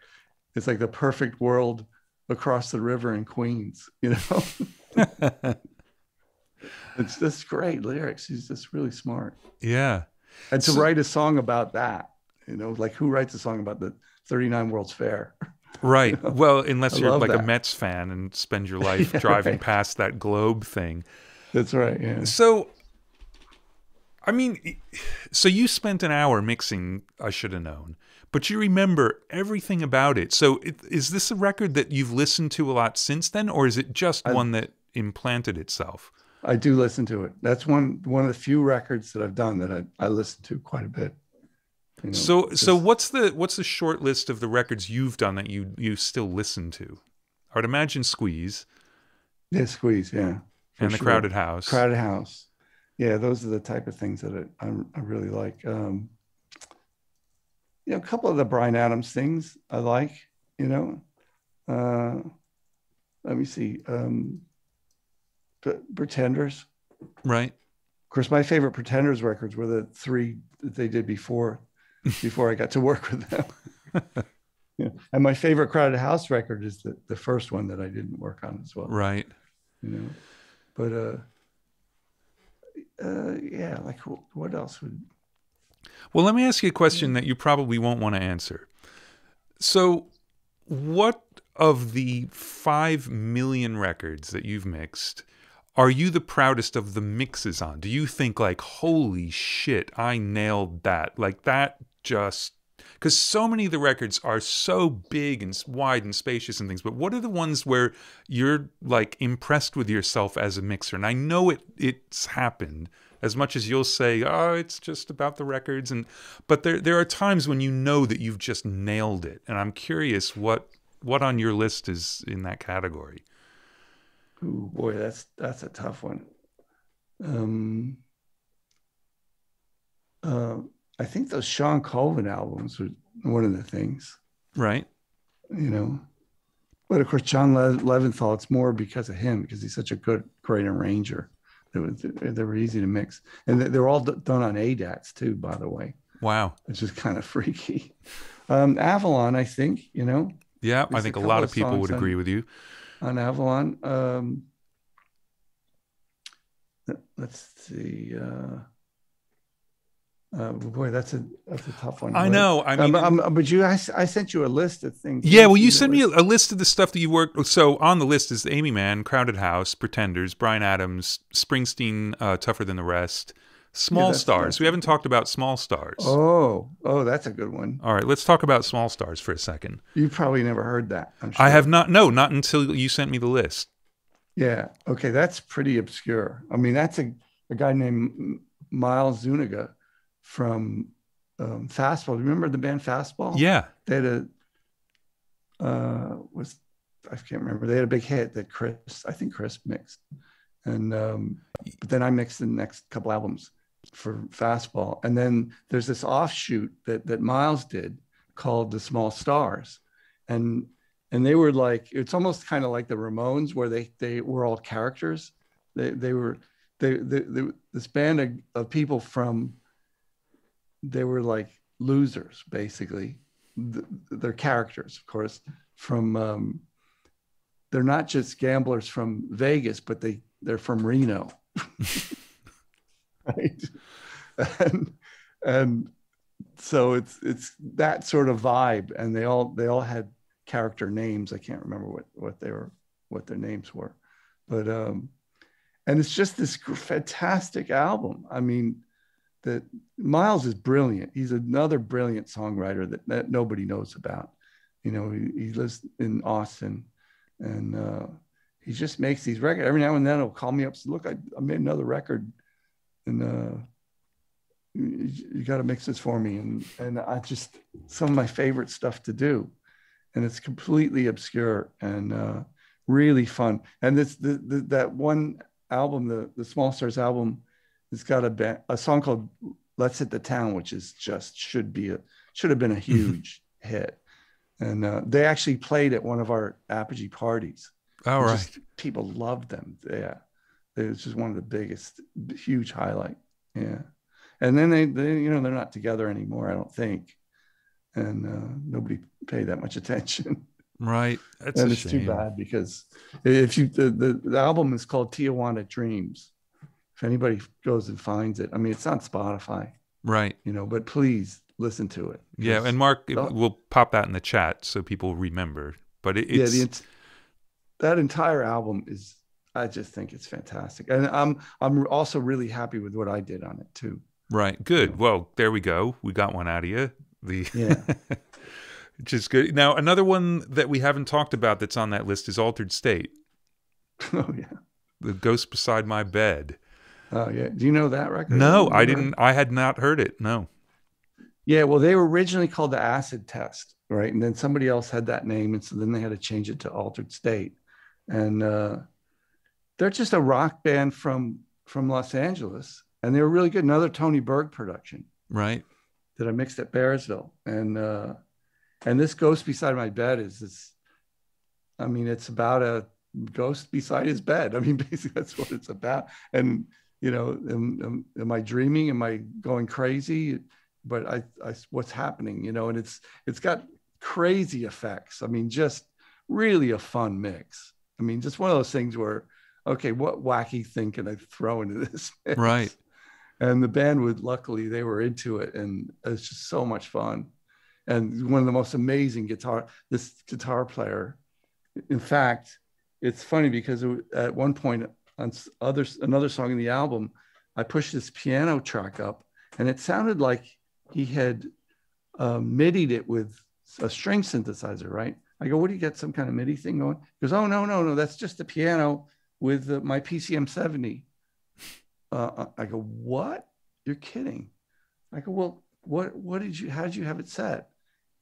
it's like the perfect world across the river in Queens. You know, it's just great lyrics. He's just really smart. yeah. And to So- write a song about that, you know, like who writes a song about the 39 World's Fair? Right. Well, unless I you're like a. Mets fan and spend your life Yeah, driving right. past that globe thing. That's right. Yeah. So, I mean, so you spent an hour mixing I Should Have Known, but you remember everything about it. So, it, is this a record that you've listened to a lot since then, or is it just I- one that implanted itself? I do listen to it. That's one one of the few records that I've done that I, I listen to quite a bit. You know, So, so what's the what's the short list of the records you've done that you you still listen to? I would imagine Squeeze yeah, squeeze, yeah. and the. Crowded House. Crowded House. Yeah, those are the type of things that I, I, I really like. Um, you know, a couple of the Bryan Adams things I like, you know. Uh, let me see. Um, Pretenders. right. Of course, my favorite Pretenders records were the three that they did before, before I got to work with them. yeah. And my favorite Crowded House record is the, the first one that I didn't work on as well. Right. You know, but uh, uh, yeah, like what else would? Well, let me ask you a question that you probably won't want to answer. So, what of the 5 million records that you've mixed are you the proudest of the mixes on? Do you think, like, holy shit, I nailed that? Like, that just because so many of the records are so big and wide and spacious and things but what are the ones where you're like impressed with yourself as a mixer and i know it it's happened as much as you'll say oh it's just about the records and but there there are times when you know that you've just nailed it and i'm curious what what on your list is in that category Oh boy, that's that's a tough one. Um, uh, I think those Shawn Colvin albums were one of the things, right you know. But of course, John Le- Leventhal, it's more because of him, because he's such a good, great arranger. They were, they were easy to mix. And they- they're all done on ADATs too, by the way, wow which is kind of freaky. Um, Avalon, I think, you know, yeah i think a lot of people would songs on- agree with you on Avalon. Um, let- let's see. Uh, uh, boy, that's a that's a tough one. i But- know i mean um, um, but you, I sent you a list of things. Yeah, well, you sent me a, a list of the stuff that you worked. So on the list is Aimee Mann, Crowded House, Pretenders, Bryan Adams, Springsteen, uh, Tougher Than the Rest, Small that's- Stars. that's- we haven't talked about Small Stars. Oh, oh, that's a good one. All right, let's talk about Small Stars for a second. You probably never heard that. I'm sure. I have not. No, not until you sent me the list. Yeah. Okay, that's pretty obscure. I mean, that's a, a guy named Miles Zuniga from um, Fastball. Remember the band Fastball? Yeah. they had a uh was I can't remember. They had a big hit that Chris, I think Chris mixed. And um but then I mixed the next couple albums for Fastball. And then there's this offshoot that that Miles did called The Small Stars. And and they were like it's almost kind of like the Ramones where they they were all characters. They they were they, they, they this band of, of people from they were like losers basically th- they're characters, of course, from um, they're not just gamblers from Vegas, but they they're from Reno, right? And and so it's it's that sort of vibe, and they all they all had character names. I can't remember what what they were what their names were, but um, and it's just this fantastic album. I mean, that Miles is brilliant. He's another brilliant songwriter that, that nobody knows about. You know, he, he lives in Austin and uh, he just makes these records. Every now and then he'll call me up and say, look, I, I made another record and uh, you, you got to mix this for me. And, and I just, some of my favorite stuff to do. And it's completely obscure and uh, really fun. And this, the, the, that one album, the, the Small Stars album, it's got a ba- a song called "Let's Hit the Town," which is just should be a should have been a huge hit, and uh, they actually played at one of our Apogee parties. All right. just people loved them. Yeah, it was just one of the biggest, huge highlight. Yeah, and then they, they you know, they're not together anymore. I don't think, and uh, nobody paid that much attention. Right. That's and it's shame. too bad because if you the, the, the album is called Tijuana Dreams. If anybody goes and finds it, I mean, it's on Spotify, Right. you know, but please listen to it. Yeah. And Mark, we'll pop that in the chat so people remember. But it, yeah, it's the, that entire album is, I just think it's fantastic, and I'm I'm also really happy with what I did on it too. right. Good. Well, there we go. We got one out of you. The Yeah. which is good. Now, another one that we haven't talked about that's on that list is Altered State, oh yeah, The Ghost Beside My Bed. Oh yeah. Do you know that record? No, I didn't. I had not heard it. No. Yeah, well, they were originally called the Acid Test, right? And then somebody else had that name, and so then they had to change it to Altered State. And uh, they're just a rock band from from Los Angeles, and they were really good. Another Tony Berg production Right. that I mixed at Bearsville, and uh, and this Ghost Beside My Bed is this. I mean, it's about a ghost beside his bed. I mean, basically, that's what it's about. And you know, am, am, am I dreaming? Am I going crazy? But I, I, what's happening? You know, and it's it's got crazy effects. I mean, just really a fun mix. I mean, just one of those things where, okay, what wacky thing can I throw into this? Mix? Right. and the band would luckily they were into it and it's just so much fun and one of the most amazing guitar this guitar player in fact it's funny because at one point on other another song in the album i pushed this piano track up and it sounded like he had uh, MIDI'd it with a string synthesizer, right? I go, what do you get? Some kind of MIDI thing going? He goes, oh no, no, no, that's just the piano with uh, my PCM 70. Uh, I go, what? You're kidding. I go, well, what, what did you, how did you have it set?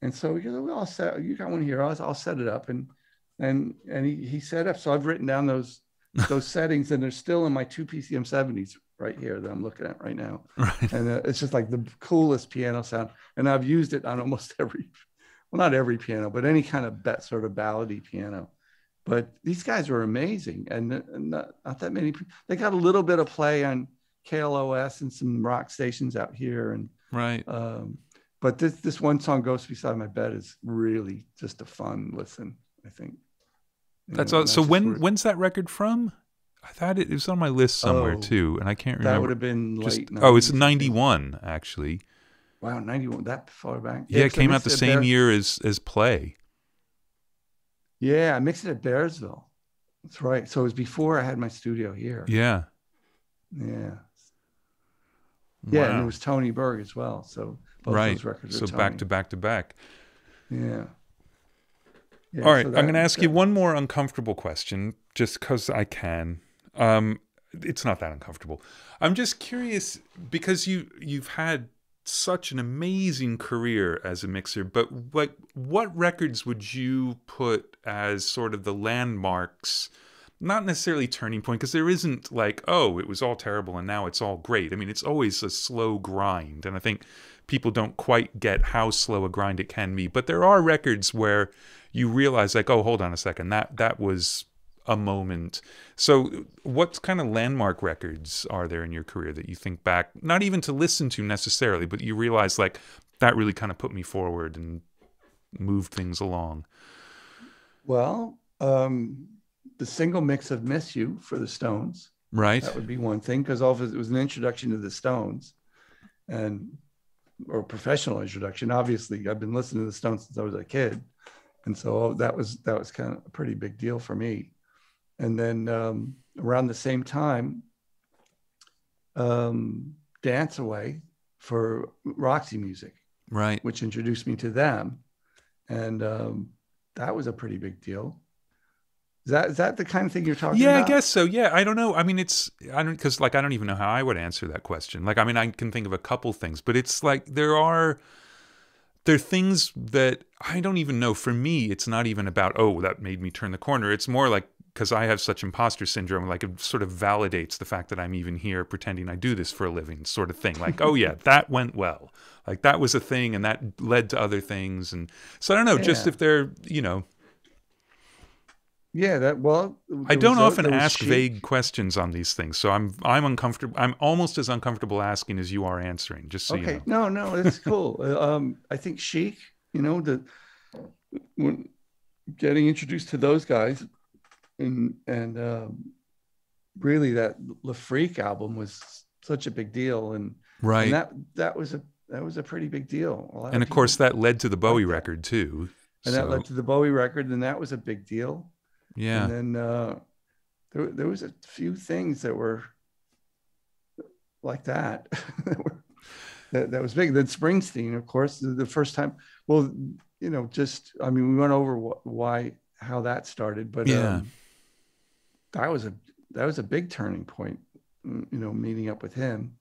And so he goes, well, I'll set, you got one here. I'll, I'll set it up. And, and, and he, he set up. So I've written down those, those settings and they're still in my two PCM 70s right here that I'm looking at right now. Right. And uh, it's just like the coolest piano sound. And I've used it on almost every, well, not every piano, but any kind of bet sort of ballady piano. But these guys were amazing, and, and not, not, that many. They got a little bit of play on KLOS and some rock stations out here, and right. Um, but this this one song, "Ghost Beside My Bed," is really just a fun listen. I think. That's all, so. When worth, when's that record from? I thought it, it was on my list somewhere oh, too, and I can't remember. That would have been Just, late. oh, it's ninety one actually. Wow, ninety one. That far back. Yeah, yeah it came out the same year as as Play. Yeah, I mixed it at Bearsville. That's right. So it was before I had my studio here. Yeah. Yeah. Yeah, wow. and it was Tony Berg as well. So both right. those records so back to back to back. Yeah. Yeah All right, so that, I'm going to ask that, you one more uncomfortable question, just because I can. Um, it's not that uncomfortable. I'm just curious because you you've had such an amazing career as a mixer, but what what records would you put as sort of the landmarks? Not necessarily turning point, because there isn't like, oh, it was all terrible and now it's all great. I mean, it's always a slow grind, and I think people don't quite get how slow a grind it can be. But there are records where you realize, like, oh, hold on a second, that that was a moment. So, what kind of landmark records are there in your career that you think back, not even to listen to necessarily, but you realize like that really kind of put me forward and moved things along? Well, um, the single mix of "Miss You" for the Stones, right? That would be one thing because all of it was an introduction to the Stones, and or professional introduction. Obviously, I've been listening to the Stones since I was a kid, and so that was that was kind of a pretty big deal for me and then um, around the same time, um, Dance Away for Roxy Music, right? Which introduced me to them, and um, that was a pretty big deal. Is that is that the kind of thing you're talking yeah, about? Yeah, I guess so. Yeah, I don't know. I mean, it's I don't because like I don't even know how I would answer that question. Like, I mean, I can think of a couple things, but it's like there are there are things that I don't even know. For me, it's not even about oh that made me turn the corner. It's more like because I have such imposter syndrome, like it sort of validates the fact that I'm even here pretending I do this for a living, sort of thing. Like, oh yeah, that went well. Like that was a thing, and that led to other things. And so I don't know, yeah. just if they're, you know. Yeah, that well. I don't often ask vague questions on these things, so I'm I'm uncomfortable. I'm almost as uncomfortable asking as you are answering. Just so okay. you know. No, no, it's cool. um, I think Chic, you know, the when getting introduced to those guys and and um, really that Le Freak album was such a big deal, and right and that that was a that was a pretty big deal. And of course, that led to the Bowie record too. And so. that led to the Bowie record, and that was a big deal. Yeah. And then uh, there there was a few things that were like that. that, were, that, that was big. Then Springsteen, of course, the, the, first time. Well, you know, just I mean, we went over wh- why how that started, but yeah. Um, that was a that was a big turning point mm, you know meeting up with him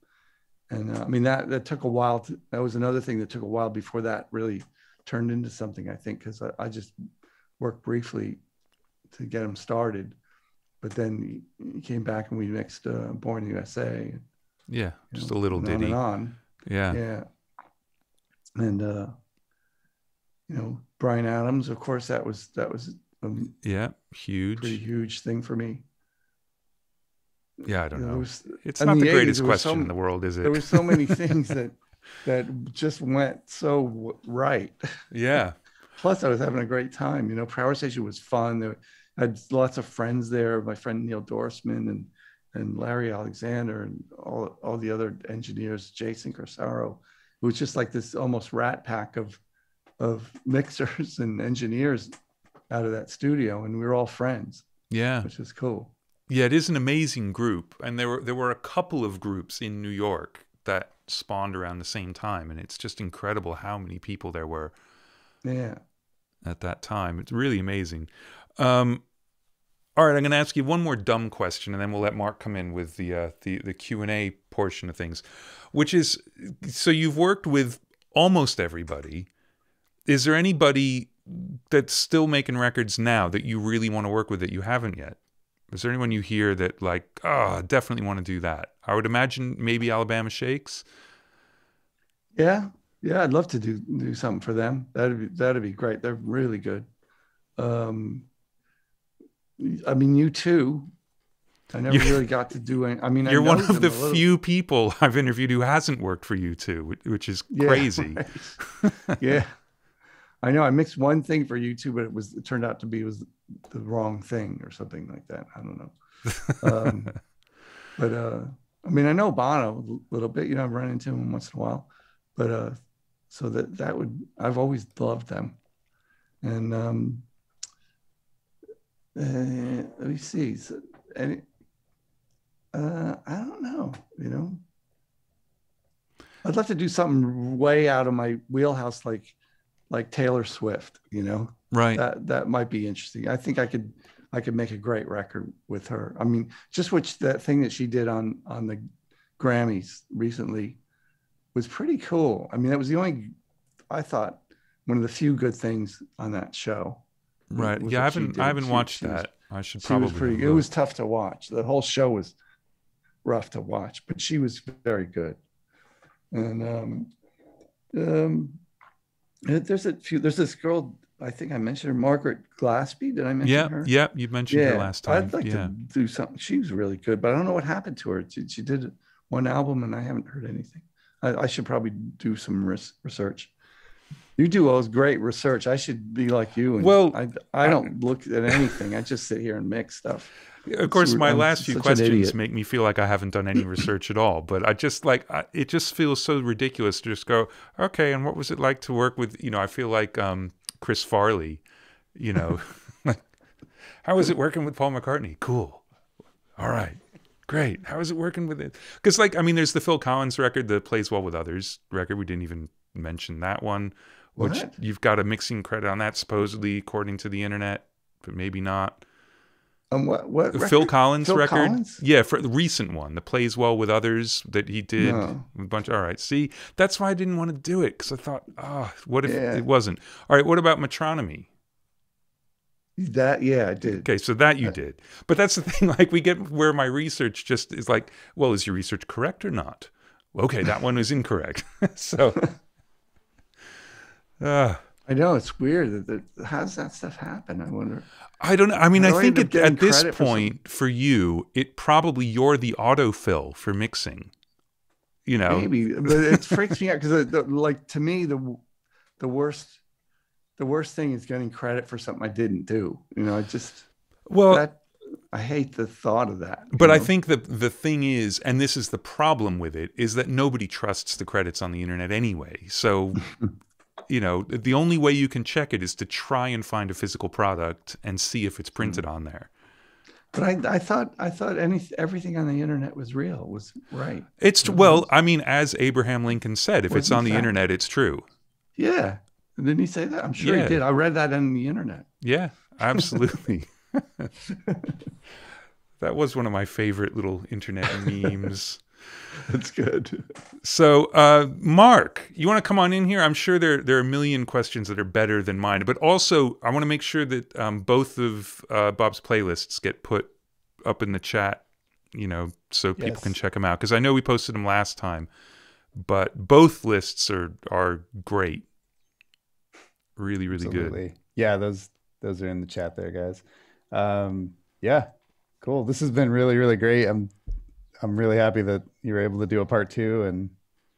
and uh, i mean that that took a while to, that was another thing that took a while before that really turned into something i think because I, I, just worked briefly to get him started but then he, came back and we mixed uh, born usa yeah just know, a little ditty on, and on yeah yeah and uh you know Bryan Adams of course that was that was um, yeah, huge. Pretty huge thing for me. Yeah, I don't you know. know. Was, it's not the, the 80s, greatest question so, in the world, is it? There were so many things that that just went so right. Yeah. Plus, I was having a great time. You know, Power Station was fun. There, I had lots of friends there. My friend Neil Dorfsman and and Larry Alexander and all all the other engineers, Jason Corsaro. It was just like this almost rat pack of of mixers and engineers out of that studio, and we were all friends. Yeah, which is cool. Yeah, it is an amazing group, and there were there were a couple of groups in New York that spawned around the same time, and it's just incredible how many people there were Yeah. at that time. It's really amazing. Um, all right, I'm going to ask you one more dumb question, and then we'll let Mark come in with the uh, the the Q and A portion of things, which is so you've worked with almost everybody. Is there anybody that's still making records now that you really want to work with that you haven't yet? Is there anyone you hear that like, oh, definitely want to do that? I would imagine maybe Alabama Shakes. Yeah. Yeah. I'd love to do do something for them. That'd be that'd be great. They're really good. Um I mean U2. I never You- really got to do any I mean You're one of the them a little- few people I've interviewed who hasn't worked for U2, which- is Yeah, crazy. right. yeah. I know I mixed one thing for U2, but it was it turned out to be was the wrong thing or something like that. I don't know. Um, but uh I mean I know Bono a little bit, you know, I've run into him once in a while. But uh so that that would I've always loved them. And um let me see. So, any, uh, I don't know, you know. I'd love to do something way out of my wheelhouse, like like Taylor Swift. You know, right. that that might be interesting. I think I could I could make a great record with her. I mean, just which that thing that she did on on the Grammys recently was pretty cool. I mean, that was the only I thought one of the few good things on that show. Right. Yeah, I haven't. I haven't She- watched she was- that. I should probably. was pretty. It was tough to watch. The whole show was rough to watch, but she was very good. And um, um, there's a few. There's this girl. I think I mentioned her, Margaret Glaspy. Did I mention Yeah, her? yeah. You mentioned her last time. I'd like yeah. to do something. She was really good, but I don't know what happened to her. She, she did one album, and I haven't heard anything. I, I should probably do some res- research. You do all this great research. I should be like you. And Well, I, I don't look at anything. I just sit here and mix stuff. Of course, my I'm last few questions make me feel like I haven't done any research at all. But I just like I, it just feels so ridiculous to just go, okay. And what was it like to work with? You know, I feel like um, Chris Farley. You know, like how was it working with Paul McCartney? Cool. All right. Great. How is it working with it? Because, like, I mean, there's the Phil Collins record, the Plays Well with Others record. We didn't even mention that one, which What? you've got a mixing credit on that, supposedly, according to the internet, but maybe not. Um, what what record? Phil Collins Phil record, Collins? yeah, for the recent one, the plays well with others that he did No. a bunch. All right, see, that's why I didn't want to do it because I thought, ah, what if Yeah. it wasn't? All right, what about Metronomy? That yeah, I did. Okay, so that you Uh, did, but that's the thing. Like, we get where my research just is like, well, is your research correct or not? Okay, that one was incorrect. so, uh, I know it's weird that, that how does that stuff happen? I wonder. I don't know. I mean, I I think at, this credit for point for you, it probably you're the autofill for mixing. You know, Maybe, but it freaks me out because like to me the the worst the worst thing is getting credit for something I didn't do. You know, I just well, that I hate the thought of that. But I think the the thing is, and this is the problem with it, is that nobody trusts the credits on the internet anyway. So, you know, the only way you can check it is to try and find a physical product and see if it's Mm. printed on there. But I, I thought I thought any everything on the internet was real was right. It's well, I mean, as Abraham Lincoln said, if it's on the internet, it's true. Yeah. Didn't he say that? I'm sure Yeah. he did. I read that on the internet. Yeah, absolutely. that was one of my favorite little internet memes. That's good. So, uh, Mark, you want to come on in here? I'm sure there there are a million questions that are better than mine, but also I want to make sure that um, both of uh, Bob's playlists get put up in the chat, you know, so people Yes. can check them out. Because I know we posted them last time, but both lists are are great, really, really good. Yeah, those those are in the chat there, guys. Um, yeah, cool. This has been really, really great. I'm I'm really happy that you were able to do a part two and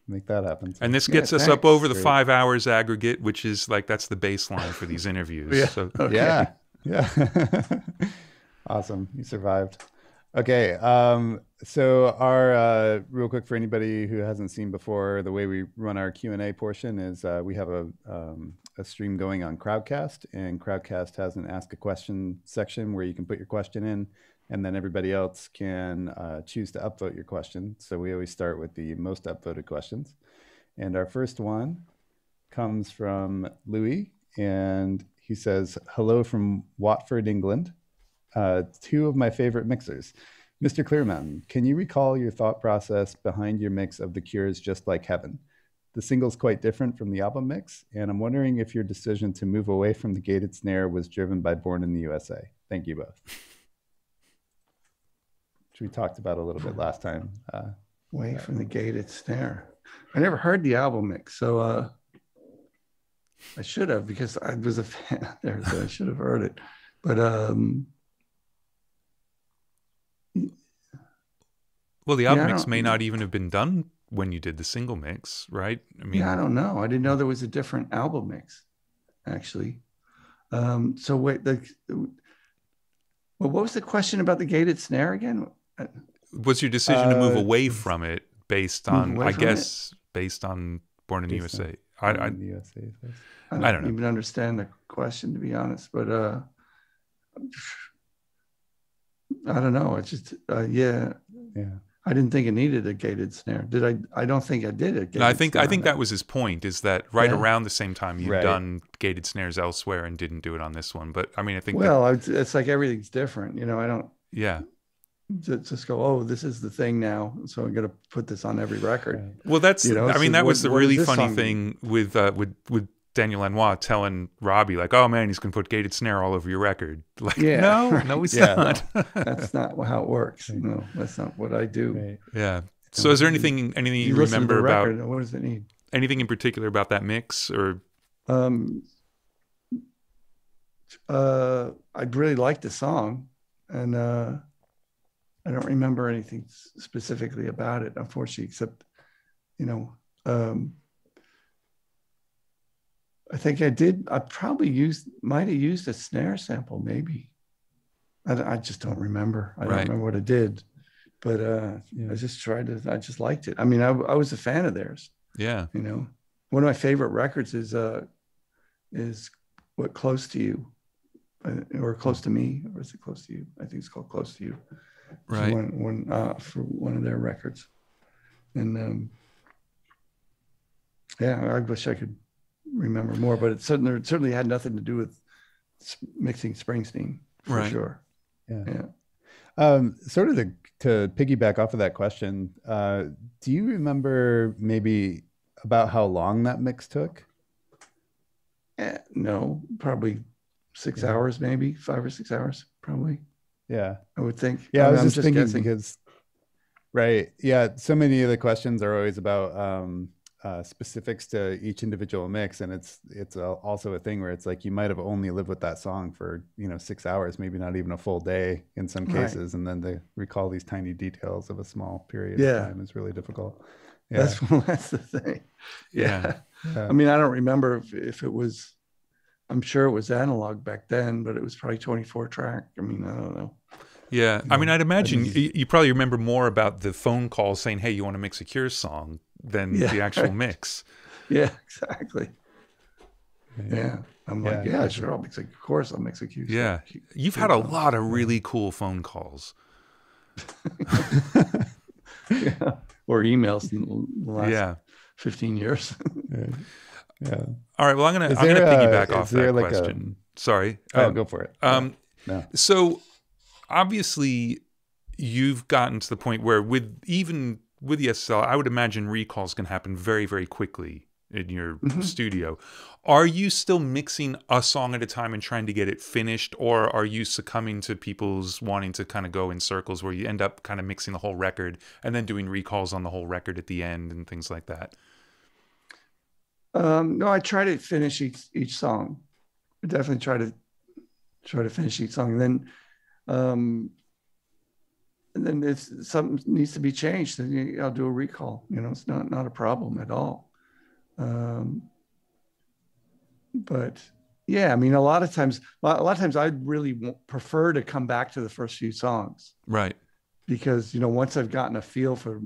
make that happen. So, And this Yeah, gets us up over the Great. five hours aggregate, which is like that's the baseline for these interviews. Yeah. So Okay. yeah, yeah. awesome. You survived. Okay. Um, so our uh, real quick for anybody who hasn't seen before, the way we run our Q and A portion is uh, we have a um, a stream going on Crowdcast, and Crowdcast has an Ask a Question section where you can put your question in, and then everybody else can uh, choose to upvote your question. So we always start with the most upvoted questions. And our first one comes from Louis, and he says, Hello from Watford, England. Uh, two of my favorite mixers. Mr. Clearmountain, can you recall your thought process behind your mix of The Cure's Just Like Heaven? The single's quite different from the album mix, and I'm wondering if your decision to move away from the gated snare was driven by Born in the USA. Thank you both. Which we talked about a little bit last time. Uh, Away from the gated snare. I never heard the album mix, so uh, I should have because I was a fan there, so I should have heard it. But um, Well, the album Yeah, mix may not even have been done when you did the single mix, right? I mean, yeah, I don't know. I didn't know there was a different album mix, actually. Um, so wait, the well, what was the question about the gated snare again? Uh, was your decision to move Uh, away from it based on, I from it? guess, based on Born in the Based on USA? I, I, in the USA. yes. I don't, I don't know. even understand the question to be honest, but uh, I don't know. It's just uh, yeah, Yeah. I didn't think it needed a gated snare. Did I? I don't think I did it. No, I think I think that was his point. Is that right Yeah. around the same time you've Right. done gated snares elsewhere and didn't do it on this one? But I mean, I think Well, I, it's like everything's different. You know, I don't yeah. Ju- just go, oh, this is the thing now, so I'm gonna put this on every record. Well, that's You know, I mean so that was what- the really funny song thing with uh, with with Daniel Lanois telling Robbie like, "Oh man, he's gonna put gated snare all over your record." Like, Yeah, no, right. no, he's Yeah. not. That's not how it works. Right. No, that's not what I do. Right. yeah. So, is there anything anything you, You remember the about record. What does it need? anything in particular about that mix or? Um, uh, I really liked the song, and uh, I don't remember anything specifically about it, unfortunately, except you know, um, I think I did. I probably used, might have used a snare sample, maybe. I, I just don't remember. I don't remember what I did, but uh, Yeah. I just tried to. I just liked it. I mean, I, I was a fan of theirs Yeah. you know one of my favorite records is uh is what close to you uh, or close to me or is it close to you i think it's called close to you for Right. one, one uh for one of their records and um yeah i wish i could remember more but it certainly it certainly had nothing to do with mixing Springsteen for Right. sure Yeah. yeah Um, sort of to, to piggyback off of that question, uh, do you remember maybe about how long that mix took? Eh, no probably six Yeah. hours maybe five or six hours probably Yeah. i would think Yeah, I mean, was I'm just, thinking guessing. because, right? Yeah, so many of the questions are always about um, uh, specifics to each individual mix, and it's it's a, also a thing where it's like you might have only lived with that song for you know six hours, maybe not even a full day in some Right. cases, and then to recall these tiny details of a small period Yeah. of time is really difficult. Yeah, That's that's the thing. Yeah. yeah. I mean, I don't remember if, if it was. I'm sure it was analog back then, but it was probably 24 track. I mean, I don't know. Yeah, I mean, I'd imagine you, probably remember more about the phone call saying, "Hey, you want to mix a Cure song?" than Yeah, the actual right. mix. Yeah, exactly. Yeah, I'm like, Yeah. yeah, sure. I'll mix it. Of course, I'll mix a Q. Yeah, Q- you've had a song. lot of really cool phone calls. yeah. or emails in the last Yeah. 15 years. Yeah. All right. Well, I'm gonna Is I'm gonna a- piggyback off that like a- question. Sorry. Oh, Um, go for it. Um, no. So obviously, you've gotten to the point where, with even with the SSL, I would imagine recalls can happen very, very quickly in your Mhm. studio. Are you still mixing a song at a time and trying to get it finished, or are you succumbing to people's wanting to kind of go in circles where you end up kind of mixing the whole record and then doing recalls on the whole record at the end and things like that? Um, no, I try to finish each each song. I definitely try to try to finish each song. And then um and then if something needs to be changed, then I'll do a recall. You know, it's not not a problem at all. Um but yeah, I mean, a lot of times, a lot of times, I'd really prefer to come back to the first few songs Right. because you know once I've gotten a feel for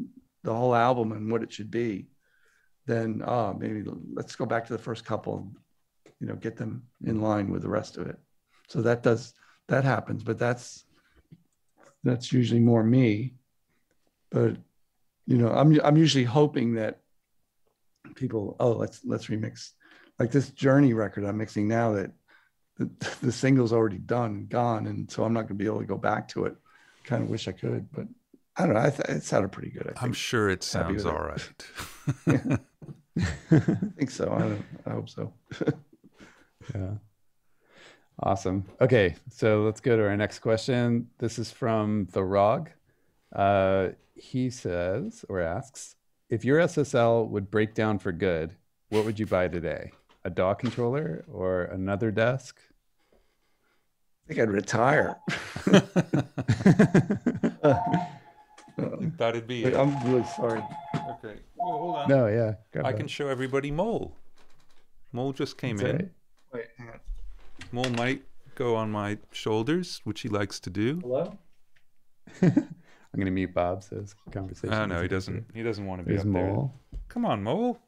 the whole album and what it should be, then oh maybe let's go back to the first couple, you know, get them in mm-hmm. line with the rest of it. So that does that happens, but that's that's usually more me. But you know, I'm I'm usually hoping that people, oh, let's let's remix like this Journey record I'm mixing now that the, the single's already done, gone, and so I'm not gonna be able to go back to it. Kind of wish I could, but I don't know. I th- it sounded pretty good. I I'm sure it sounds with it. all right. I think so. I, I hope so. Yeah. Awesome. Okay, so let's go to our next question. This is from the Rog. Uh, he says or asks, if your SSL would break down for good, what would you buy today? A DAW controller or another desk? I think I'd retire. That'd be it. I'm really sorry. Okay. Well, hold on. no, yeah. go I ahead. can show everybody Mole. Mole just came That's in. right. Wait, hang on. Mole might go on my shoulders, which he likes to do. Hello? I'm gonna mute Bob so his conversation. Oh no, he doesn't doesn't. He doesn't want to be There's up there. Mole. Come on, Mole.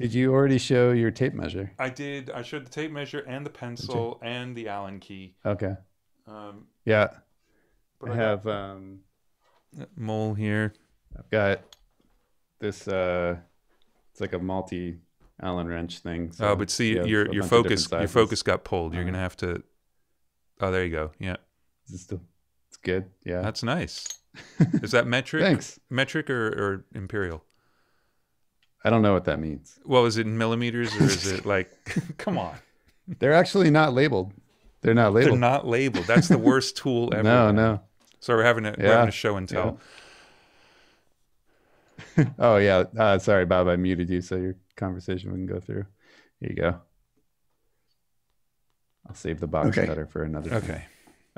Did you already show your tape measure? I did. I showed the tape measure and the pencil and the Allen key. Okay. Um, Yeah. but I I got have um Mole here. I've got this uh it's like a multi Allen wrench thing. so oh, but see, you your your focus your focus got pulled. You're Uh-huh. gonna have to. Oh, there you go. Yeah, Is still it's good. Yeah. that's nice. Is that metric? Thanks. Metric or, or imperial? I don't know what that means. Well, is it in millimeters or is it like? come on, They're actually not labeled. They're not labeled. they're not labeled. That's the worst tool ever. no, no. So we're having a we're having a show and tell. Oh yeah. Uh, sorry, Bob. I muted you so your conversation we can go through. Here you go. I'll save the box Okay. cutter for another. time. Okay.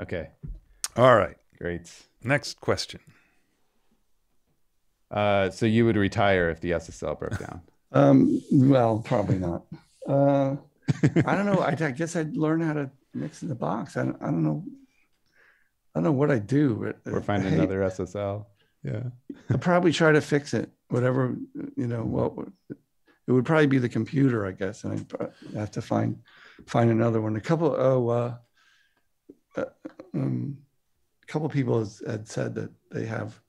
Okay. All right. Great. Next question. Uh, so you would retire if the SSL broke down. Um, well, probably not. Uh, I don't know. I, I guess I'd learn how to mix in the box. I don't, I don't know. I don't know what I do. but, uh, or find I another SSL. Yeah. I'd probably try to fix it. Whatever you know. Well, it would probably be the computer, I guess, and I'd have to find find another one. A couple. Oh, uh, uh, um, a couple people has, had said that they have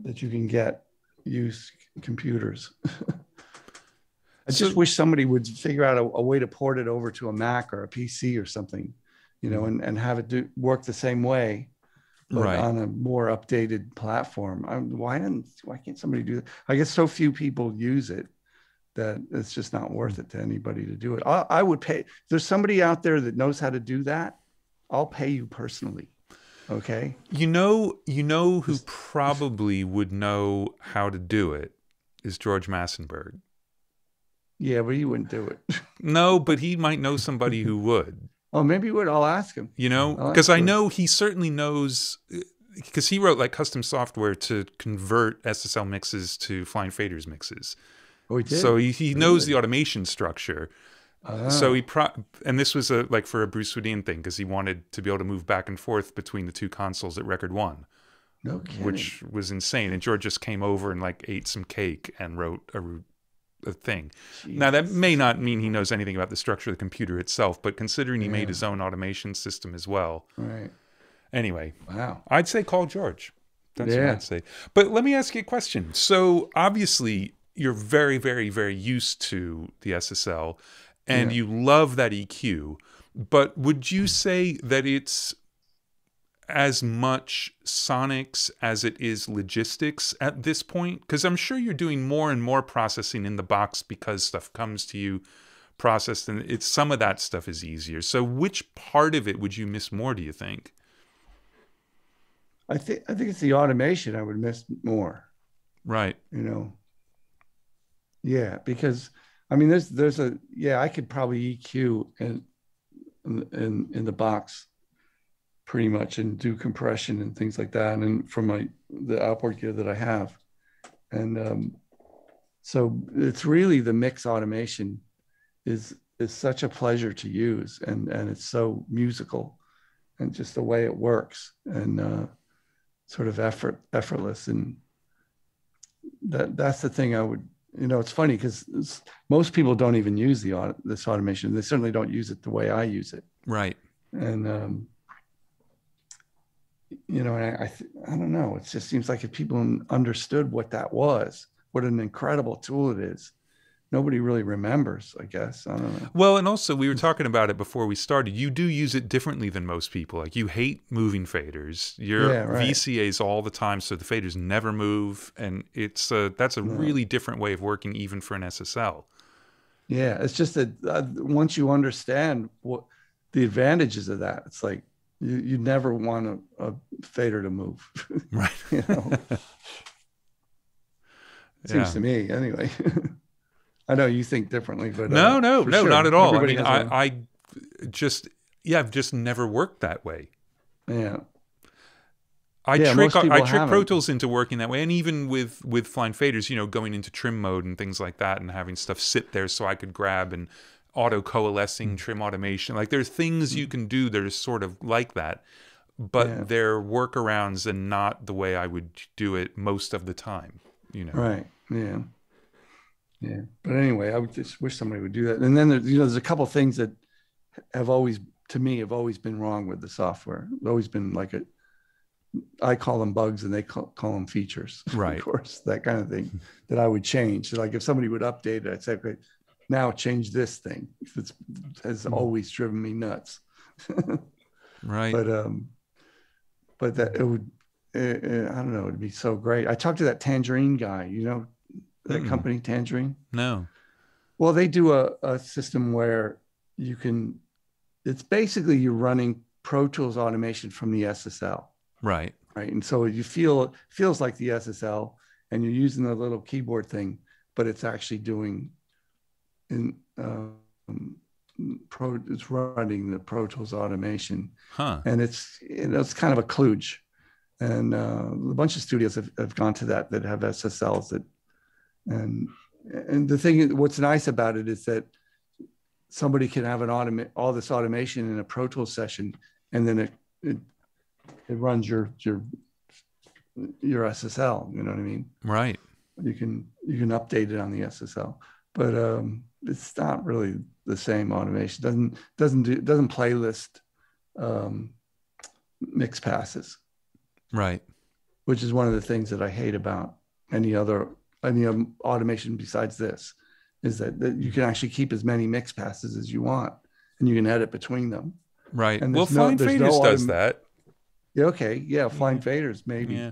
that you can get used computers. I just wish somebody would figure out a, a way to port it over to a Mac or a PC or something, you know, mm-hmm. and, and have it do work the same way, but Right. on a more updated platform. i why didn't why can't somebody do that? I guess so few people use it that it's just not worth mm. it to anybody to do it. I, I would pay. There's somebody out there that knows how to do that, I'll pay you personally. Okay. You know, you know who probably would know how to do it is George Massenburg. Yeah, but he wouldn't do it. No, but he might know somebody who would. Oh, maybe would. I'll ask him. You know, because I know he certainly knows because he wrote like custom software to convert SSL mixes to Flying Faders mixes. Oh, he did. So he, he knows the automation structure. Ah, So he pro and this was a like for a Bruce Swedien thing because he wanted to be able to move back and forth between the two consoles at Record One, no kidding. which was insane. And George just came over and like ate some cake and wrote a, a thing. Now that may not mean he knows anything about the structure of the computer itself, but considering he made his own automation system as well. right. Anyway, Wow. I'd say call George. That's what Yeah. I'd say. But let me ask you a question. So obviously you're very, very, very used to the SSL and Yeah. you love that EQ. But would you say that it's as much sonics as it is logistics at this point? Because I'm sure you're doing more and more processing in the box because stuff comes to you processed and it's some of that stuff is easier. So which part of it would you miss more, do you think? I think I think it's the automation I would miss more. Right. You know. Yeah, because I mean, there's there's a yeah, I could probably EQ in in in the box pretty much and do compression and things like that, and from my the outboard gear that I have, and um, so it's really the mix automation is is such a pleasure to use, and and it's so musical, and just the way it works, and uh, sort of effort effortless, and that that's the thing I would you know it's funny because most people don't even use the auto, this automation. They certainly don't use it the way i use it. Right. and um you know, and I, I, I don't know. It just seems like if people understood what that was, what an incredible tool it is, nobody really remembers, I guess. I don't know. Well, and also we were talking about it before we started. You do use it differently than most people. Like you hate moving faders. You're Yeah, right. VCAs all the time, so the faders never move, and it's a that's a really different way of working, even for an SSL. Yeah, it's just that uh, once you understand what the advantages of that, it's like you, you never want a, a fader to move. Right. you know, seems to me anyway. I know you think differently, but No, uh, no, no, sure, not at all. I mean, a- I, just yeah, I've just never worked that way. yeah, I Yeah, trick I trick Pro haven't. Tools into working that way, and even with with flying faders, you know, going into trim mode and things like that, and having stuff sit there so I could grab and auto Mm. coalescing trim automation. Like there's things you can do that are sort of like that, but Yeah. they're workarounds and not the way I would do it most of the time. You know, right, yeah, yeah. But anyway, I would just wish somebody would do that. And then there's you know there's a couple things that have always to me have always been wrong with the software. It's always been like a I call them bugs and they call, call them features. Right. of course, that kind of thing that I would change. So like if somebody would update it, I'd say, okay, now change this thing. It's has always driven me nuts. right? but um, but that it would, uh, uh, I don't know, it'd be so great. I talked to that Tangerine guy, you know, that Mm. company Tangerine. no, Well, they do a, a system where you can, it's basically you're running Pro Tools automation from the SSL, right, right? And so you feel feels like the SSL, and you're using the little keyboard thing, but it's actually doing in um, pro. It's running the Pro Tools automation, huh? and it's you know, it's kind of a kludge. And uh, a bunch of studios have, have gone to that that have SSLs that, and and the thing, what's nice about it is that somebody can have an automate all this automation in a Pro Tools session, and then it it, it runs your your your SSL. You know what I mean? Right. You can you can update it on the SSL, but um, it's not really the same automation. doesn't doesn't do doesn't playlist um, mix passes, Right. which is one of the things that I hate about any other any um, automation besides this, is that, that you can actually keep as many mix passes as you want, and you can edit between them. Right. And Well, there's no- Flying there's Faders no does autom- that. Yeah, okay, yeah, flying faders maybe, Yeah.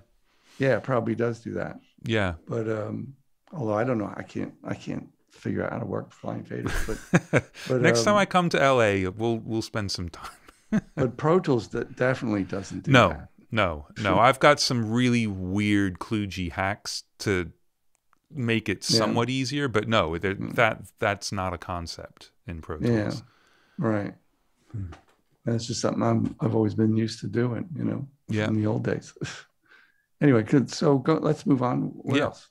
yeah. probably does do that. Yeah. But um, although I don't know, I can't I can't figure out how to work flying faders, but But, Next time um, I come to LA, we'll we'll spend some time. but Pro Tools that definitely doesn't do No, that. no, no. I've got some really weird kludgy hacks to make it Yeah. somewhat easier, but no, Mm. that that's not a concept in Pro Tools. Yeah, right. And it's just something I'm, I've always been used to doing, you know, Yeah. in the old days. anyway, good. So go, let's move on. What Yeah. else?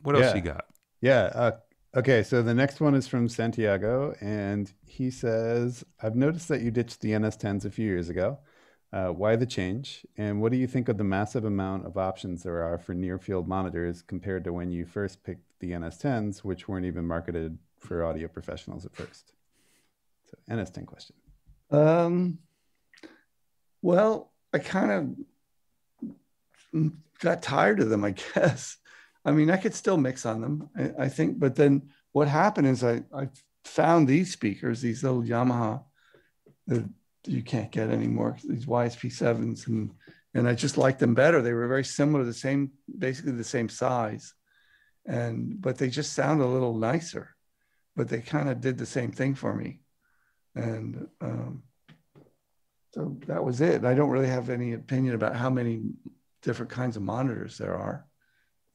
What else Yeah. you got? Yeah. Uh, okay. So the next one is from Santiago, and he says, I've noticed that you ditched the NS10s a few years ago. Uh, why the change? And what do you think of the massive amount of options there are for near field monitors compared to when you first picked the NS10s, which weren't even marketed for audio professionals at first? So, NS10 question. Um, well, I kind of got tired of them, I guess. I mean, I could still mix on them, I, I think, but then what happened is I, I found these speakers, these little Yamaha that you can't get anymore, these YSP sevens, and and I just liked them better. They were very similar, the same, basically the same size, and but they just sound a little nicer, but they kind of did the same thing for me, and um, so that was it. I don't really have any opinion about how many different kinds of monitors there are.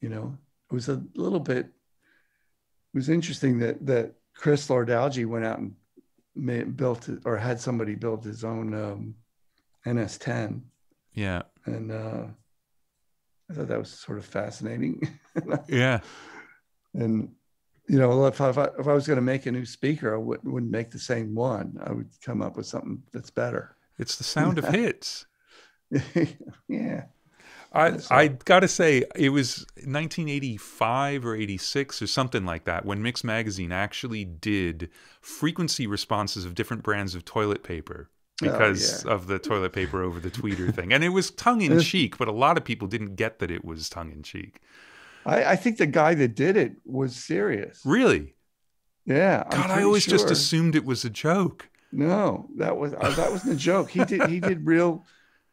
You know, it was a little bit. It was interesting that that Chris Lord Lord-Alge went out and made, built it, or had somebody build his own um, NS10, Yeah. and uh, I thought that was sort of fascinating. Yeah. and you know, if I, if I, if I was going to make a new speaker, I wouldn't, wouldn't make the same one. I would come up with something that's better. It's the sound of hits. yeah. I That's I gotta say it was 1985 or 86 or something like that when Mix Magazine actually did frequency responses of different brands of toilet paper because yeah. of the toilet paper over the tweeter thing. And it was tongue in cheek, but a lot of people didn't get that it was tongue in cheek. I, I think the guy that did it was serious. Really? Yeah. I'm God, I always just assumed it was a joke. No, that was uh, that wasn't a joke. He did he did real,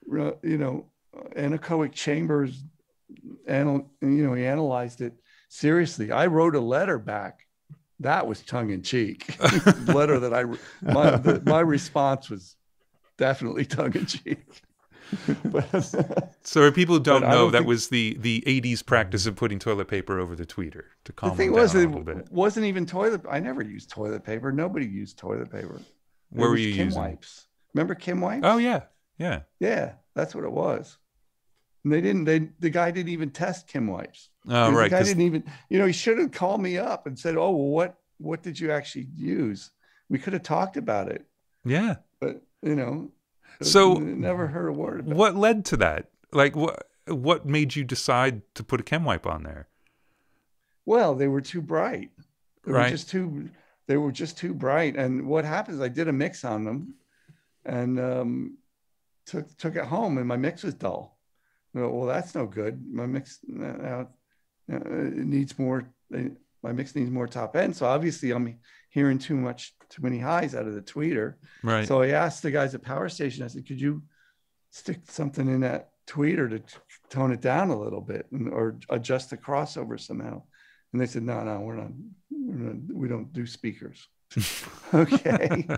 real you know, anechoic chambers, and you know he analyzed it seriously. I wrote a letter back. That was tongue in cheek. letter that I my the, my response was definitely tongue in cheek. but So for people who don't know, don't that think- was the the '80s practice of putting toilet paper over the tweeter to calm the thing them was, down a it little bit. wasn't even toilet. I never used toilet paper. Nobody used toilet paper. It What were you Kim using? Wipes. Remember Kim Wipes? Oh yeah, yeah. Yeah, that's what it was. And they didn't. They the guy didn't even test Kim Wipes. Oh the right, guy 'cause- didn't even. You know, he should have called me up and said, "Oh, well, what what did you actually use?" We could have talked about it, yeah. but you know, So- never heard a word about. it. What led to that? Like what? What made you decide to put a chem wipe on there? Well, they were too bright. They were Right. just too. They were just too bright. And what happens? I did a mix on them, and um, took took it home, and my mix was dull. Well, well that's no good. My mix uh, it needs more. My mix needs more top end. So obviously, I'm hearing too much, too many highs out of the tweeter. Right. So I asked the guys at Power Station. I said, "Could you stick something in that tweeter to tone it down a little bit, and, or adjust the crossover somehow?" And they said, "No, no, we're not. We're not we don't do speakers." okay.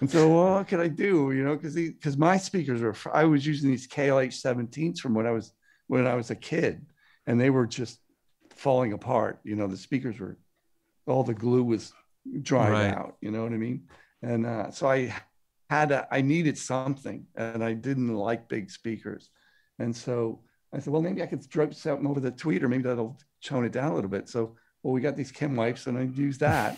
And so, well, what could I do? You know, because because my speakers were. I was using these KLH 17s from when I was when I was a kid, and they were just falling apart. You know, the speakers were all the glue was dried Right. out. You know what I mean? And uh, so I had a, I needed something, and I didn't like big speakers, and so I said, well, maybe I could drop something over the tweeter. Maybe that'll tone it down a little bit. So, well, we got these Kim wipes, and I used that,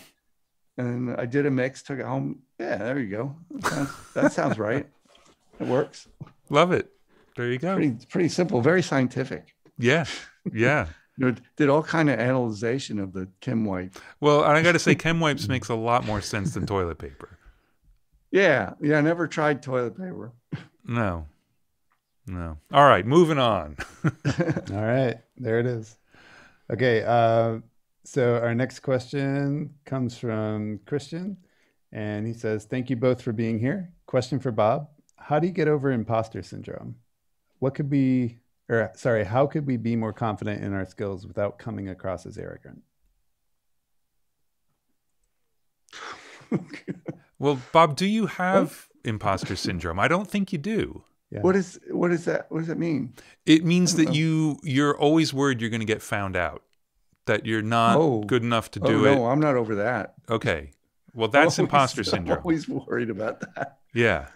and I did a mix, took it home. Yeah, there you go. That sounds, that sounds right. It works. Love it. There you go. Pretty pretty simple, very scientific. Yeah. Yeah. You know, did all kind of analyzation of the chem wipe. Well, I got to say, chem wipes makes a lot more sense than toilet paper. Yeah, yeah. I never tried toilet paper. No. No. All right, moving on. All right, there it is. Okay, uh, so our next question comes from Christian, and he says, "Thank you both for being here. Question for Bob: How do you get over imposter syndrome? What could be, or sorry, how could we be more confident in our skills without coming across as arrogant?" Well, Bob, do you have imposter syndrome? I don't think you do. Yeah. what is what is that? What does that mean? It means that know. you you're always worried you're going to get found out, that you're not Oh. good enough to oh it. no, I'm not over that. Okay. Well, that's I'm imposter syndrome. I'm always worried about that. Yeah.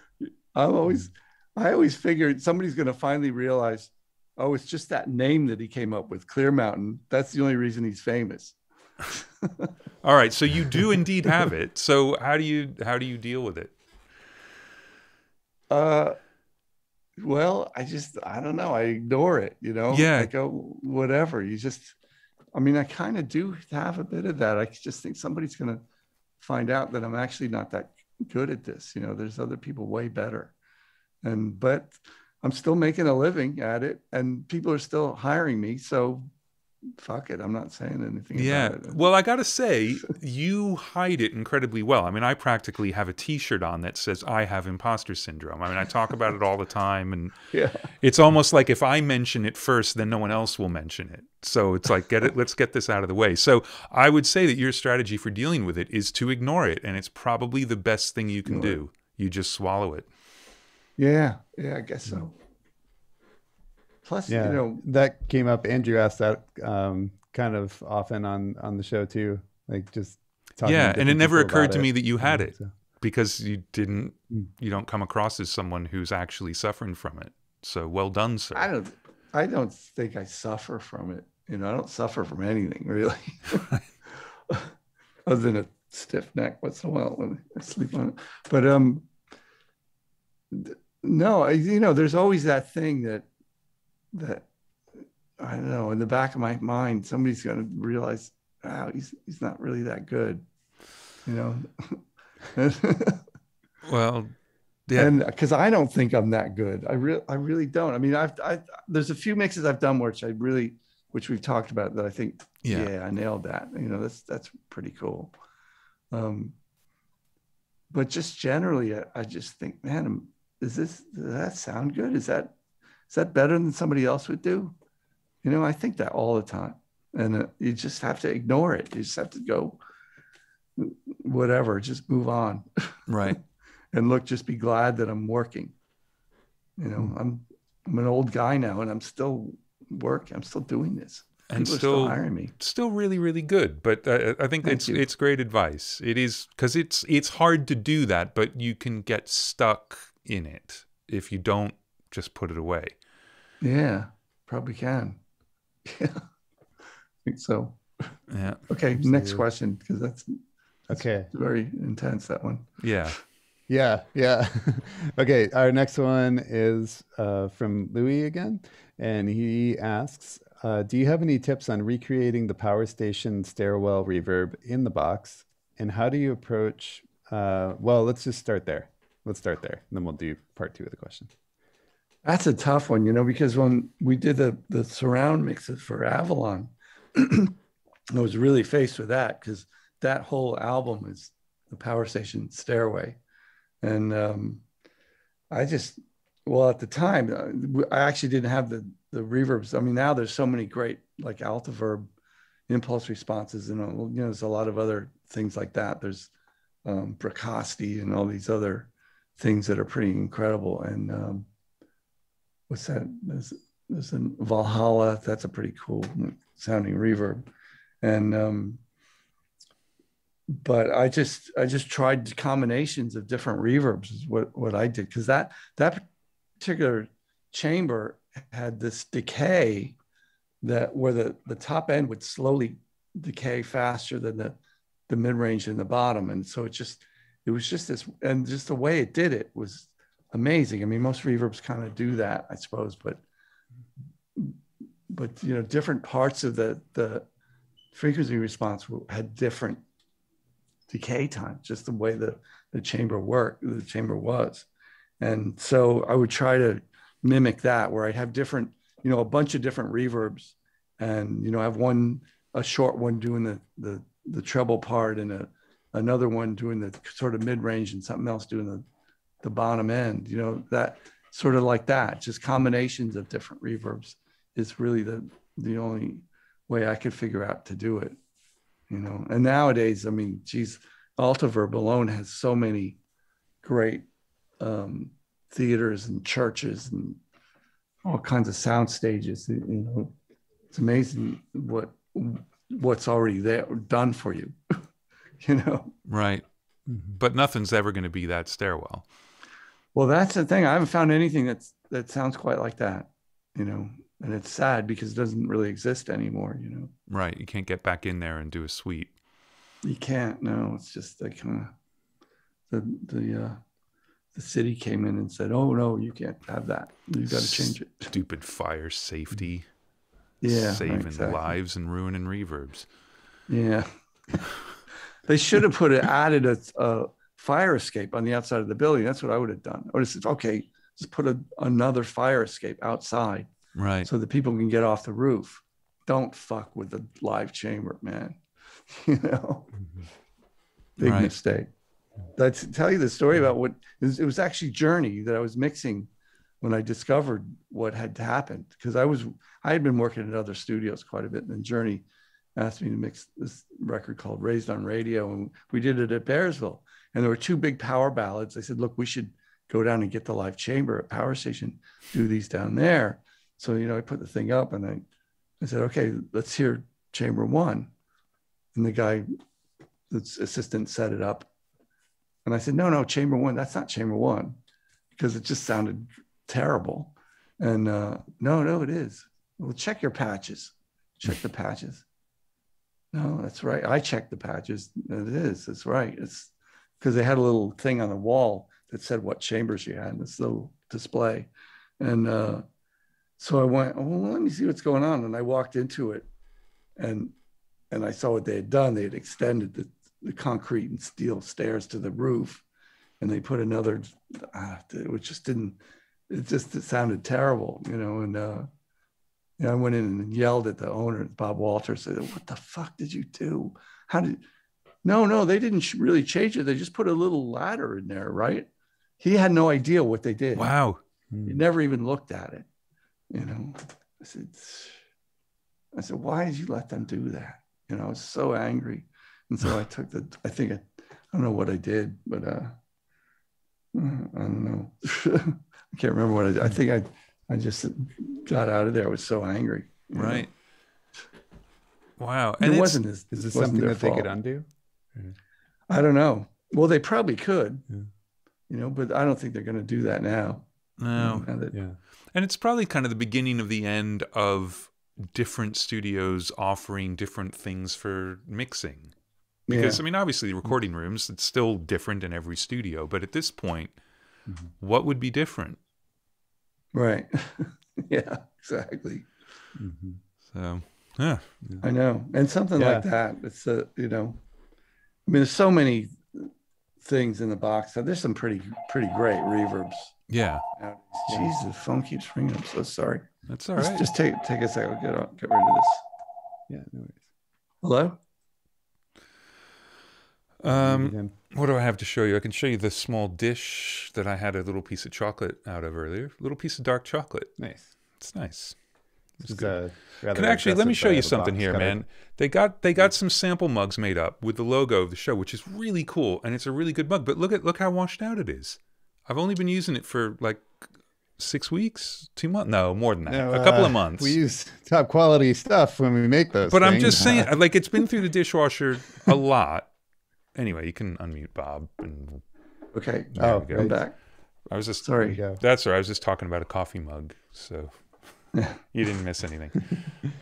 I'm always, I always figured somebody's going to finally realize, oh, it's just that name that he came up with, Clearmountain. That's the only reason he's famous. All right. So you do indeed have it. So how do you how do you deal with it? Uh, well, I just, I don't know. I ignore it, you know? Yeah. I go, whatever. You just, I mean, I kind of do have a bit of that. I just think somebody's going to find out that I'm actually not that good at this. You know, there's other people way better. And, but I'm still making a living at it and people are still hiring me. So fuck it. I'm not saying anything Yeah. about it. Well, I got to say, you hide it incredibly well. I mean, I practically have a t-shirt on that says I have imposter syndrome. I mean, I talk about it all the time and yeah. it's almost like if I mention it first, then no one else will mention it. So it's like, get it, let's get this out of the way. So I would say that your strategy for dealing with it is to ignore it. And it's probably the best thing you can Ignore do. You just swallow it. Yeah. Yeah. I guess so. Plus, Yeah, you know, that came up. Andrew asked that um, kind of often on on the show too, like just talking to Yeah. And it never occurred about to me that you had Yeah, it so- because you didn't, Mm. you don't come across as someone who's actually suffering from it. So well done, sir. I don't I don't think I suffer from it. You know, I don't suffer from anything really. Other than a stiff neck once in a while when I sleep on it. But um th- no, I, you know, there's always that thing that that I don't know, in the back of my mind, somebody's gonna realize, wow, he's he's not really that good. You know. Well, Yeah. and because I don't think I'm that good. I really, I really don't. I mean, I've, I, there's a few mixes I've done which I really, which we've talked about that I think, Yeah. yeah, I nailed that. You know, that's that's pretty cool. Um, but just generally, I, I just think, man, is this does that sound good? Is that is that better than somebody else would do? You know, I think that all the time, and uh, you just have to ignore it. You just have to go, whatever, just move on Right. and look, just be glad that I'm working. You know, I'm I'm an old guy now, and I'm still working. I'm still doing this. And People are still- hiring me. Still really, really good. But uh, I think Thank it's you. it's great advice. It is because it's it's hard to do that, but you can get stuck in it if you don't just put it away. Yeah, probably can. Yeah, I think so. Yeah. Okay, next question because that's Okay. very intense. That one. Yeah. Yeah, yeah. okay, our next one is uh, from Louis again, and he asks, uh, "Do you have any tips on recreating the power station stairwell reverb in the box, and how do you approach?" Uh, well, let's just start there. Let's start there, and then we'll do part two of the question. That's a tough one, you know, because when we did the the surround mixes for Avalon, I was really faced with that because that whole album is the Power Station Stairway, and um, I just well at the time uh, I actually didn't have the the reverbs. I mean, now there's so many great like Altiverb impulse responses, and uh, you know, there's a lot of other things like that. There's um, Bricasti and all these other things that are pretty incredible, and um, what's that? There's, there's a Valhalla. That's a pretty cool sounding reverb. And um, but I just I just tried combinations of different reverbs is what what I did because that that particular chamber had this decay that where the the top end would slowly decay faster than the the mid range and the bottom, and so it just it was just this and just the way it did it was amazing. I mean, most reverbs kind of do that, I suppose, but but you know, different parts of the the frequency response had different decay times, just the way the the chamber worked, the chamber was, and so I would try to mimic that, where I'd have different, you know, a bunch of different reverbs, and you know, have one a short one doing the the the treble part and a another one doing the sort of mid range and something else doing the the bottom end you know that sort of like that just combinations of different reverbs is really the the only way i could figure out to do it you know and nowadays i mean geez altiverb alone has so many great um, theaters and churches and all kinds of sound stages you know it's amazing what what's already there done for you you know Right. But nothing's ever going to be that stairwell. Well, that's the thing. I haven't found anything that's that sounds quite like that, you know. And it's sad because it doesn't really exist anymore, you know. Right. You can't get back in there and do a suite. You can't. No, it's just like kind of the the uh, the city came in and said, "Oh no, you can't have that. You've got to change it." Stupid fire safety. Yeah, Saving exactly. lives and ruining reverbs. Yeah, they should have put it added a, a fire escape on the outside of the building. That's what I would have done. I would have said, "Okay, just put a, another fire escape outside." Right. so that people can get off the roof. Don't fuck with the live chamber, man. You know, mm-hmm. big Right. mistake. I tell you the story about what it was, it was actually Journey that I was mixing when I discovered what had happened because I was I had been working at other studios quite a bit, and then Journey asked me to mix this record called Raised on Radio, and we did it at Bearsville. And there were two big power ballads. I said, look, we should go down and get the live chamber at Power Station, do these down there. So, you know, I put the thing up and I, I said, okay, let's hear chamber one. And the guy, the assistant set it up. And I said, no, no, chamber one, that's not chamber one because it just sounded terrible. And uh, no, no, it is. Well, check your patches. Check the patches. No, that's right. I checked the patches. It is. That's right. It's because they had a little thing on the wall that said what chambers you had in this little display. And uh, so I went, oh, well, let me see what's going on. And I walked into it and and I saw what they had done. They had extended the, the concrete and steel stairs to the roof. and they put another, uh, it just didn't. It just it sounded terrible, you know. And uh, you know, I went in and yelled at the owner, Bob Walter, said, "What the fuck did you do? How did?" No, no, they didn't really change it. They just put a little ladder in there, right? He had no idea what they did. Wow. He never even looked at it. You know, I said, I said, why did you let them do that? You know, I was so angry. And so I took the, I think, I, I don't know what I did, but uh, I don't know. I can't remember what I did. I think I, I just got out of there. I was so angry. you know. Right. Wow. It And it's- wasn't as, Is this wasn't something their that they could fault. Undo? I don't know. Well, they probably could, Yeah. you know, but I don't think they're going to do that now. no. Now that- Yeah. And it's probably kind of the beginning of the end of different studios offering different things for mixing. Because yeah. I mean, obviously, the recording rooms it's still different in every studio, but at this point, Mhm. what would be different? right. yeah, exactly. Mhm. So, yeah, I know. And something Yeah. like that. It's a, you know, I mean, there's so many things in the box. There's some pretty, pretty great reverbs. yeah. Jeez, the phone keeps ringing. I'm so sorry. that's all Just, right. just take take a second. Get on, get rid of this. Yeah, no worries. Hello. Um, what do I have to show you? I can show you the small dish that I had a little piece of chocolate out of earlier. A little piece of dark chocolate. nice. It's nice. Can actually let me show you something box here, cutter. man. They got they got some sample mugs made up with the logo of the show, which is really cool, and it's a really good mug. But look at look how washed out it is. I've only been using it for like six weeks, two months, no more than that, No, a couple uh, of months. We use top quality stuff when we make those. but I'm just saying, like it's been through the dishwasher a lot. Anyway, you can unmute Bob, and Okay. Oh. I'm back. I was just Sorry. that's right. I was just talking about a coffee mug, so you didn't miss anything.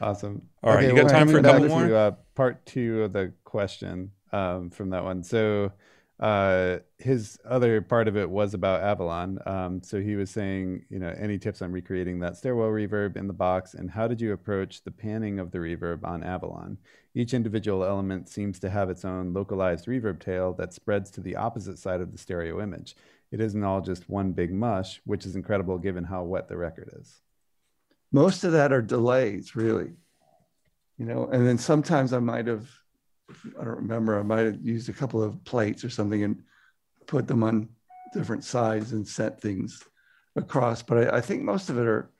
Awesome. All right, you got well, time for a couple more? To, uh, part two of the question um, from that one. So uh, his other part of it was about Avalon. Um, so he was saying, you know, any tips on recreating that stairwell reverb in the box, and how did you approach the panning of the reverb on Avalon? Each individual element seems to have its own localized reverb tail that spreads to the opposite side of the stereo image. It isn't all just one big mush, which is incredible given how wet the record is. Most of that are delays, really. You know, and then sometimes I might have, I don't remember, I might have used a couple of plates or something and put them on different sides and set things across. But I, I think most of it are,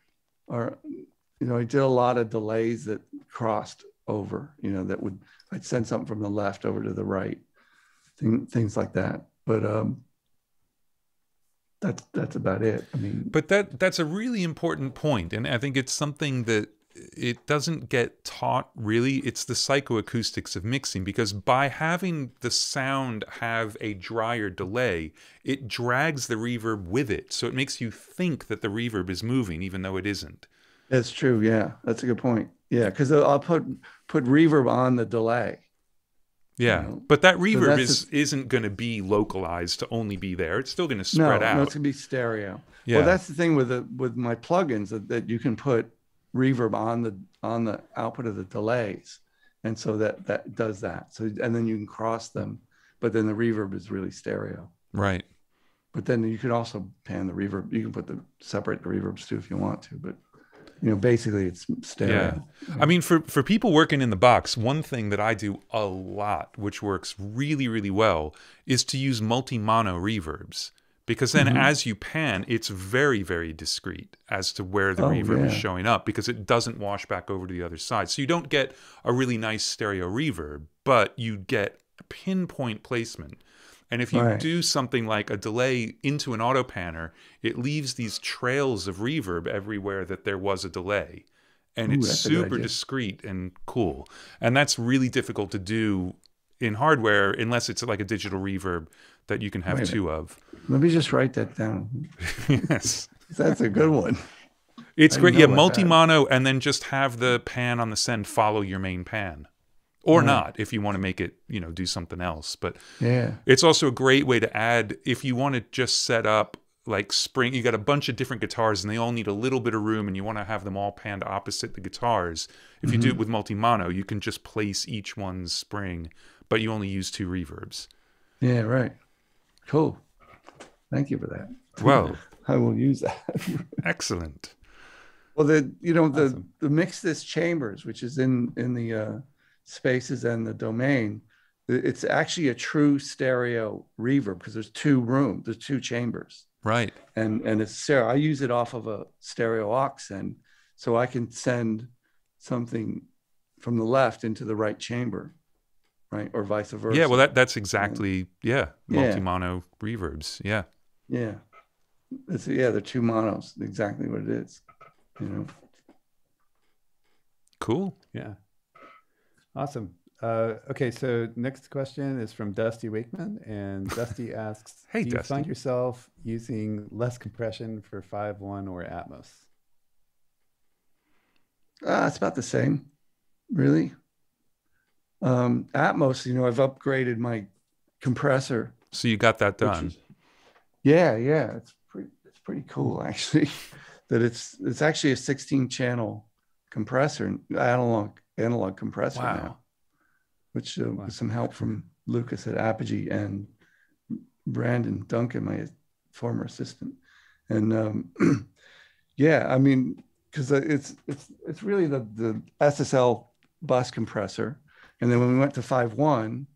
are, you know, I did a lot of delays that crossed over, you know, that would, I'd send something from the left over to the right, thing, things like that. But um, that's, that's about it. I mean, But that that's a really important point, and I think it's something that it doesn't get taught really. It's the psychoacoustics of mixing because by having the sound have a drier delay, it drags the reverb with it, so it makes you think that the reverb is moving even though it isn't. That's true. Yeah, that's a good point. Yeah, because I'll put put reverb on the delay. Yeah, know, but that reverb that's is the- isn't going to be localized to only be there. It's still going to spread no, out. no, it's gonna be stereo. yeah, Well, that's the thing with the with my plugins that, that you can put reverb on the on the output of the delays, and so that that does that. So and then you can cross them, but then the reverb is really stereo. right. But then you can also pan the reverb. You can put the separate the reverbs too if you want to. But you know, basically it's stereo. I mean, for for people working in the box, one thing that I do a lot, which works really really well, is to use multi mono reverbs because then Mhm. as you pan, it's very very discreet as to where the Oh, reverb is showing up because it doesn't wash back over to the other side. So you don't get a really nice stereo reverb, but you get a pinpoint placement. And if you Right. do something like a delay into an auto panner, it leaves these trails of reverb everywhere that there was a delay. And Ooh, it's that's a good super discreet and cool. And that's really difficult to do in hardware unless it's like a digital reverb that you can have two of. Let me just write that down. yes. That's a good one. It's great. Yeah, multi mono and then just have the pan on the send follow your main pan. Or not if you want to make it, you know, do something else. But Yeah. It's also a great way to add if you want to just set up like spring. You got a bunch of different guitars and they all need a little bit of room, and you want to have them all panned opposite the guitars. If you do it with multi mono, you can just place each one's spring, but you only use two reverbs. Yeah. Right. Cool. Thank you for that. Well, I will use that. excellent. well, the you know the Awesome. the mixed chambers, which is in in the uh, spaces and the domain, it's actually a true stereo reverb because there's two rooms, there's two chambers. Right. and and it's stereo. I use it off of a stereo aux and so I can send something from the left into the right chamber, right, or vice versa. Yeah. Well, that that's exactly yeah. Yeah. Multi mono reverbs. Yeah. yeah, it's yeah, they're two monos, exactly what it is. You know, Cool. Yeah. Awesome. Uh, okay, so next question is from Dusty Wakeman, and Dusty asks, Hey, "Do you Dusty. find yourself using less compression for 5.1 or Atmos?" uh, it's about the same, really. Um, Atmos, you know, I've upgraded my compressor. So you got that done. is- yeah, yeah, it's pretty, it's pretty cool actually. that it's it's actually a 16 channel compressor, and analog analog compressor Wow. now, which uh, Wow. with some help from Lucas at Apogee and Brandon Duncan, my former assistant, and um, yeah, I mean, because it's it's it's really the the SSL bus compressor, and then when we went to 5.1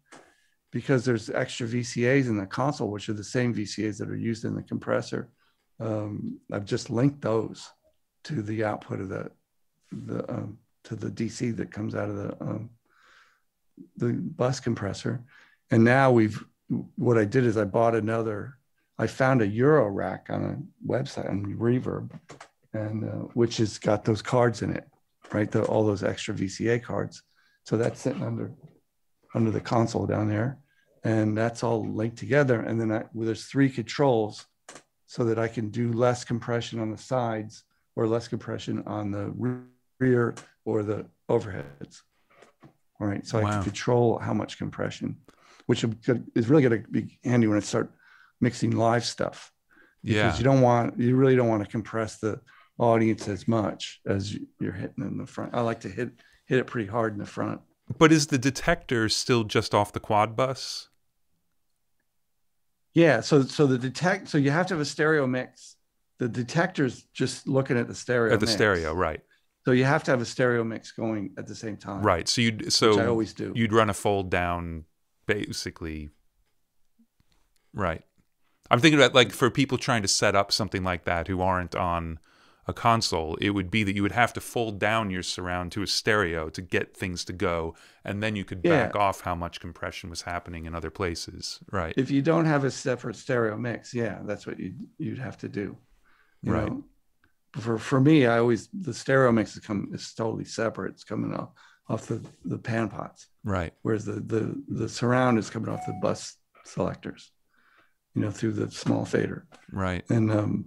because there's extra VCAs in the console, which are the same VCAs that are used in the compressor. Um, I've just linked those to the output of the the um, to the DC that comes out of the um, the bus compressor, and now we've what I did is I bought another. I found a Euro rack on a website on Reverb, and uh, which has got those cards in it, right? The, all those extra VCA cards. So that's sitting under under the console down there and that's all linked together. And then I, well, there's three controls so that I can do less compression on the sides or less compression on the rear or the overheads. All right. So I Wow. can control how much compression, which is really going to be handy when I start mixing live stuff. Because Yeah. you don't want, you really don't want to compress the audience as much as you- you're hitting in the front. I like to hit, hit it pretty hard in the front. But is the detector still just off the quad bus? Yeah, so so the detect so you have to have a stereo mix. The detector's just looking at the stereo. At the mix. stereo, right? So you have to have a stereo mix going at the same time. Right. So you'd Which I always do. you'd run a fold down, basically. Right. I'm thinking about like for people trying to set up something like that who aren't on a console, it would be that you would have to fold down your surround to a stereo to get things to go, and then you could Yeah. back off how much compression was happening in other places. Right. If you don't have a separate stereo mix, yeah, that's what you'd you'd have to do. Right. know. For for me, I always the stereo mix is come is totally separate. It's coming off off the the pan pots, Right. whereas the the the surround is coming off the bus selectors, you know, through the small fader. Right. and um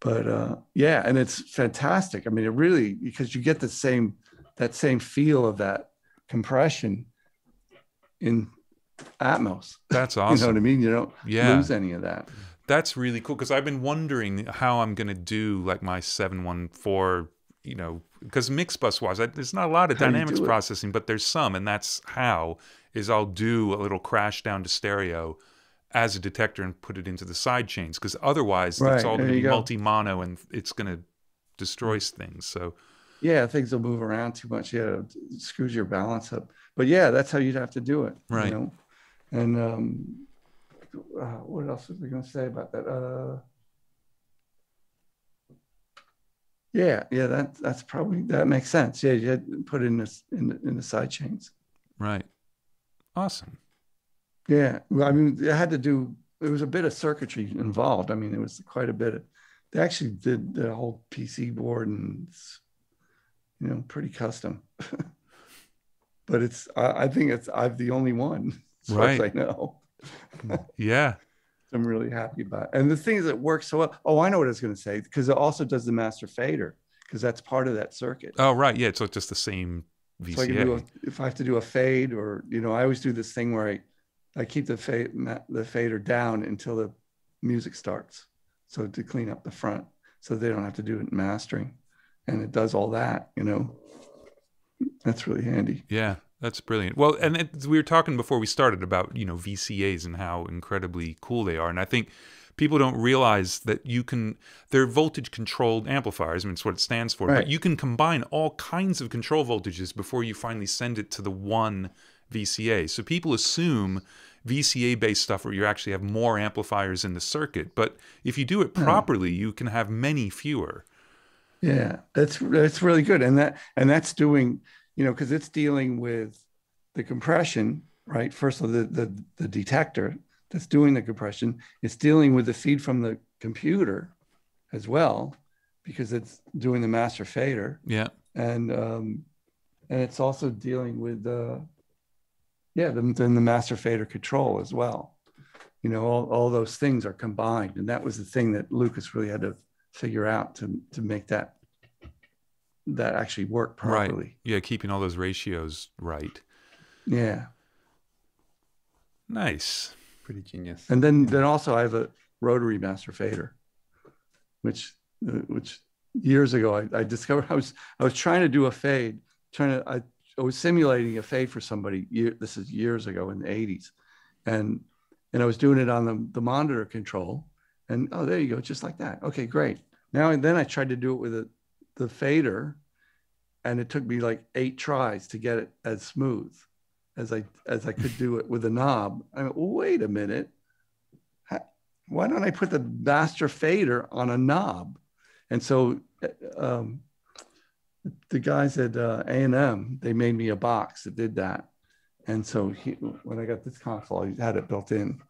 but uh yeah and it's fantastic i mean it really because you get the same that same feel of that compression in atmos That's awesome. you know what i mean you don't Yeah. lose any of that That's really cool because I've been wondering how I'm gonna do like my seven one four, you know, because mix bus wise, I, there's not a lot of How dynamics processing, but there's some, and that's how is I'll do a little crash down to stereo as a detector and put it into the side chains because otherwise it's all gonna be go. multi mono and it's gonna destroy things. So yeah things will move around too much yeah it screws your balance up but yeah that's how you'd have to do it Right. you know and um uh, what else was we going to say about that? Uh yeah yeah that that's probably that makes sense. Yeah you had put it in this in the, in the side chains. Right, awesome. yeah well i mean it had to do there was a bit of circuitry involved. I mean there was quite a bit of they actually did the whole pc board and you know pretty custom. But it's I, I think it's i'm the only one as far as i know Yeah, i'm really happy about it. and the things that work so well. Oh i know what i was going to say because it also does the master fader because that's part of that circuit. Oh right, yeah. So it's just the same so I can do VCA. a, if I have to do a fade or you know I always do this thing where I I keep the fade the fader down until the music starts so to clean up the front so they don't have to do it in mastering. And it does all that you know? That's really handy. Yeah, That's brilliant. Well, and it, we were talking before we started about you know VCAs and how incredibly cool they are, and I think people don't realize that you can they're voltage controlled amplifiers. I mean, it's what it stands for. Right. But you can combine all kinds of control voltages before you finally send it to the one VCA. So people assume VCA based stuff where you actually have more amplifiers in the circuit, but if you do it hmm. properly, you can have many fewer. Yeah, that's that's really good, and that and that's doing you know because it's dealing with the compression, right? First of the the the detector that's doing the compression, it's dealing with the feed from the computer as well, because it's doing the master fader, Yeah. and um, and it's also dealing with the yeah then then the master fader control as well. You know, all, all those things are combined, and that was the thing that Lucas really had to figure out to to make that that actually work properly. Right. Yeah, keeping all those ratios right. Yeah. Nice. Pretty genius. and then then also I have a rotary master fader, which uh, which years ago I, I discovered I was I was trying to do a fade, trying to I, I was simulating a fade for somebody. Year, this is years ago in the '80s, and and I was doing it on the the monitor control, and oh there you go, just like that. Okay, great. Now and then I tried to do it with a, the fader, and it took me like eight tries to get it as smooth as I as I could do it with a knob. I mean, wait a minute. Why don't I put the master fader on a knob? And so uh, um, the guys at uh, A&M, they made me a box that did that. And so he, when I got this console, I had it built in.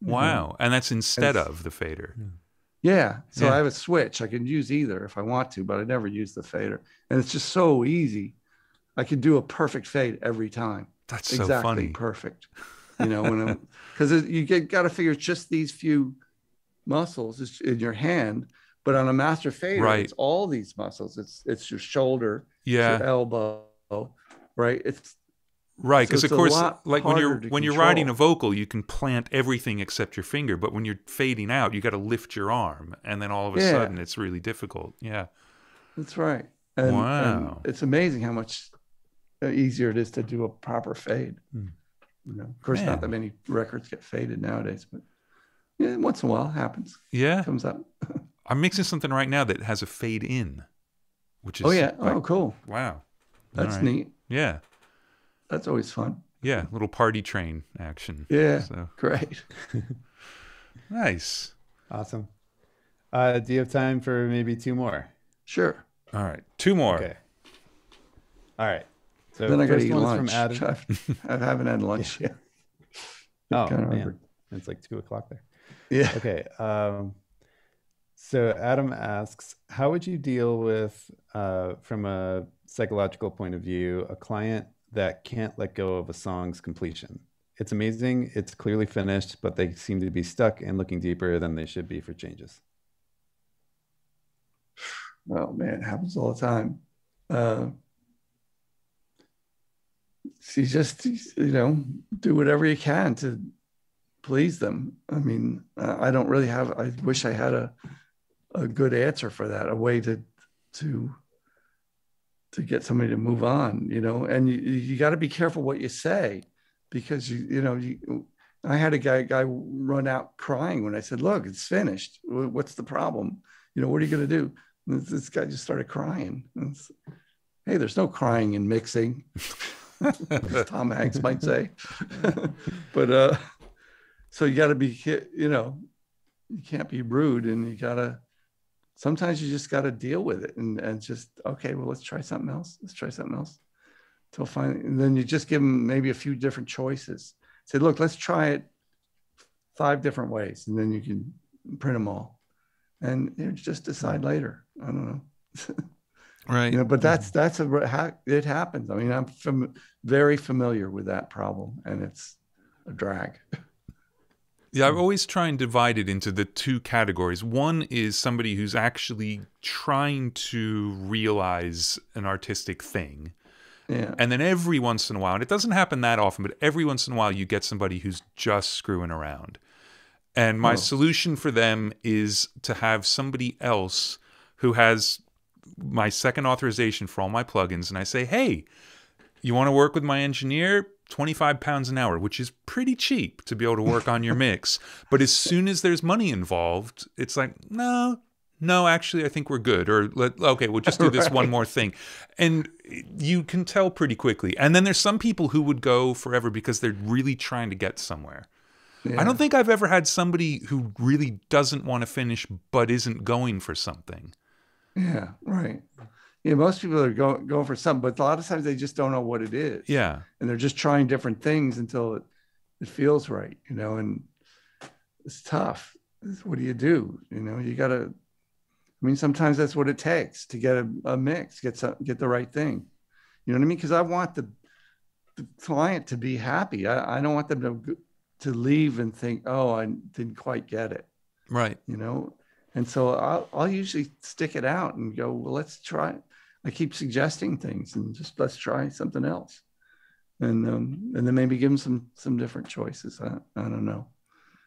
Wow. And that's instead It's- of the fader. Yeah. So Yeah. I have a switch. I can use either if I want to, but I never use the fader. And it's just so easy. I can do a perfect fade every time. That's so exactly funny. perfect. You know, when because you get got to figure it's just these few muscles in your hand, but on a master fader, Right. it's all these muscles. It's it's your shoulder, Yeah. your elbow, right? It's Right, because it's of course, like when you're when you're riding a vocal, you can plant everything except your finger. But when you're fading out, you got to lift your arm, and then all of a Yeah. sudden, it's really difficult. Yeah, that's right. And, and Wow. it's amazing how much uh, easier it is to do a proper fade. Hmm. You know, of course, Man. not that many records get faded nowadays, but yeah, once in a while it happens. yeah. it Comes up. I'm mixing something right now that has a fade in, which is Oh yeah. like, Oh, cool. wow, That's right. neat. Yeah, That's always fun. yeah, little party train action. Yeah. So Great. nice. Awesome. Uh, do you have time for maybe two more? Sure. All right, two more. Okay. All right. So then I got to first eat lunch. from Adam. i've haven't had lunch yet. Oh man, hungry. it's like two o'clock there. Yeah. Okay. Um, so Adam asks, how would you deal with, uh, from a psychological point of view, a client that can't let go of a song's completion? It's amazing. It's clearly finished, but they seem to be stuck and looking deeper than they should be for changes. Oh man, it happens all the time. Uh, you just you know do whatever you can to please them. I mean, uh, I don't really have. I wish I had a a good answer for that, a way to to to get somebody to move on. You know, and you you got to be careful what you say because you you know you. I had a guy guy run out crying when I said, "Look, it's finished. What's the problem? You know, what are you going to do?" And this, guy just started crying. Hey, there's no crying in mixing, Tom Hanks might say. but uh, so you got to be, you know, you can't be rude, and you got to. Sometimes you just got to deal with it, and and just okay, well, let's try something else. Let's try something else. Till finally, and then you just give them maybe a few different choices. Say, look, let's try it five different ways, and then you can print them all, and you know, just decide later. I don't know. Right. you know but that's mm-hmm. that's a it happens i mean i'm fam- very familiar with that problem and it's a drag Yeah, I've hmm. always try and divide it into the two categories. One is somebody who's actually trying to realize an artistic thing. yeah And then every once in a while, and it doesn't happen that often, but every once in a while, you get somebody who's just screwing around. And my Oh. solution for them is to have somebody else who has my second authorization for all my plugins. And I say, hey, You want to work with my engineer? 25 pounds an hour, which is pretty cheap to be able to work on your mix. But as soon as there's money involved, it's like, no, no, actually, I think we're good. Or let, okay, we'll just do this right. one more thing. And you can tell pretty quickly. And then there's some people who would go forever because they're really trying to get somewhere. Yeah. I don't think I've ever had somebody who really doesn't want to finish but isn't going for something. Yeah, right. Yeah, most people are going going for something, but a lot of times they just don't know what it is. Yeah, and they're just trying different things until it, it feels right, you know. And it's tough. What do you do? You know, you got to. I mean, sometimes that's what it takes to get a, a mix, get some, get the right thing. You know what I mean? Because I want the the client to be happy. I, I don't want them to to leave and think, oh, I didn't quite get it. Right. You know, and so I'll, I'll usually stick it out and go, well, let's try. I keep suggesting things and just let's try something else. And um, and then maybe give them some some different choices. I, I don't know.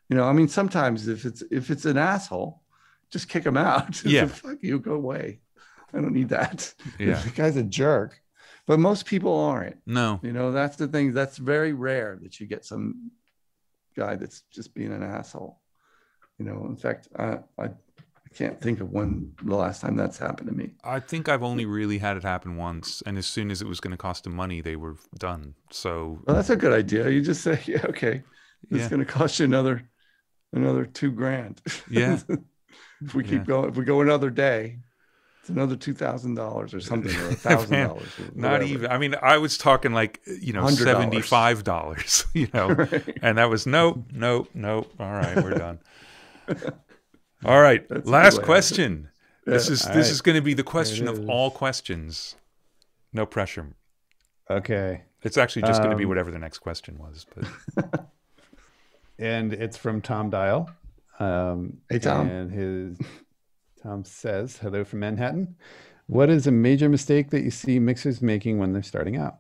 You know, I mean, sometimes if it's if it's an asshole, just kick him out. Yeah. Fuck you, go away. I don't need that. Yeah. the guy's a jerk. But most people aren't. No. You know, that's the thing. That's very rare that you get some guy that's just being an asshole. You know, in fact, I, I, I can't think of when the last time that's happened to me. I think I've only really had it happen once, and as soon as it was going to cost them money, they were done. So well, that's a good idea. You just say, yeah, okay, it's yeah. going to cost you another another two grand. Yeah. if we keep yeah. going, if we go another day, it's another two thousand dollars or something, or a thousand dollars. Not even. I mean, I was talking like you know seventy five dollars. You know, right. and that was nope, nope, nope. All right, we're done. All right, That's last question. Yeah. This is all this right. is going to be the question of all questions. No pressure. Okay. It's actually just um, going to be whatever the next question was. But and it's from Tom Dial. Um, hey Tom. And his Tom says, hello from Manhattan. What is a major mistake that you see mixers making when they're starting out?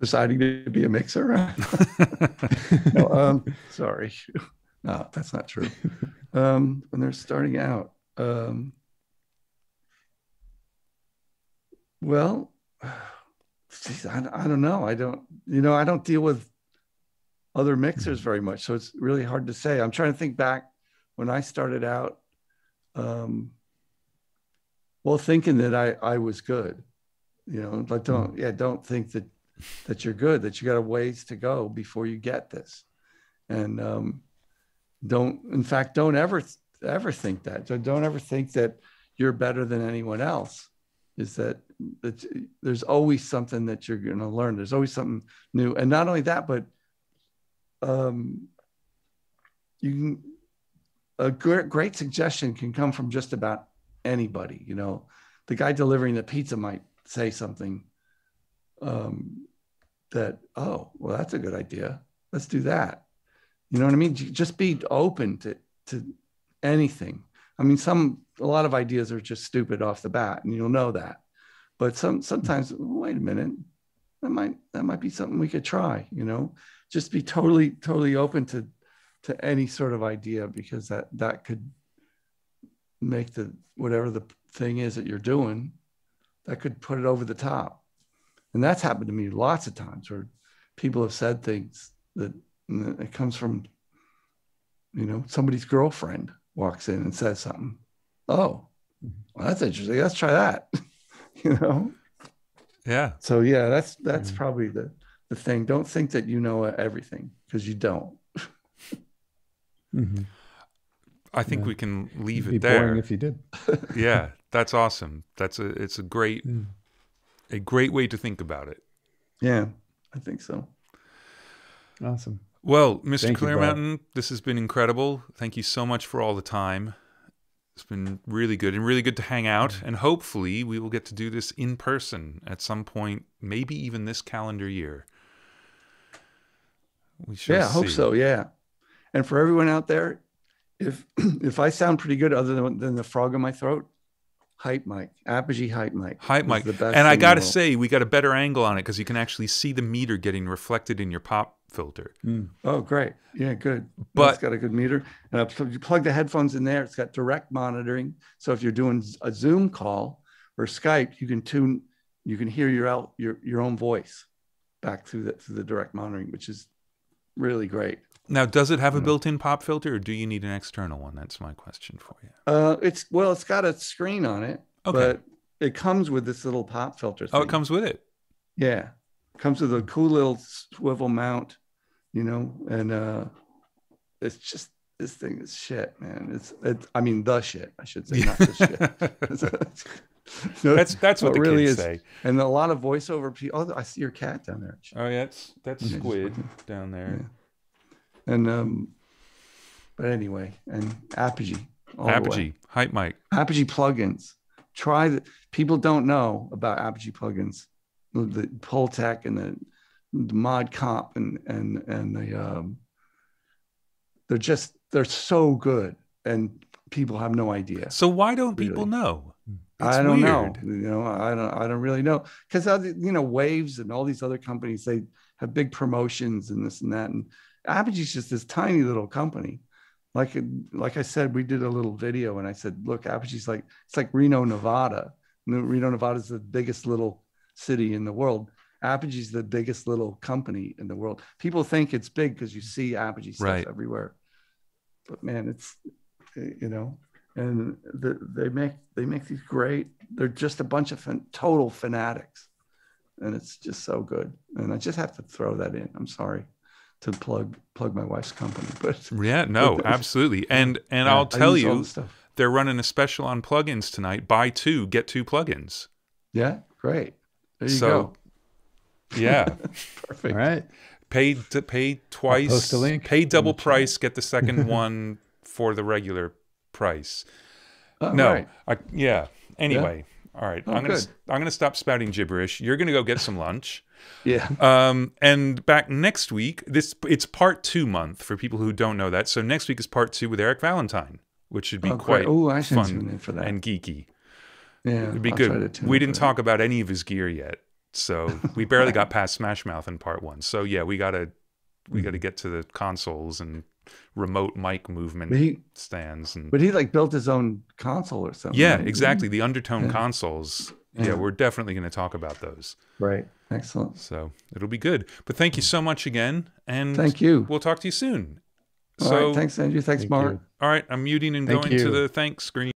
Deciding to be a mixer? no, um, sorry. No, that's not true. Um, when they're starting out, um, well, geez, I, I don't know. I don't, you know, I don't deal with other mixers very much. So it's really hard to say. I'm trying to think back when I started out, um, well, thinking that I, I was good, you know, but don't, yeah, don't think that, that you're good, that you got a ways to go before you get this. And um, don't, in fact, don't ever, ever think that. Don't ever think that you're better than anyone else. Is that, that there's always something that you're going to learn. There's always something new. And not only that, but um, you can a great, great suggestion can come from just about anybody. You know, the guy delivering the pizza might say something um, that, oh, well, that's a good idea. Let's do that. You know what I mean? Just be open to to anything. I mean, some a lot of ideas are just stupid off the bat, and you'll know that. But some sometimes, wait a minute, that might that might be something we could try. You know, just be totally totally open to to any sort of idea because that that could make the whatever the thing is that you're doing that could put it over the top and that's happened to me lots of times where people have said things that it comes from you know somebody's girlfriend walks in and says something oh well, that's interesting let's try that you know yeah so yeah that's that's mm-hmm. probably the the thing. Don't think that you know everything because you don't. mm-hmm. I think yeah. we can leave It'd it there. if you did. yeah, that's awesome. That's a it's a great mm. A great way to think about it. Yeah, I think so. Awesome. Well, Mr. Thank Clearmountain, you, this has been incredible. Thank you so much for all the time. It's been really good and really good to hang out. And hopefully, we will get to do this in person at some point, maybe even this calendar year. We should. Yeah, I hope so. Yeah. And for everyone out there, if if I sound pretty good other than, than the frog in my throat, hype mic, Apogee hype mic. Hype mic. And I got to say, we got a better angle on it because you can actually see the meter getting reflected in your pop filter. Mm. Oh, great. Yeah, good. But it's got a good meter. And you plug the headphones in there, it's got direct monitoring. So if you're doing a Zoom call or Skype, you can tune, you can hear your out your your own voice back through the through the direct monitoring, which is really great. Now, does it have a built-in pop filter, or do you need an external one? That's my question for you. Uh, it's well, it's got a screen on it, Okay. but it comes with this little pop filter. oh, it comes with it. Yeah, comes with a cool little swivel mount, you know, and uh, it's just this thing is shit, man. It's it. I mean, the shit. I should say, not the shit. No, that's that's what it the really kids is. say. And a lot of voiceover people. Oh, I see your cat down there. Oh, yeah, that's that's squid down there. And um, but anyway, and Apogee. all the way. Apogee, hype mic. Apogee plugins. Try the people don't know about Apogee plugins. The, Pultec and the, the Mod Comp and and and the um, they're just they're so good and people have no idea. So why don't people know? It's I don't know. You know, I don't I don't really know because you know Waves and all these other companies they have big promotions and this and that and Apogee's just this tiny little company. Like like I said, we did a little video and I said, look, Apogee's like it's like Reno, Nevada. Reno, Nevada is the biggest little city in the world. Apogee's the biggest little company in the world. People think it's big because you see Apogee stuff Right. everywhere, but man, it's you know, and the, they make they make these great. They're just a bunch of fan, total fanatics, and it's just so good. And I just have to throw that in. I'm sorry to plug plug my wife's company, but Yeah, no, absolutely. And and yeah, I'll tell you, the stuff. they're running a special on plugins tonight. Buy two, get two plugins. Yeah, great. There you So, go. Yeah. Perfect. All right. pay to pay twice post a link pay double the chat. price get the second one for the regular price Oh, no right. I, yeah anyway all right Oh, i'm gonna good. i'm gonna stop spouting gibberish you're gonna go get some lunch Yeah. um and back next week this it's part two month for people who don't know that so next week is part two with eric valentine which should be Oh, quite. Oh, I should fun in for that. and geeky yeah, it'd be I'll good we didn't that. talk about any of his gear yet so we barely got past smash mouth in part one so yeah we gotta we gotta get to the consoles and remote mic movement he, stands and but he like built his own console or something. yeah right? exactly the undertone Yeah. consoles yeah. Yeah. we're definitely going to talk about those Right. Excellent. so it'll be good but thank you so much again and Thank you. we'll talk to you soon All so right. Thanks, Andrew. Thanks, Thank Mark. you. all right i'm muting and Thank going to the thanks screen